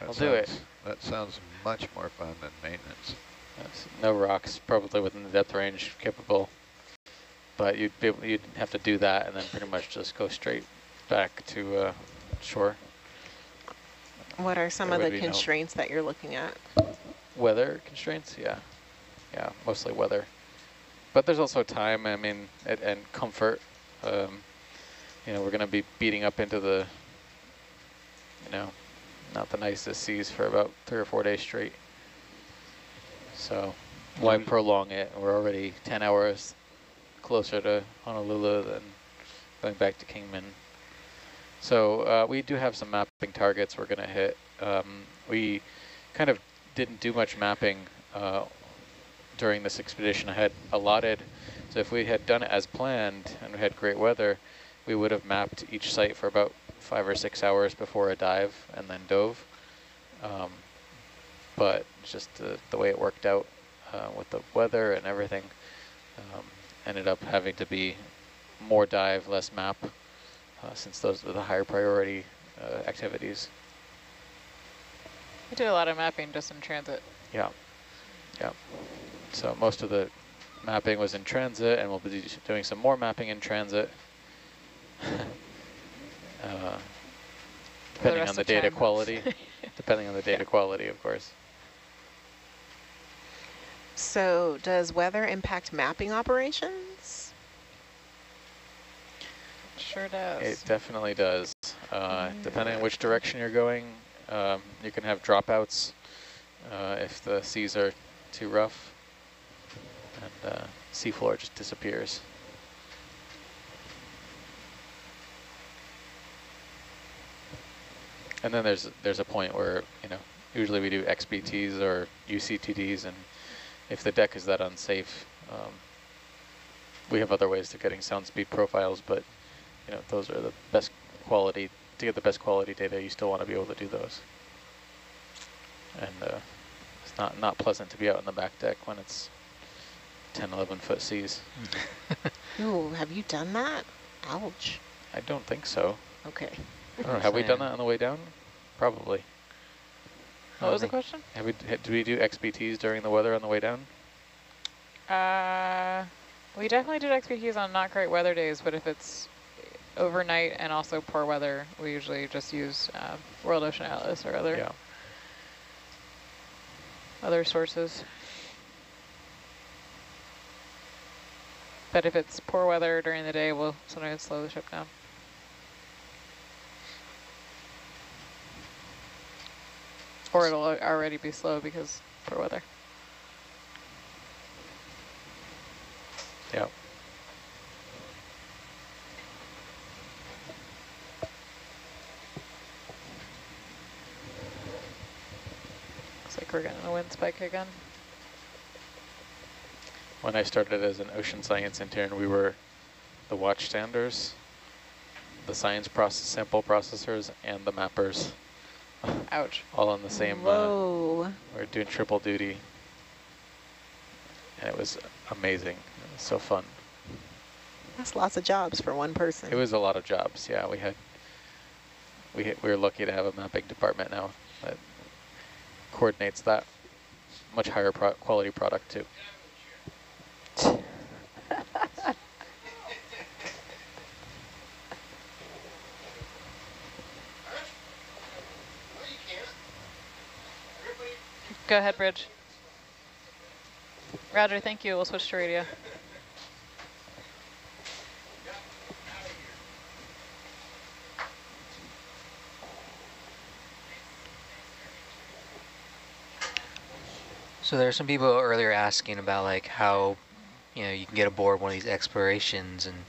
That I'll do it. sounds- That sounds much more fun than maintenance. Yes, no rocks, probably within the depth range capable. But you'd be able, you'd have to do that and then pretty much just go straight back to uh, shore. What are some There of the would be no- constraints that you're looking at? Weather constraints, yeah, yeah, mostly weather. But there's also time. I mean, and, and comfort. Um, you know, we're going to be beating up into the, you know, not the nicest seas for about three or four days straight. So why prolong it? We're already 10 hours closer to Honolulu than going back to Kingman. So uh, we do have some mapping targets we're going to hit. Um, we kind of didn't do much mapping uh, during this expedition. I had allotted, so if we had done it as planned and we had great weather, we would have mapped each site for about five or six hours before a dive and then dove. Um, but just the, the way it worked out uh, with the weather and everything, um, ended up having to be more dive, less map, uh, since those are the higher priority uh, activities. We did a lot of mapping just in transit. Yeah, yeah. So most of the mapping was in transit, and we'll be doing some more mapping in transit. uh, depending on the data quality. depending on the data yeah. quality, of course. So does weather impact mapping operations? Sure does. It definitely does. Uh, mm. Depending on which direction you're going, um, you can have dropouts uh, if the seas are too rough and uh, seafloor just disappears. And then there's there's a point where, you know, usually we do XBTs or UCTDs, and if the deck is that unsafe, um, we have other ways of getting sound speed profiles, but, you know, those are the best quality, to get the best quality data, you still want to be able to do those. And uh, it's not, not pleasant to be out on the back deck when it's 10, 11 foot seas. Ooh, have you done that? Ouch. I don't think so. Okay. Know, have we done that on the way down? Probably. What was the question? Have we, do we do XBTs during the weather on the way down? Uh, we definitely did XBTs on not great weather days, but if it's overnight and also poor weather, we usually just use uh, World Ocean Atlas or other yeah. other sources. But if it's poor weather during the day, we'll sometimes slow the ship down. Or it'll already be slow because poor weather. Yep. Looks like we're getting a wind spike again. When I started as an ocean science intern, we were the watchstanders, the science process sample processors, and the mappers. Ouch. All on the same. Uh, Whoa. Uh, we are doing triple duty. And it was amazing. It was so fun. That's lots of jobs for one person. It was a lot of jobs. Yeah, we had. We we were lucky to have a mapping department now that coordinates that much higher pro quality product too. Go ahead, Bridge. Roger, thank you. We'll switch to radio. So there are some people earlier asking about like how, you know, you can get aboard one of these explorations and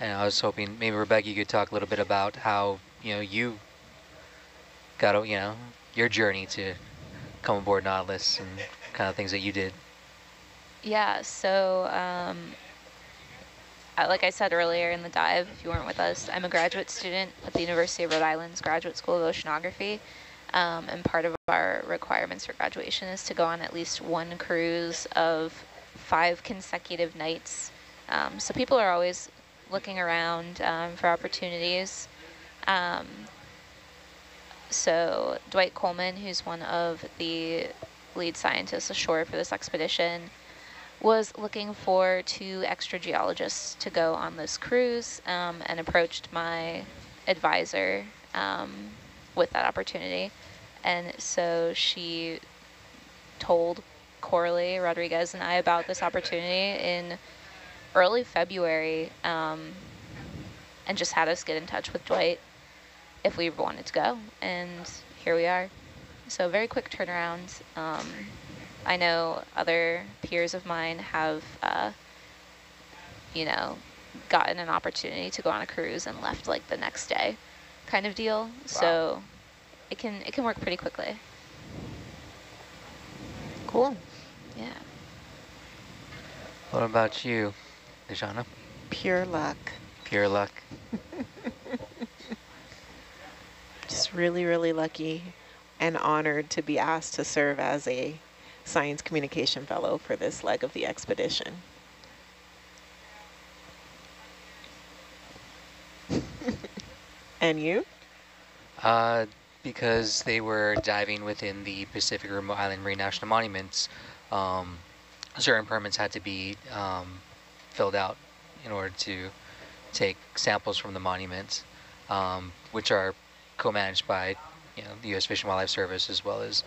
and I was hoping maybe Rebecca you could talk a little bit about how, you know, you got, you know, your journey to come aboard Nautilus and kind of things that you did? Yeah, so um, like I said earlier in the dive, if you weren't with us, I'm a graduate student at the University of Rhode Island's Graduate School of Oceanography. Um, and part of our requirements for graduation is to go on at least one cruise of five consecutive nights. Um, so people are always looking around um, for opportunities. So Dwight Coleman, who's one of the lead scientists ashore for this expedition, was looking for two extra geologists to go on this cruise um, and approached my advisor um, with that opportunity. And so she told Coralie Rodriguez and I about this opportunity in early February um, and just had us get in touch with Dwight if we wanted to go. And here we are. So very quick turnaround. Um, I know other peers of mine have, uh, you know, gotten an opportunity to go on a cruise and left like the next day kind of deal. Wow. So it can it can work pretty quickly. Cool. Yeah. What about you, Dejana? Pure luck. Pure luck. Just really, really lucky and honored to be asked to serve as a science communication fellow for this leg of the expedition. and you? Uh, because they were diving within the Pacific Remote Island Marine National Monuments, um, certain permits had to be um, filled out in order to take samples from the monuments, um, which are co-managed by you know the U.S. Fish and Wildlife Service as well as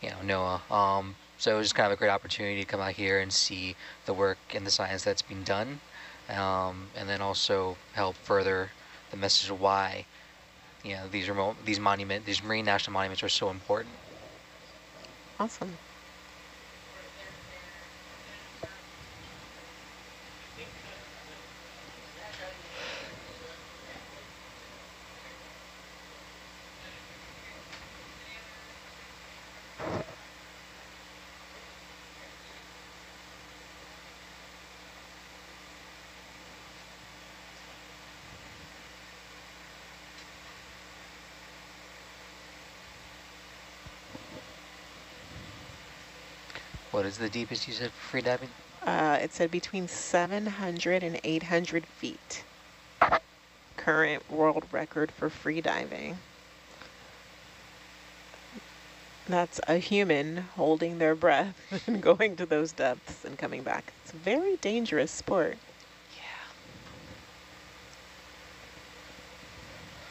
you know NOAA. Um, so it was just kind of a great opportunity to come out here and see the work and the science that's being done, um, and then also help further the message of why you know these remote these monument these marine national monuments are so important. Awesome. What is the deepest you said for free diving? Uh, it said between 700 and 800 feet. Current world record for free diving. That's a human holding their breath and going to those depths and coming back. It's a very dangerous sport. Yeah.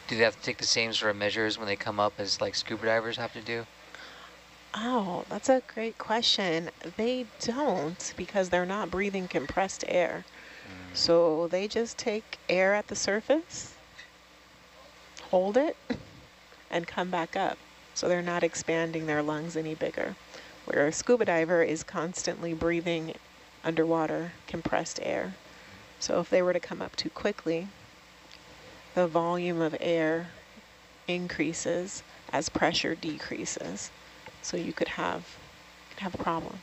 Do they have to take the same sort of measures when they come up as like scuba divers have to do? Oh, that's a great question. They don't because they're not breathing compressed air. Mm. So they just take air at the surface, hold it, and come back up. So they're not expanding their lungs any bigger. Where a scuba diver is constantly breathing underwater compressed air. So if they were to come up too quickly, the volume of air increases as pressure decreases. So you could have, could have a problem.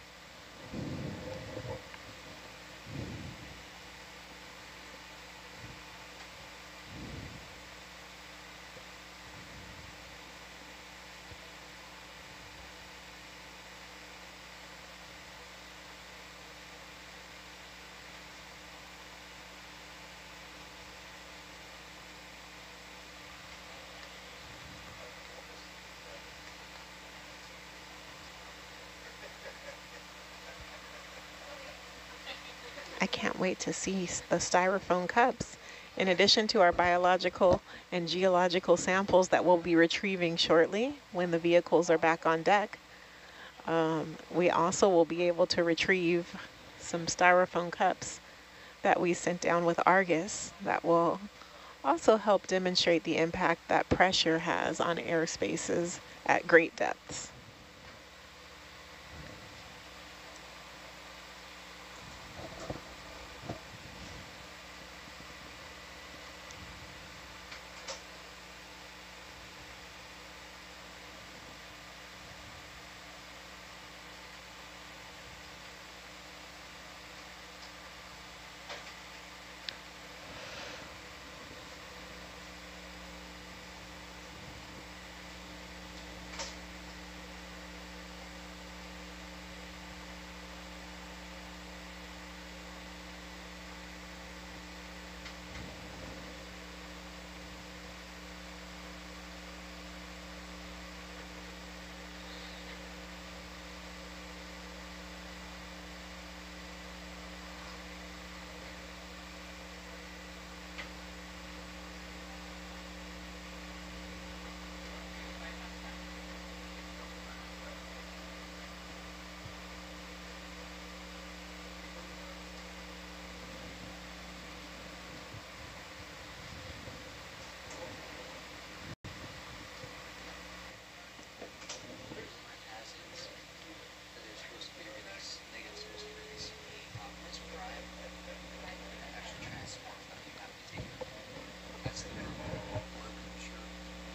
I can't wait to see the styrofoam cups. In addition to our biological and geological samples that we'll be retrieving shortly when the vehicles are back on deck, um, we also will be able to retrieve some styrofoam cups that we sent down with Argus that will also help demonstrate the impact that pressure has on air spaces at great depths.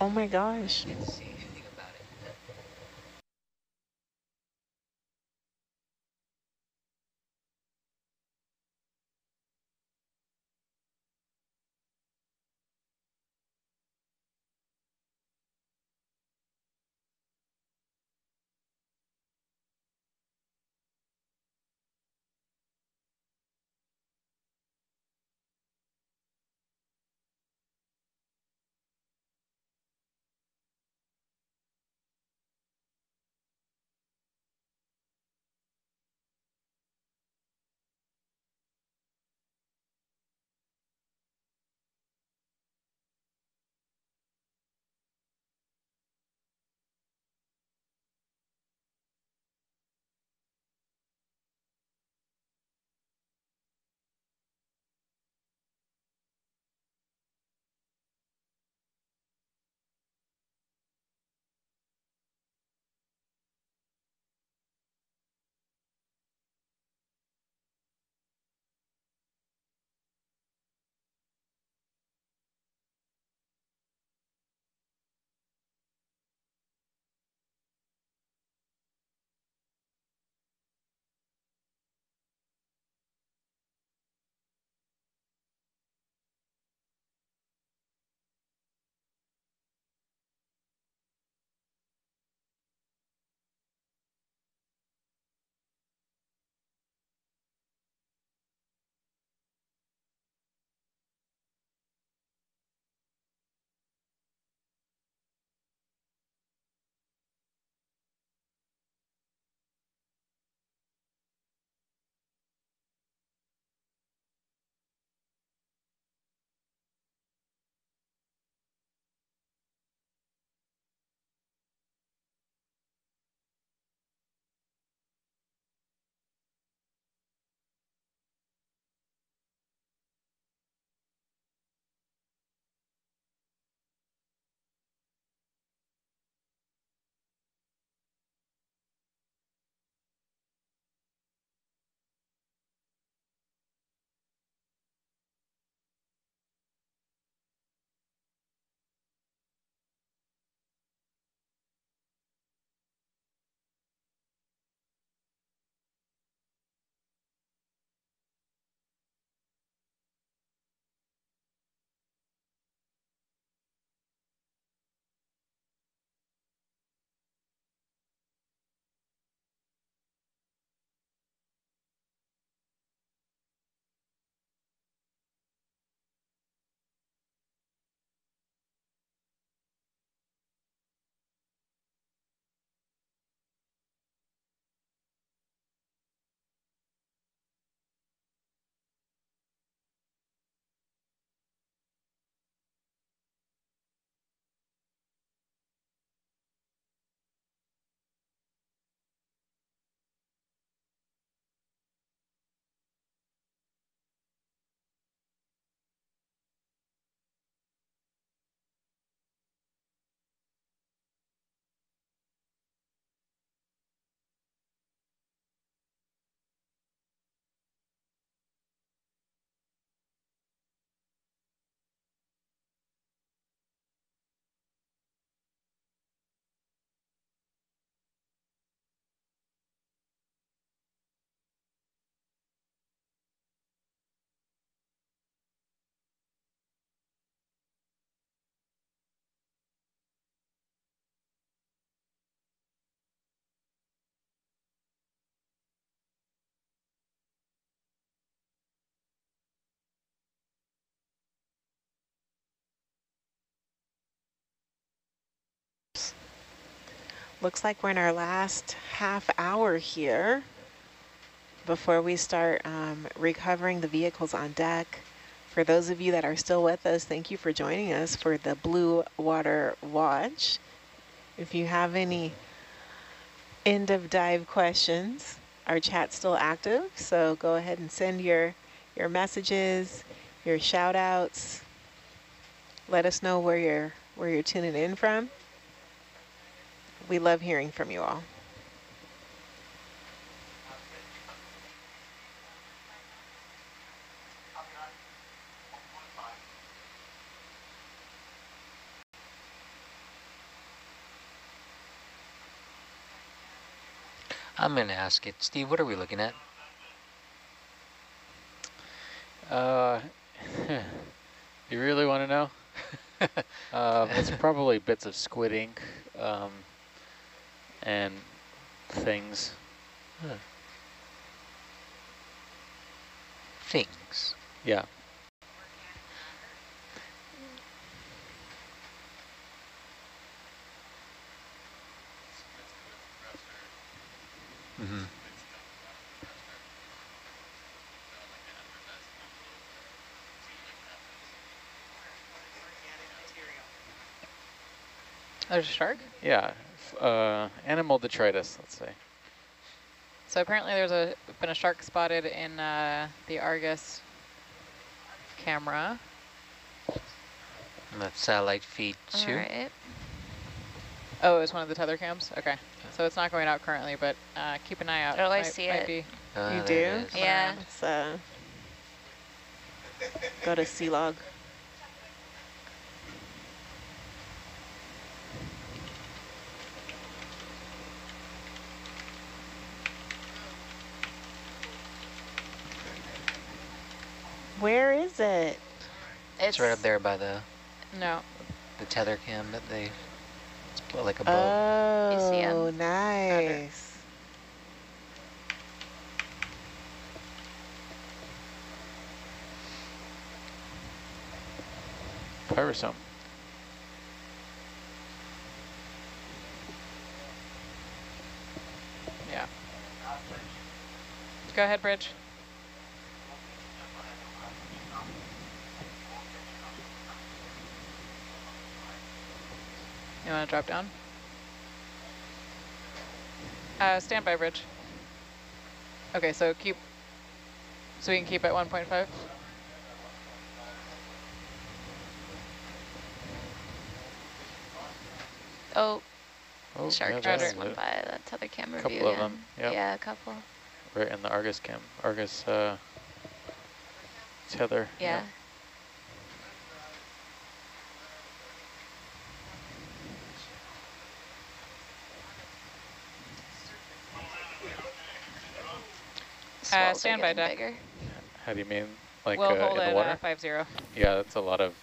Oh my gosh. Looks like we're in our last half hour here before we start um, recovering the vehicles on deck. For those of you that are still with us, thank you for joining us for the Blue Water Watch. If you have any end of dive questions, our chat's still active, so go ahead and send your, your messages, your shout outs. Let us know where you're, where you're tuning in from. We love hearing from you all. I'm going to ask it. Steve, what are we looking at? Uh, you really want to know? um, it's probably bits of squid ink um, and things. Huh. Things. Yeah. Mm -hmm. There's a shark? Yeah, uh, animal detritus, let's say. So apparently there's a been a shark spotted in uh, the Argus camera. And that's satellite feed two. All right. Oh, it was one of the tether cams? Okay. So it's not going out currently, but uh, keep an eye out. Oh, I might, see might it. Be Uh, you do? Yeah. Let's uh, go to Sealog. Where is it? It's right up there by the No. the tether cam that they it's put like above. Oh, ACM. nice. Pyrosome. Yeah. Go ahead, Bridge. You want to drop down? Uh, stand by, Bridge. Okay, so keep, so we can keep at 1.5? Oh, Oh, shark yeah, just went it. by that tether camera Couple view of again. them, yep. Yeah, a couple. Right in the Argus cam, Argus uh, tether. Yeah. Uh, Swells are stand by getting deck. bigger. How do you mean? Like we'll uh, hold in it the water? at 5-0. Yeah, that's a lot of,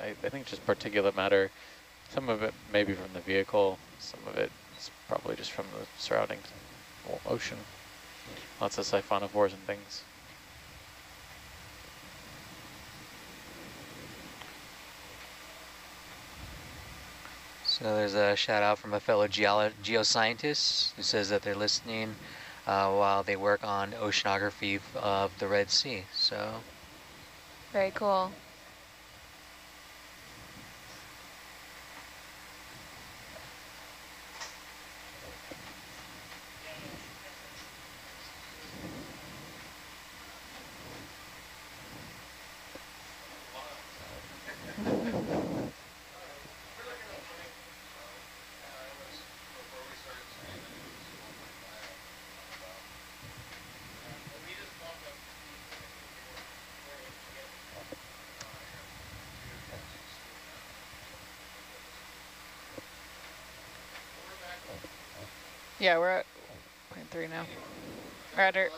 I, I think just particulate matter. Some of it maybe from the vehicle, some of it is probably just from the surrounding ocean. Lots of siphonophores and things. So there's a shout out from a fellow geolo geoscientist who says that they're listening uh, while they work on oceanography of the Red Sea. So Very cool. Yeah, we're at 0.3 now. Roger.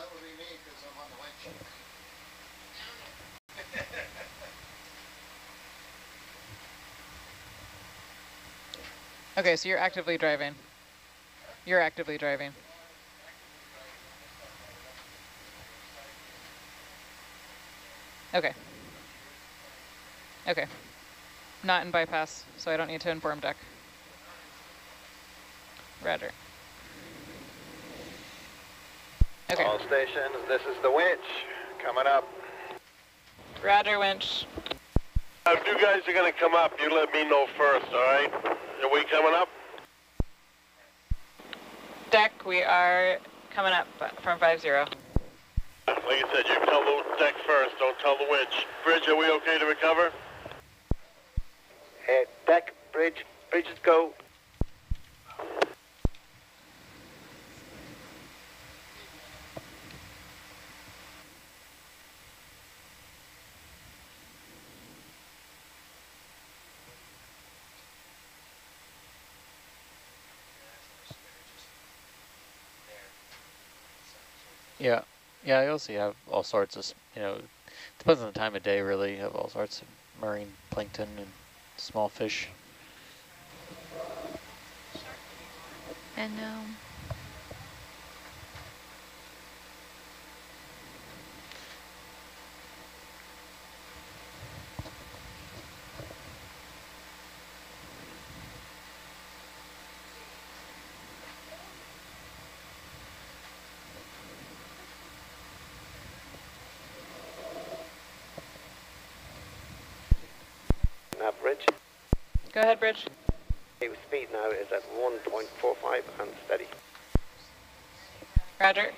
Okay, so you're actively driving. You're actively driving. Okay. Okay. Not in bypass, so I don't need to inform deck. Roger. Okay. All stations, this is the winch coming up. Roger, winch. If you guys are gonna come up, you let me know first, all right? Are we coming up? Deck, we are coming up from 5-0. Like I said, you tell the deck first, don't tell the winch. Bridge, are we okay to recover? Hey, deck, bridge, bridges go. Yeah. I also have all sorts of, you know, depends on the time of day. Really, you have all sorts of marine plankton and small fish. And um, Now, bridge. Go ahead, Bridge. Speed now is at 1.45 and steady. Roger.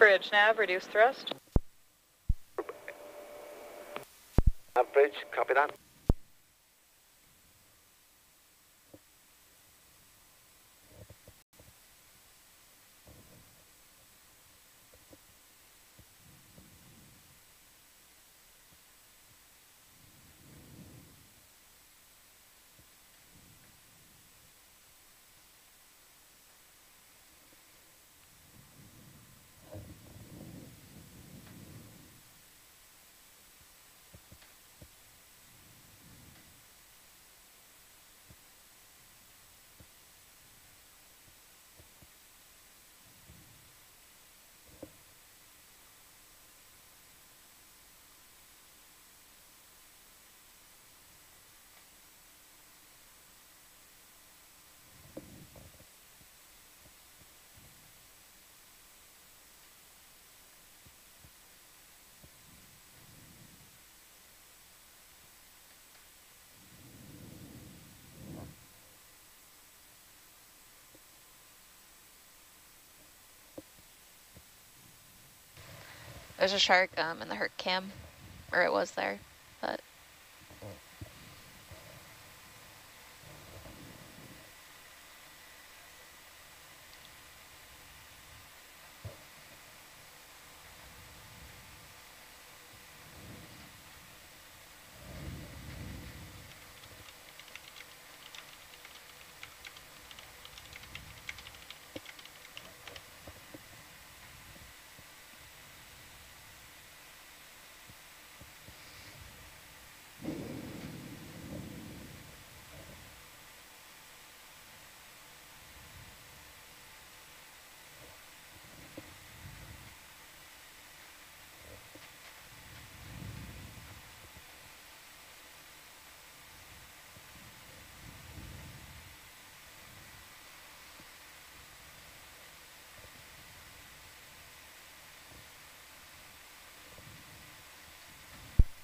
Bridge, nav, reduce thrust. Now, bridge, copy that. There's a shark um, in the Herc cam, or it was there, but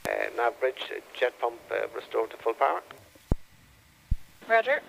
Uh, nav bridge, jet pump uh, restored to full power. Roger.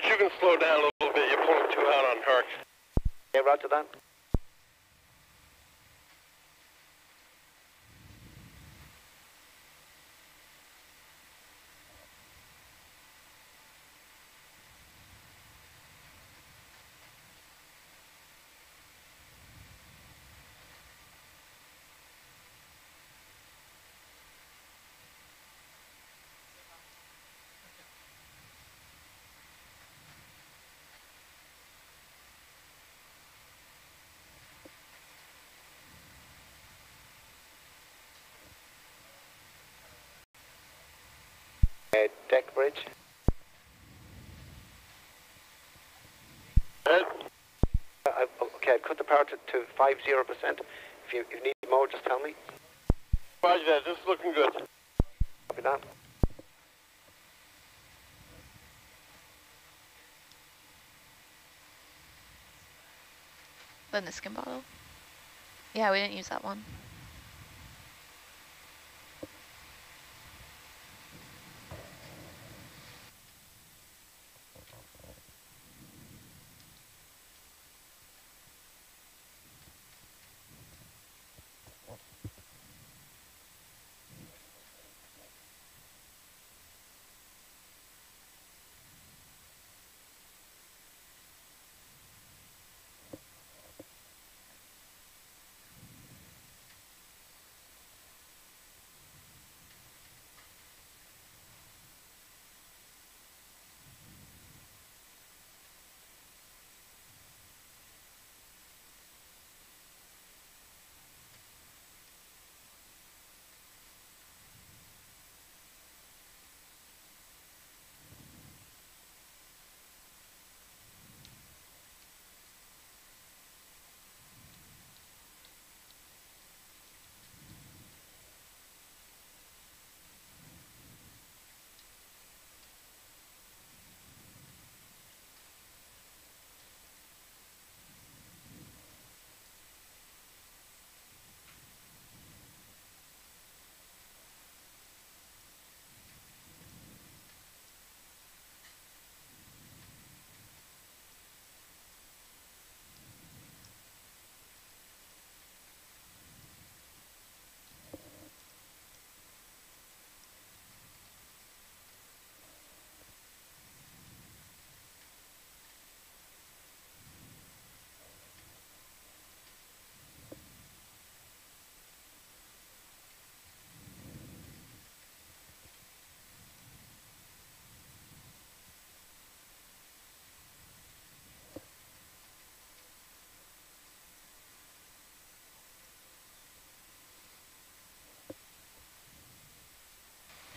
Bridge, you can slow down a little bit. You're pulling too hard on Herc. Yeah, roger that. Deck bridge. Uh, I- okay, I've cut the power to, to 50%. If you, if you need more, just tell me. Roger that. This is looking good. Copy that. Then the Niskin bottle. Yeah, we didn't use that one.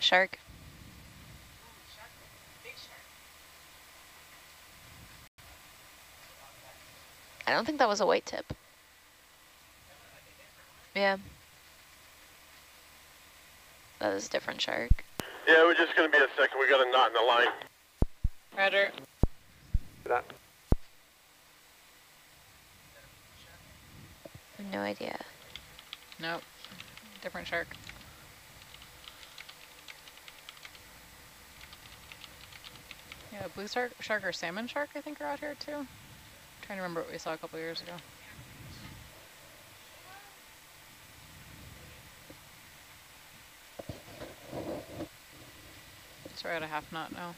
Shark. I don't think that was a white tip. Yeah. That is a different shark. Yeah, we're just going to be a second. We got a knot in the line. Roger. That. No idea. Nope. Different shark. Yeah, blue shark, shark or salmon shark, I think, are out here too. trying to remember what we saw a couple years ago. It's right at a half knot now.